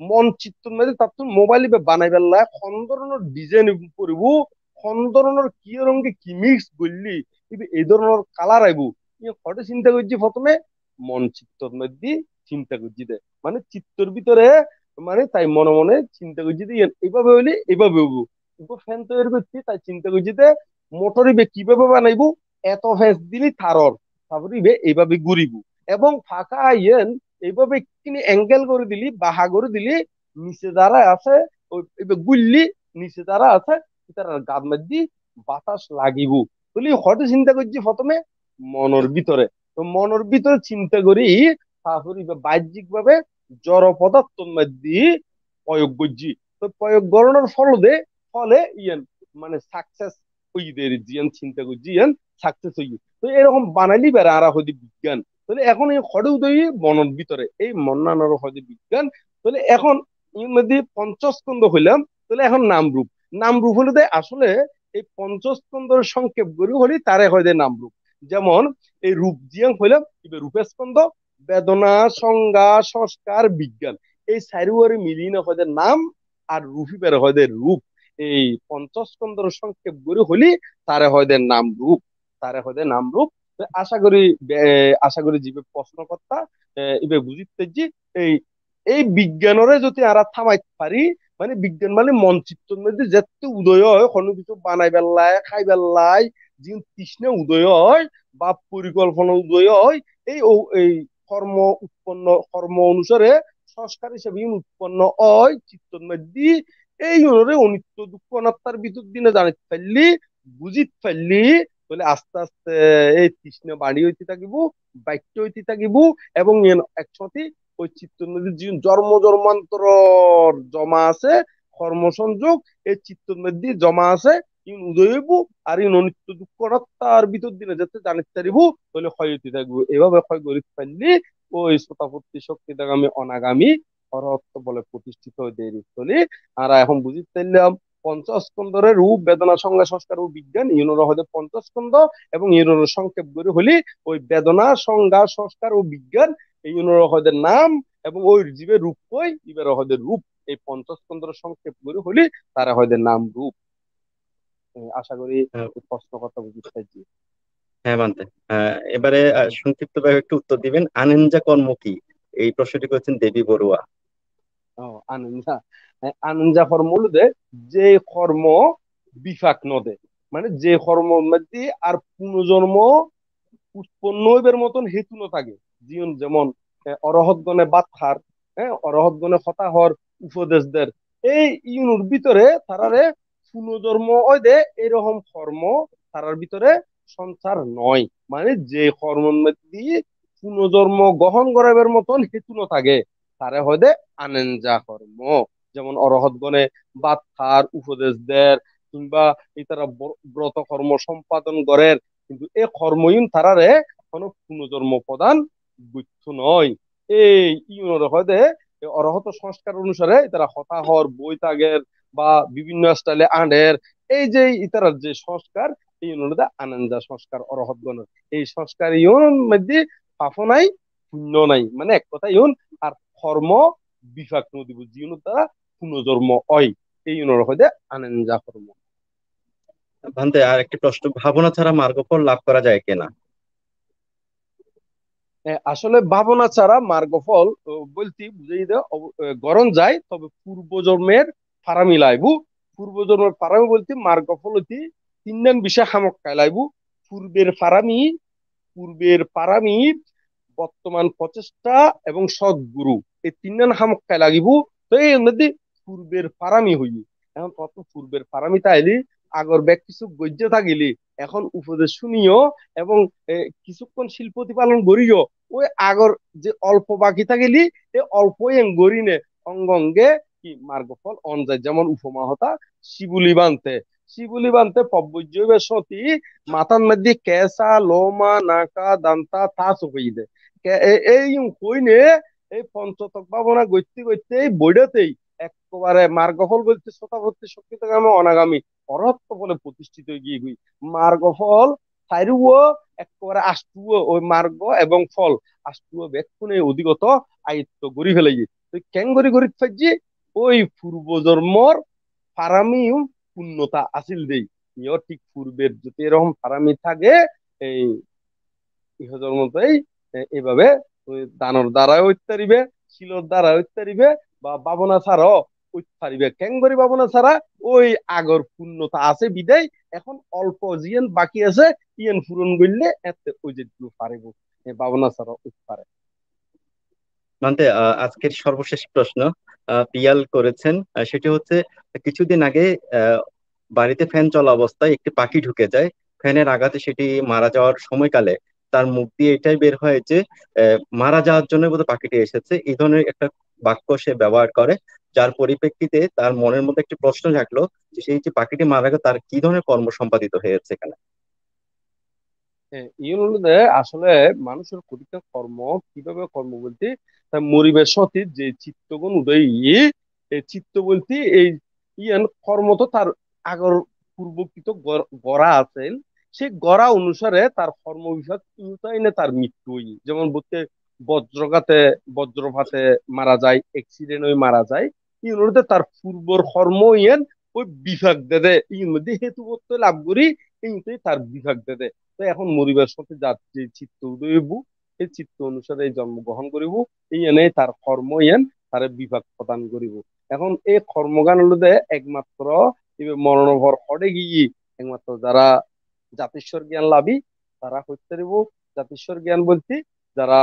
মন, চিত্ত মানে তার তো মোবাইল ইবে বানাই পেলা কোন ধরনের ডিজাইন করব কোন ধরনের কি রঙে কি মিক্স করলি এই ধরনের কালার আইব। হঠাৎ চিন্তা করছি প্রথমে মন চিত্তর মধ্যে চিন্তা করছি দে। মানে চিত্তর ভিতরে মানে তাই মনে মনে চিন্তা করছি যে এইভাবে হইলে এইভাবে উপর ফ্যান তৈরি করছি, তাই চিন্তা করছি যে মোটর ইবে কীভাবে বানাইবো? এত ফ্যাস দিলি থারর, তারপরে ইবে এইভাবে ঘুরিব। এবং ফাঁকা আইয়েন এইভাবে কিনে অ্যাঙ্গেল করে দিলি, বাহা করে দিলি, নিচে যারা আছে গুললি, নিচে যারা আছে তার গাদ মধ্যে বাতাস লাগিব। তুলি হঠাৎ চিন্তা করছি প্রথমে মনের ভিতরে। তো মনের ভিতরে চিন্তা করি তারপরে বাহ্যিক ভাবে জড় পদার্থের মধ্যে প্রয়োগ করছি। তো প্রয়োগ করানোর ফলে ফলে ইয়ান মানে সাকসেস হইদের জিয়ান চিন্তা করছি ইয়ান সাকসেস হই তো এরকম বানালি বেড়া আরা হইতে বিজ্ঞান। তাহলে এখন এই খড়ে উদয় মনের ভিতরে, এই মন্নানোর হইতে বিজ্ঞান। তাহলে এখন এর পঞ্চস্কন্ধ হইলাম, তাহলে এখন নামরূপ নামরূপ হলে আসলে এই পঞ্চস্কন্ধর সংক্ষেপ গরু হলে তারে হয় দে নামরূপ যেমন এই রূপ জিয়াং হইলাম ইবে রূপের বেদনা, সংজ্ঞা, সংস্কার, বিজ্ঞান। এই চারিওয়ারে মিলিয়ে হয় নাম আর রূপই বের হয় রূপ। এই পঞ্চস্কন্ধর সংক্ষেপ করে হলি তারে হয় নাম রূপ। তারে হয় নাম রূপ। আশা করি আশা করি জীবে প্রশ্নকর্তা ইবে বুঝিতে এই এই বিজ্ঞানরে যদি আর থামাই পারি মানে বিজ্ঞান মানে মনচিত্রের মধ্যে যেতে উদয় হয়, কোনো কিছু বানাই বেল্লাই খাই বেল্লাই যে তৃষ্ণা উদয় হয় বা পরিকল্পনা উদয় হয়, এই এই কর্ম উৎপন্ন, কর্ম অনুসারে সংস্কার হিসেবে উৎপন্ন হয় চিত্তর মধ্যে। এই অনুরে অনিত্য দুঃখ অনাত্মার ভিতর দিনে জানিতে পারলি বুঝিতে পারলি বলে আস্তে আস্তে এই তৃষ্ণা বাড়ি হইতে থাকিব, বাক্য হইতে থাকিব, এবং একসাথে ওই চিত্ত নদীর যে জন্ম জন্মান্তর জমা আছে, কর্মসংযোগ, এই চিত্ত নদী জমা আছে ইন উদয় হইব আর ইন অনিত্য দুঃখ তার ভিতর দিনে যাতে জানিতে পারিব, তাহলে ক্ষয় হইতে থাকব। এভাবে ক্ষয় করিতে পারলি ওই শ্রোতাপত্তি শক্তিদাগামী অনাগামী অরহত্ব বলে প্রতিষ্ঠিত হইতে স্থলে আর এখন বুঝিতে পারলাম পঞ্চস্কন্ধরের রূপ, বেদনা, সংজ্ঞা, সংস্কার ও বিজ্ঞান, ইউনোর হতে পঞ্চস্কন্ধ এবং ইউনোর সংক্ষেপ করে হলি ওই বেদনা, সংজ্ঞা, সংস্কার ও বিজ্ঞান এই ইউনোর হদের নাম এবং ওই জীবের রূপ কই জীবের হদের রূপ। এই পঞ্চস্কন্ধর সংক্ষেপ করে হলি তারা হদের নাম রূপ। আশা করি হ্যাঁ। প্রশ্ন কথা বুঝতে পারছি হ্যাঁ মানতে এবারে সংক্ষিপ্ত ভাবে একটু উত্তর দিবেন। আনেঞ্জা কর্ম কি? এই প্রশ্নটি করেছেন দেবী বড়ুয়া। আনন্দা আনন্দা কর্ম হলো যে কর্ম বিফাক নদে মানে যে কর্ম মধ্যে আর পুনর্জন্ম উৎপন্ন হইবার মতন হেতু না থাকে। জীবন যেমন অরহৎগণে বাতহার হ্যাঁ অরহৎগণে হতাহর উপদেশদের। এই ইউনুর ভিতরে তারারে পুনর্জন্ম ওই দে, এরকম কর্ম তারার ভিতরে সংসার নয়। মানে যে কর্ম দিয়ে পুনর্জন্ম গ্রহণ করাবার মতন হেতু ন থাকে, তারে হদে আনেঞ্জা কর্ম। যেমন অরহৎগণে বাথার উপদেশ দেয় কিংবা তারা ব্রত কর্ম সম্পাদন করেন, কিন্তু এ কর্মহীন তারারে কোনো পুনর্জন্ম প্রদান গুচ্ছ নয়? এই ইউনোর হদে অরহত সংস্কার অনুসারে তারা হতাহর, বৈতাগের বা বিভিন্ন স্টাইলে আনের এই যে ইতারার যে সংস্কার, এই অনুরোধে আনন্দা সংস্কার অরহৎগণের এই সংস্কার ইউন মধ্যে পাপ নাই পুণ্য নাই। মানে এক কথা ইউন, আর কর্ম বিভাগ নদীব জিউন দ্বারা পুনর্জন্ম হয়। এই ইউনের হইতে আনন্দা কর্ম ভান্তে আর একটি প্রশ্ন, ভাবনা ছাড়া মার্গফল লাভ করা যায় কিনা? আসলে ভাবনা ছাড়া মার্গফল বলতে বুঝাই দে গরম যায়, তবে পূর্বজন্মের ফারামি লাইবু, পূর্বজন্মের ফারামি বলতে মার্গফল হইতে তিনজন বিষয় হামক লাইবু, পূর্বের ফারামি, পূর্বের পারামির বর্তমান প্রচেষ্টা এবং সদ্গুরু, এই তিন তিনজন হামক লাগিব, তো এই মধ্যে পূর্বের ফারামি হইলি। এখন কত পূর্বের ফারামি তাইলি, আগর ব্যাগ কিছু গজ্য থাকিলি, এখন উপদেশ শুনিও এবং কিছুক্ষণ শিল্প প্রতিপালন করিও ওই আগর যে অল্প বাকি থাকিলি, এই অল্প গরিনে অঙ্গে কি মার্গফল অন যায় যেমন উপমা হতা, শিবুলি বানতে। শিবুলি বানতে পব্বজ্য সতী মাথার মধ্যে কেসা, লোমা, নাকা, দান্তা, তাস হই দে। এই কইনে এই পঞ্চতক ভাবনা গইতে গইতে এই বইটাতেই একেবারে মার্গফল বলতে শতাবর্তী শক্তিগামী অনাগামী অরত্ব বলে প্রতিষ্ঠিত গিয়ে গই মার্গফল চাইরুও একেবারে আষ্টুও ওই মার্গ এবং ফল আষ্টুও বেক্ষণে অধিগত আয়ত্ত গড়ি ফেলাই কেন গড়ি গড়ি ফাইজি ওই পূর্বজন্মর ফারামি পূর্ণতা আসিল দেই ইয় ঠিক পূর্বের যদি এরকম ফারামি থাকে এই ইহজন্মতেই এভাবে দানর দ্বারা উত্তারিবে শিলর দ্বারা উত্তারিবে বা বাবনা ছাড়াও উত্তারিবে কেঙ্গরি বাবনা ছাড়া ওই আগর পূর্ণতা আছে বিদায় এখন অল্প জিয়ান বাকি আছে। ইয়ান পূরণ করলে এতে ওই যে পারিব বাবনা ছাড়া মানতে আজকের সর্বশেষ প্রশ্ন পিয়াল করেছেন সেটি হচ্ছে, কিছুদিন আগে বাড়িতে ফ্যান চলা অবস্থায় একটি পাখি ঢুকে যায়, ফ্যানের আঘাতে সেটি মারা যাওয়ার সময়কালে। তার মুখ দিয়ে এটাই বের হয় যে মারা যাওয়ার জন্য বোধহয় পাখিটি এসেছে। এই ধরনের একটা বাক্য সে ব্যবহার করে, যার পরিপ্রেক্ষিতে তার মনের মধ্যে একটি প্রশ্ন থাকল যে, সেই যে পাখিটি মারা গেল, তার কি ধরনের কর্ম সম্পাদিত হয়েছে এখানে? ইউনুদে আসলে মানুষের প্রতিটা কর্ম, কীভাবে কর্ম বলতে, তার মরিবেশ সতীর যে চিত্তগুণ উদয় এই চিত্ত বলতে এই ইয়ান কর্ম তো তার আগর পূর্বকৃত গড়া আছেন। সেই গড়া অনুসারে তার কর্ম বিভাগ ইউতাইনে তার মৃত্যু হই যেমন বলতে বজ্রঘাতে, বজ্রপাতে মারা যায় অ্যাক্সিডেন্ট হয়ে মারা যায় ইউনোতে তার পূর্বর কর্ম ইয়েন ওই বিভাগ দেদে মধ্যে হেতুবত্ত লাভ করি ইনতে তার বিভাগ দেদে। তো এখন মরিবার সাথে যার যে চিত্ত উদয় এই চিত্ত অনুসারে জন্মগ্রহণ করিব। এই এনে তার কর্ম ইয়েন তার বিভাগ প্রদান করিব। এখন এই কর্মগান হলদে একমাত্র মরণভর হরে গিয়ে, একমাত্র যারা জাতিস্বর জ্ঞান লাভি, তারা হইতে পারিব জাতিস্বর জ্ঞান বলতে যারা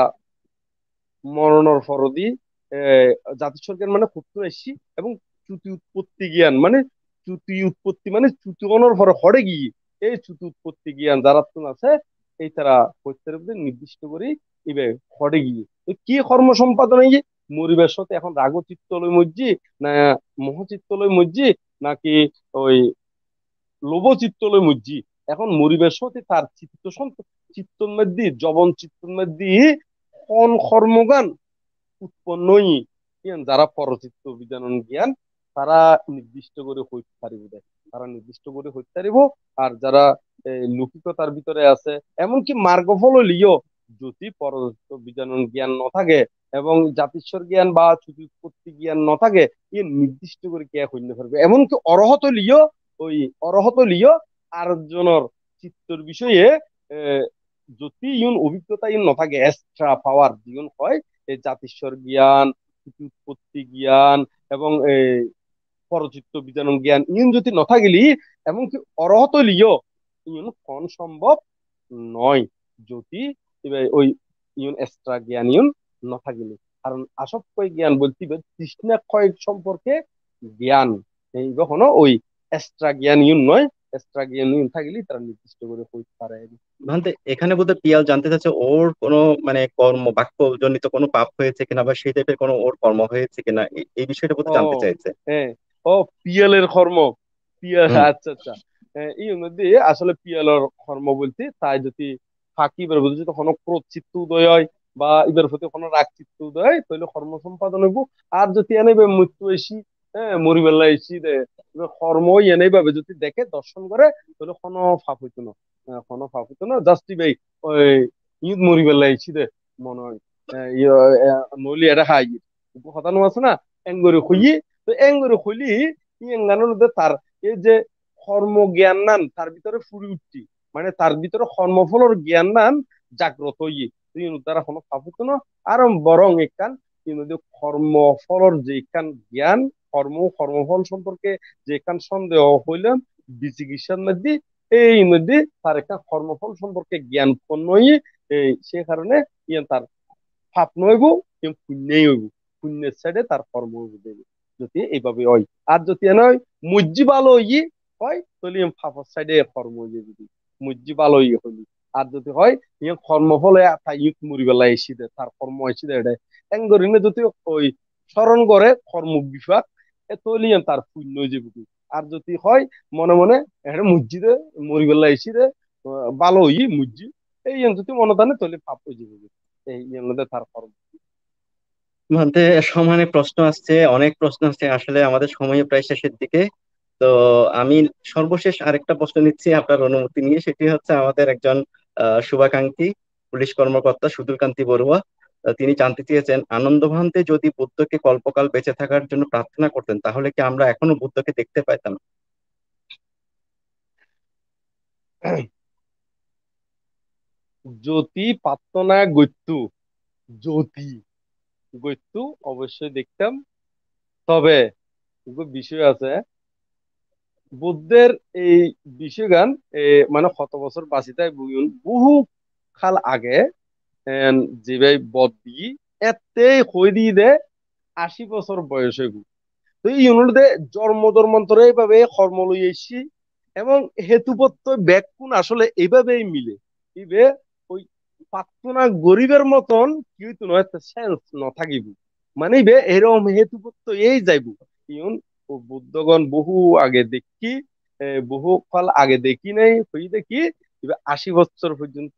মরণর ফরদি জাতিস্বর জ্ঞান মানে ক্ষুদ্র এসি এবং চ্যুতি উৎপত্তি জ্ঞান মানে চ্যুতি উৎপত্তি মানে চ্যুতি অনর ফর হরে গিয়ে। এই চ্যুতি উৎপত্তি জ্ঞান যারা আছে, এই তারা হইতে নির্দিষ্ট করে ইবে হরে গিয়ে। কি কর্ম সম্পাদন এই মরিবের সাথে এখন রাগ চিত্তলয় মজ্জি না মহচিত্তলয় মজ্জি নাকি ওই লোভ চিত্তলয় মজ্জি এখন মরিবের সাথে তার চিত্ত চিত্তর মধ্যে জবন চিত্তর মধ্যে কোন কর্মগান উৎপন্ন যারা পরচিত্ত বিজানন জ্ঞান, তারা নির্দিষ্ট করে হইতে পারিব তারা নির্দিষ্ট করে হইতে পারিব আর যারা লৌকিকতার ভিতরে আছে, এমনকি মার্গফল লিও, যদি পরচিত্ত বিজানন জ্ঞান ন থাকে এবং জাতিস্বর জ্ঞান বা উৎপত্তি জ্ঞান ন থাকে ই নির্দিষ্ট করে কে হইতে পারবে? এমনকি অরহত লিও, ওই অরহত লিও আর জনের চিত্তর বিষয়ে যদি ইউন অভিজ্ঞতা ইউন নথাকে এক্সট্রা পাওয়ার যিন হয় এই জাতিস্বর জ্ঞান উৎপত্তি জ্ঞান এবং পরচিত্ত বিজানন জ্ঞান ইউন যদি নথাকিলি এমনকি অরহত লিও ইউন কোন সম্ভব নয়। যদি ওই ইউন এক্সট্রা জ্ঞান ইউন নথাকিলি কারণ আসক্তই জ্ঞান বলতে তৃষ্ণা ক্ষয় সম্পর্কে জ্ঞান। এই কখনো ওই এক্সট্রা জ্ঞান ইউন নয় এক্সট্রা জ্ঞান ইউন থাকলে তারা নির্দিষ্ট করে হইতে পারে। ভান্তে এখানে বোধহয় পিয়াল জানতে চাচ্ছে ওর কোনো মানে কর্ম বাক্য জনিত কোনো পাপ হয়েছে কিনা বা সেই টাইপের কোনো ওর কর্ম হয়েছে কিনা? এই বিষয়টা বোধহয় জানতে চাইছে। হ্যাঁ। ও পিয়াল এর কর্ম পিয়াল আচ্ছা আচ্ছা। এই মধ্যে আসলে পিয়ালের কর্ম বলতে তাই যদি ফাঁকি বের বুঝছি তখন ক্রোধ চিত্ত উদয় হয় বা ইবের প্রতি কোনো রাগ চিত্ত উদয় হয় তাহলে কর্ম সম্পাদন হইব। আর যদি এনে মৃত্যু এসি হ্যাঁ মরিবেলা এসি দে কর্ম এনে ভাবে যদি দেখে দর্শন করে তাহলে কোনো ফাপ হইতো না। কোনো ফাপ হইতো না। জাস্ট ভাই ওই ঈদ মরিবেলা এসি দে মনে হয়। নলি এটা হাই কথা আছে না? এঙ্গরে খুঁজি তো এঙ্গরে খুলি ই এঙ্গানোর তার এই যে কর্ম জ্ঞান নান তার ভিতরে ফুরি উঠছি মানে তার ভিতরে কর্মফলর জ্ঞান নান জাগ্রত ইয়ে তুই তারা কোনো ফাপ না আর বরং একান কিন্তু কর্মফলর যে একান জ্ঞান, কর্ম, কর্মফল সম্পর্কে যে এখান সন্দেহ হইলাম বিচিকিৎসার মধ্যে এই মধ্যে তার একটা কর্মফল সম্পর্কে জ্ঞান উৎপন্ন হয়ে এই সে কারণে ইয়ান তার পাপ নইব কিন্তু পুণ্যই হইব। পুণ্যের সাইডে তার কর্ম দেবে যদি এইভাবে হয়। আর যদি মুজ্জি ভালো হই হয়, তাহলে পাপের সাইডে কর্ম হয়ে যদি মুজ্জি ভালো হই হইলি আর যদি হয় ইয়ে কর্মফলে তাই ইউক মরিবেলা এসি দে তার কর্ম এসি দে এটা এঙ্গরিনে যদি ওই স্মরণ করে কর্ম বিভাগ তলিয়ান তার পুণ্য যাবে আর যদি হয়, মনে মনে এটা মসজিদে মরিবেলা এসি দে ভালো হই মুজি এই যদি মনে টানে তলে পাপ হয়ে যাবে এই তার কর্ম মানতে সমানে প্রশ্ন আসছে, অনেক প্রশ্ন আসছে। আসলে আমাদের সময় প্রায় শেষের দিকে। তো আমি সর্বশেষ আরেকটা প্রশ্ন নিচ্ছি আপনার অনুমতি নিয়ে। সেটি হচ্ছে আমাদের একজন শুভাকাঙ্ক্ষী পুলিশ কর্মকর্তা সুদূর কান্তি বড়ুয়া তিনি জানতে চেয়েছেন আনন্দ ভান্তে যদি বুদ্ধকে কল্পকাল বেঁচে থাকার জন্য প্রার্থনা করতেন, তাহলে কি আমরা এখনও বুদ্ধকে দেখতে পাইতাম? জ্যোতি প্রার্থনা গৈত্যু জ্যোতি গৈত্যু অবশ্যই দেখতাম। তবে বিষয় আছে বুদ্ধের এই বিষয়গান মানে কত বছর বাঁচিতায় বহু খাল আগে যেভাবে বদি এতে হই দিয়ে দে, আশি বছর বয়স হইব। তো এই অনুরোধে জন্ম ধর্মান্তরে এইভাবে কর্ম লই এসছি এবং হেতুপত্র ব্যাকুণ আসলে এইভাবেই মিলে। ইবে ওই প্রার্থনা গরিবের মতন কি হইতো নয় সেন্স নথাকিব। মানে ইবে এরকম হেতুপত্র এই যাইব। ইউন বুদ্ধগণ বহু আগে দেখি বহু ফল আগে দেখি নাই, হই দেখি আশি বছর পর্যন্ত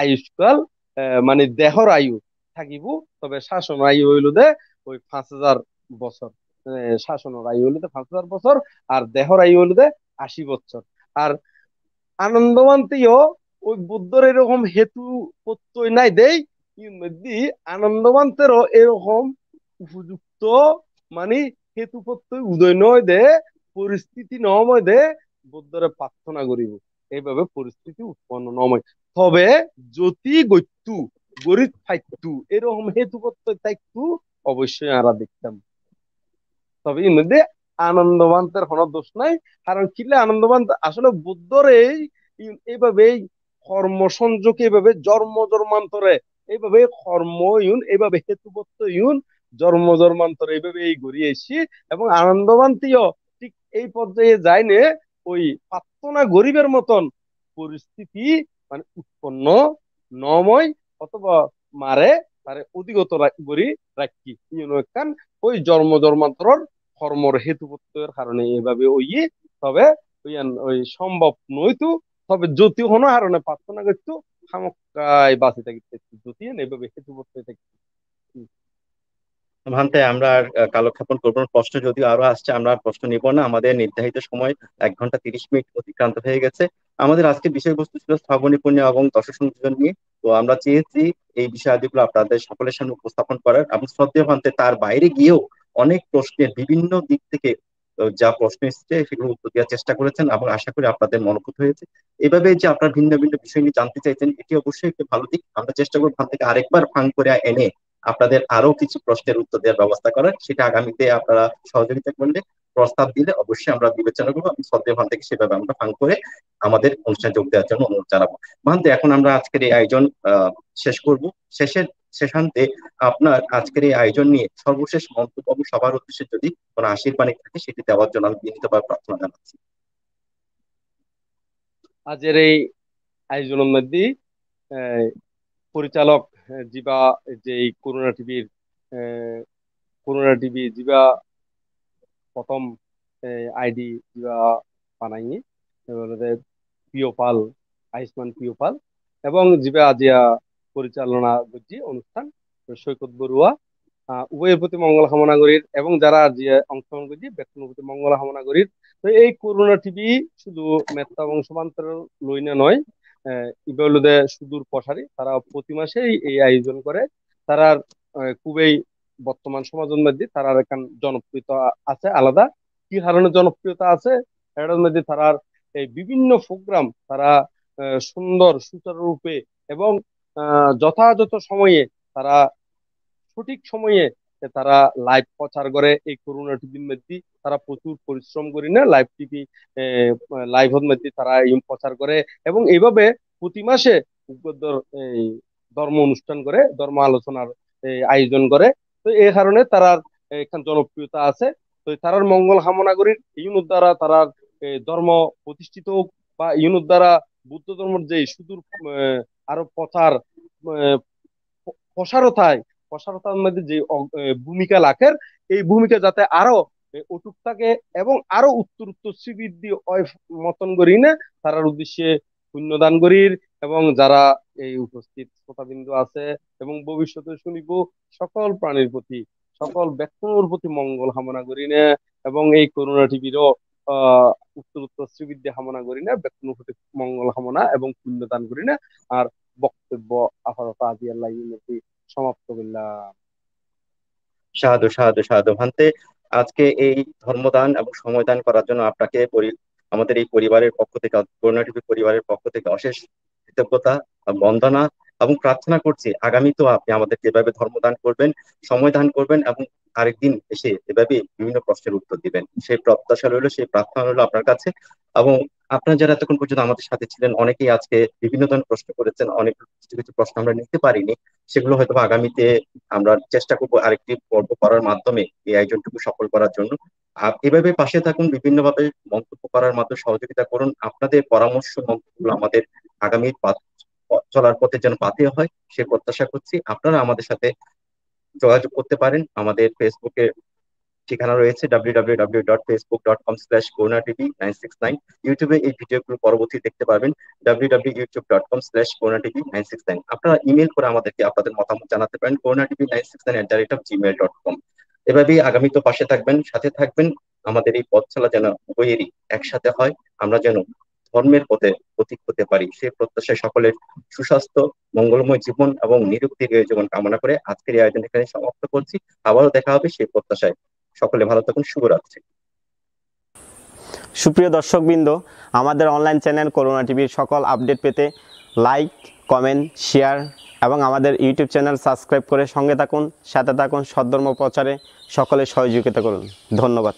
আয়ুষ্কাল মানে দেহর আয়ু থাকিব। তবে শাসন আয়ু হইল দে, ওই পাঁচ হাজার বছর। শাসনের আয়ু হইল দে পাঁচ হাজার বছর, আর দেহর আয়ু হইল দে আশি বছর। আর আনন্দমান্তিও ওই বুদ্ধর এরকম হেতু প্রত্যয় নাই দেই মধ্যে আনন্দমান্তেরও এরকম উপযুক্ত মানে হেতু প্রত্যয় উদয় নয় দে, পরিস্থিতি নময় দে, বুদ্ধরে প্রার্থনা করিব। এইভাবে পরিস্থিতি উৎপন্ন নময়। তবে যদি গৈত্যু গরিব থাকতু এরকম হেতু প্রত্যয় থাকতু অবশ্যই আমরা দেখতাম। তবে এর মধ্যে আনন্দবান্তের কোনো দোষ নাই। কারণ কিলে আনন্দবান্ত আসলে বুদ্ধর এই এইভাবে কর্ম সংযোগ এইভাবে জন্ম জন্মান্তরে এইভাবে কর্ম ইউন এইভাবে হেতুপত্র ইউন জন্ম জন্মান্তরে এইভাবে এই ঘুরিয়েছি এবং আনন্দবান্তিও ঠিক এই পর্যায়ে যায়নে ওই প্রার্থনা গরিবের মতন পরিস্থিতি মানে উৎপন্ন নময় অথবা মারে তারে অধিগত করি রাখি। ইউন ওই জন্ম জন্মান্তর কর্মর হেতুপত্রের কারণে এভাবে ওই তবে ওই সম্ভব নইতো তবে যদি কোনো কারণে প্রার্থনা করতো খামকায় বাঁচে থাকিতে যদি এভাবে হেতুপত্রে থাকতো ভান্তে, আমরা আর কালক্ষেপণ করব না। প্রশ্ন যদিও আরও আসছে, আমরা আর প্রশ্ন নিব না। আমাদের নির্ধারিত সময় এক ঘণ্টা তিরিশ মিনিট অতিক্রান্ত হয়ে গেছে। আমাদের আজকে বিষয়বস্তু ছিল স্থাপনী পূর্ণ এবং দশ সংযোজন নিয়ে। তো আমরা চেয়েছি এই বিষয়াদিগুলো আপনাদের সকলের সামনে উপস্থাপন করার। এবং শ্রদ্ধেয় ভান্তে, তার বাইরে গিয়েও অনেক প্রশ্নের বিভিন্ন দিক থেকে যা প্রশ্ন এসেছে সেগুলো উত্তর দেওয়ার চেষ্টা করেছেন। এবং আশা করি আপনাদের মনোভূত হয়েছে। এভাবে যে আপনার ভিন্ন ভিন্ন বিষয় নিয়ে জানতে চাইছেন, এটি অবশ্যই একটি ভালো দিক। আমরা চেষ্টা করব ভান থেকে আরেকবার ফাং করে এনে আপনাদের আরও কিছু প্রশ্নের উত্তর দেওয়ার ব্যবস্থা করার। সেটা আগামীতে আপনারা সহযোগিতা করলে প্রস্তাব দিলে অবশ্যই আমরা বিবেচনা করব। আমি সদ্য ভান থেকে সেভাবে আমরা ফাং করে আমাদের অনুষ্ঠানে যোগ দেওয়ার জন্য অনুরোধ জানাব। ভান্তে এখন আমরা আজকের এই আয়োজন শেষ করব। শেষের শেষান্তে আপনার আজকের এই আয়োজন নিয়ে সর্বশেষ মন্তব্য সবার উদ্দেশ্যে যদি কোনো আশীর্বাণী থাকে, সেটি দেওয়ার জন্য আমি বিনীতভাবে প্রার্থনা জানাচ্ছি। আজের এই আয়োজনের মধ্যে পরিচালক জিবা যে করোনা টিভির করোনা টিভি জিবা প্রথম আইডি জিবা বানাইনি পিওপাল আয়ুষ্মান প্রিয় পাল এবং জিবা আজিয়া পরিচালনা করছি অনুষ্ঠান, সৈকত বড়ুয়া উভয়ের প্রতি মঙ্গল কামনা করির এবং যারা যে অংশগ্রহণ করছি, ব্যক্তির প্রতি মঙ্গল কামনা করির তো এই করোনা টিভি শুধু মেত্তা বংশমান্তর লইনা নয় ইবেলুদে সুদূর প্রসারী, তারা প্রতি মাসেই এই আয়োজন করে। তারা খুবই বর্তমান সমাজের মধ্যে তারা এখান জনপ্রিয়তা আছে আলাদা। কি কারণে জনপ্রিয়তা আছে? এটার মধ্যে তারার এই বিভিন্ন প্রোগ্রাম তারা সুন্দর, সুচারুরূপে এবং যথাযথ সময়ে তারা, সঠিক সময়ে তারা লাইভ প্রচার করে, এই করোনা টিভির মধ্যে তারা প্রচুর পরিশ্রম করি না লাইভ টিভি লাইভের মধ্যে তারা প্রচার করে এবং এইভাবে প্রতি মাসে ধর্ম অনুষ্ঠান করে, ধর্ম আলোচনার আয়োজন করে। তো এই কারণে তারার এখান জনপ্রিয়তা আছে। তো তারার মঙ্গল কামনা করি ইউনুর দ্বারা তারার ধর্ম প্রতিষ্ঠিত হোক বা ইউনুর দ্বারা বুদ্ধ ধর্মের যে সুদূর আরও প্রচার প্রসারতায়, প্রসারতার মধ্যে যে ভূমিকা লাখের এই ভূমিকা যাতে আরও অটুক থাকে এবং আরও উত্তর উত্তর শ্রীবৃদ্ধি মতন করি না, তারার উদ্দেশ্যে পুণ্যদান করির এবং যারা এই উপস্থিত শ্রোতাবিন্দু আছে এবং ভবিষ্যতে শুনিব, সকল প্রাণীর প্রতি, সকল ব্যক্তির প্রতি মঙ্গল কামনা করি না এবং এই করোনা টিভিরও উত্তর উত্তর শ্রীবিদ্যা কামনা করি না প্রতি মঙ্গল কামনা এবং পুণ্যদান করি না, আর বক্তব্য আপাতত আজি আল্লাহ সমাপ্ত করলাম। সাধু সাধু সাধু ভান্তে, আজকে এই ধর্মদান এবং সময়দান করার জন্য আপনাকে আমাদের এই পরিবারের পক্ষ থেকে পরিবারের পক্ষ থেকে অশেষ কৃতজ্ঞতা, বন্দনা এবং প্রার্থনা করছি আগামীতেও আপনি আমাদেরকে এভাবে ধর্মদান করবেন, সময় দান করবেন এবং আরেকদিন এসে এভাবে বিভিন্ন প্রশ্নের উত্তর দিবেন। সেই প্রত্যাশা রইল, সেই প্রার্থনা রইল আপনার কাছে এবং আপনারা যারা এতক্ষণ পর্যন্ত আমাদের সাথে ছিলেন, অনেকেই আজকে বিভিন্ন ধরনের প্রশ্ন করেছেন, অনেক কিছু কিছু প্রশ্ন আমরা নিতে পারিনি, সেগুলো হয়তো আগামীতে আমরা চেষ্টা করব আরেকটি পর্ব করার মাধ্যমে এই আয়োজনটুকু সফল করার জন্য। আর এভাবে পাশে থাকুন, বিভিন্নভাবে মন্তব্য করার মাধ্যমে সহযোগিতা করুন। আপনাদের পরামর্শ, মন্তব্যগুলো আমাদের আগামী চলার পথে যেন পাতে হয়, সে প্রত্যাশা করছি। আপনারা আমাদের সাথে যোগাযোগ করতে পারেন। আমাদের ফেসবুকে ঠিকানা রয়েছে www.facebook.com slash corona tv 969 ইউটিউবে এই ভিডিওগুলো পরবর্তী দেখতে পাবেন www.youtube.com slash corona tv 969 আপনারা ইমেল করে আমাদেরকে আপনাদের মতামত জানাতে পারেন। corona tv 969 at the rate of gmail.com এভাবেই আগামী তো পাশে থাকবেন, সাথে থাকবেন। আমাদের এই পথ চলা যেন উভয়েরই একসাথে হয়। আমরা যেন ধর্মের পথে পথিক হতে পারি। সেই প্রত্যাশায় সকলের সুস্বাস্থ্য, মঙ্গলময় জীবন এবং নিরুক্তি জীবন কামনা করে আজকের এই আয়োজন এখানে সমাপ্ত করছি। আবারও দেখা হবে সেই প্রত্যাশায়। সকলে ভালো থাকুন, শুভরাত্রি। সুপ্রিয় দর্শকবৃন্দ, আমাদের অনলাইন চ্যানেল করোনা টিভির সকল আপডেট পেতে লাইক কমেন্ট শেয়ার এবং আমাদের ইউটিউব চ্যানেল সাবস্ক্রাইব করে সঙ্গে থাকুন, সাথে থাকুন সদ্ধর্ম প্রচারে সকলে সহযোগিতা করুন। ধন্যবাদ।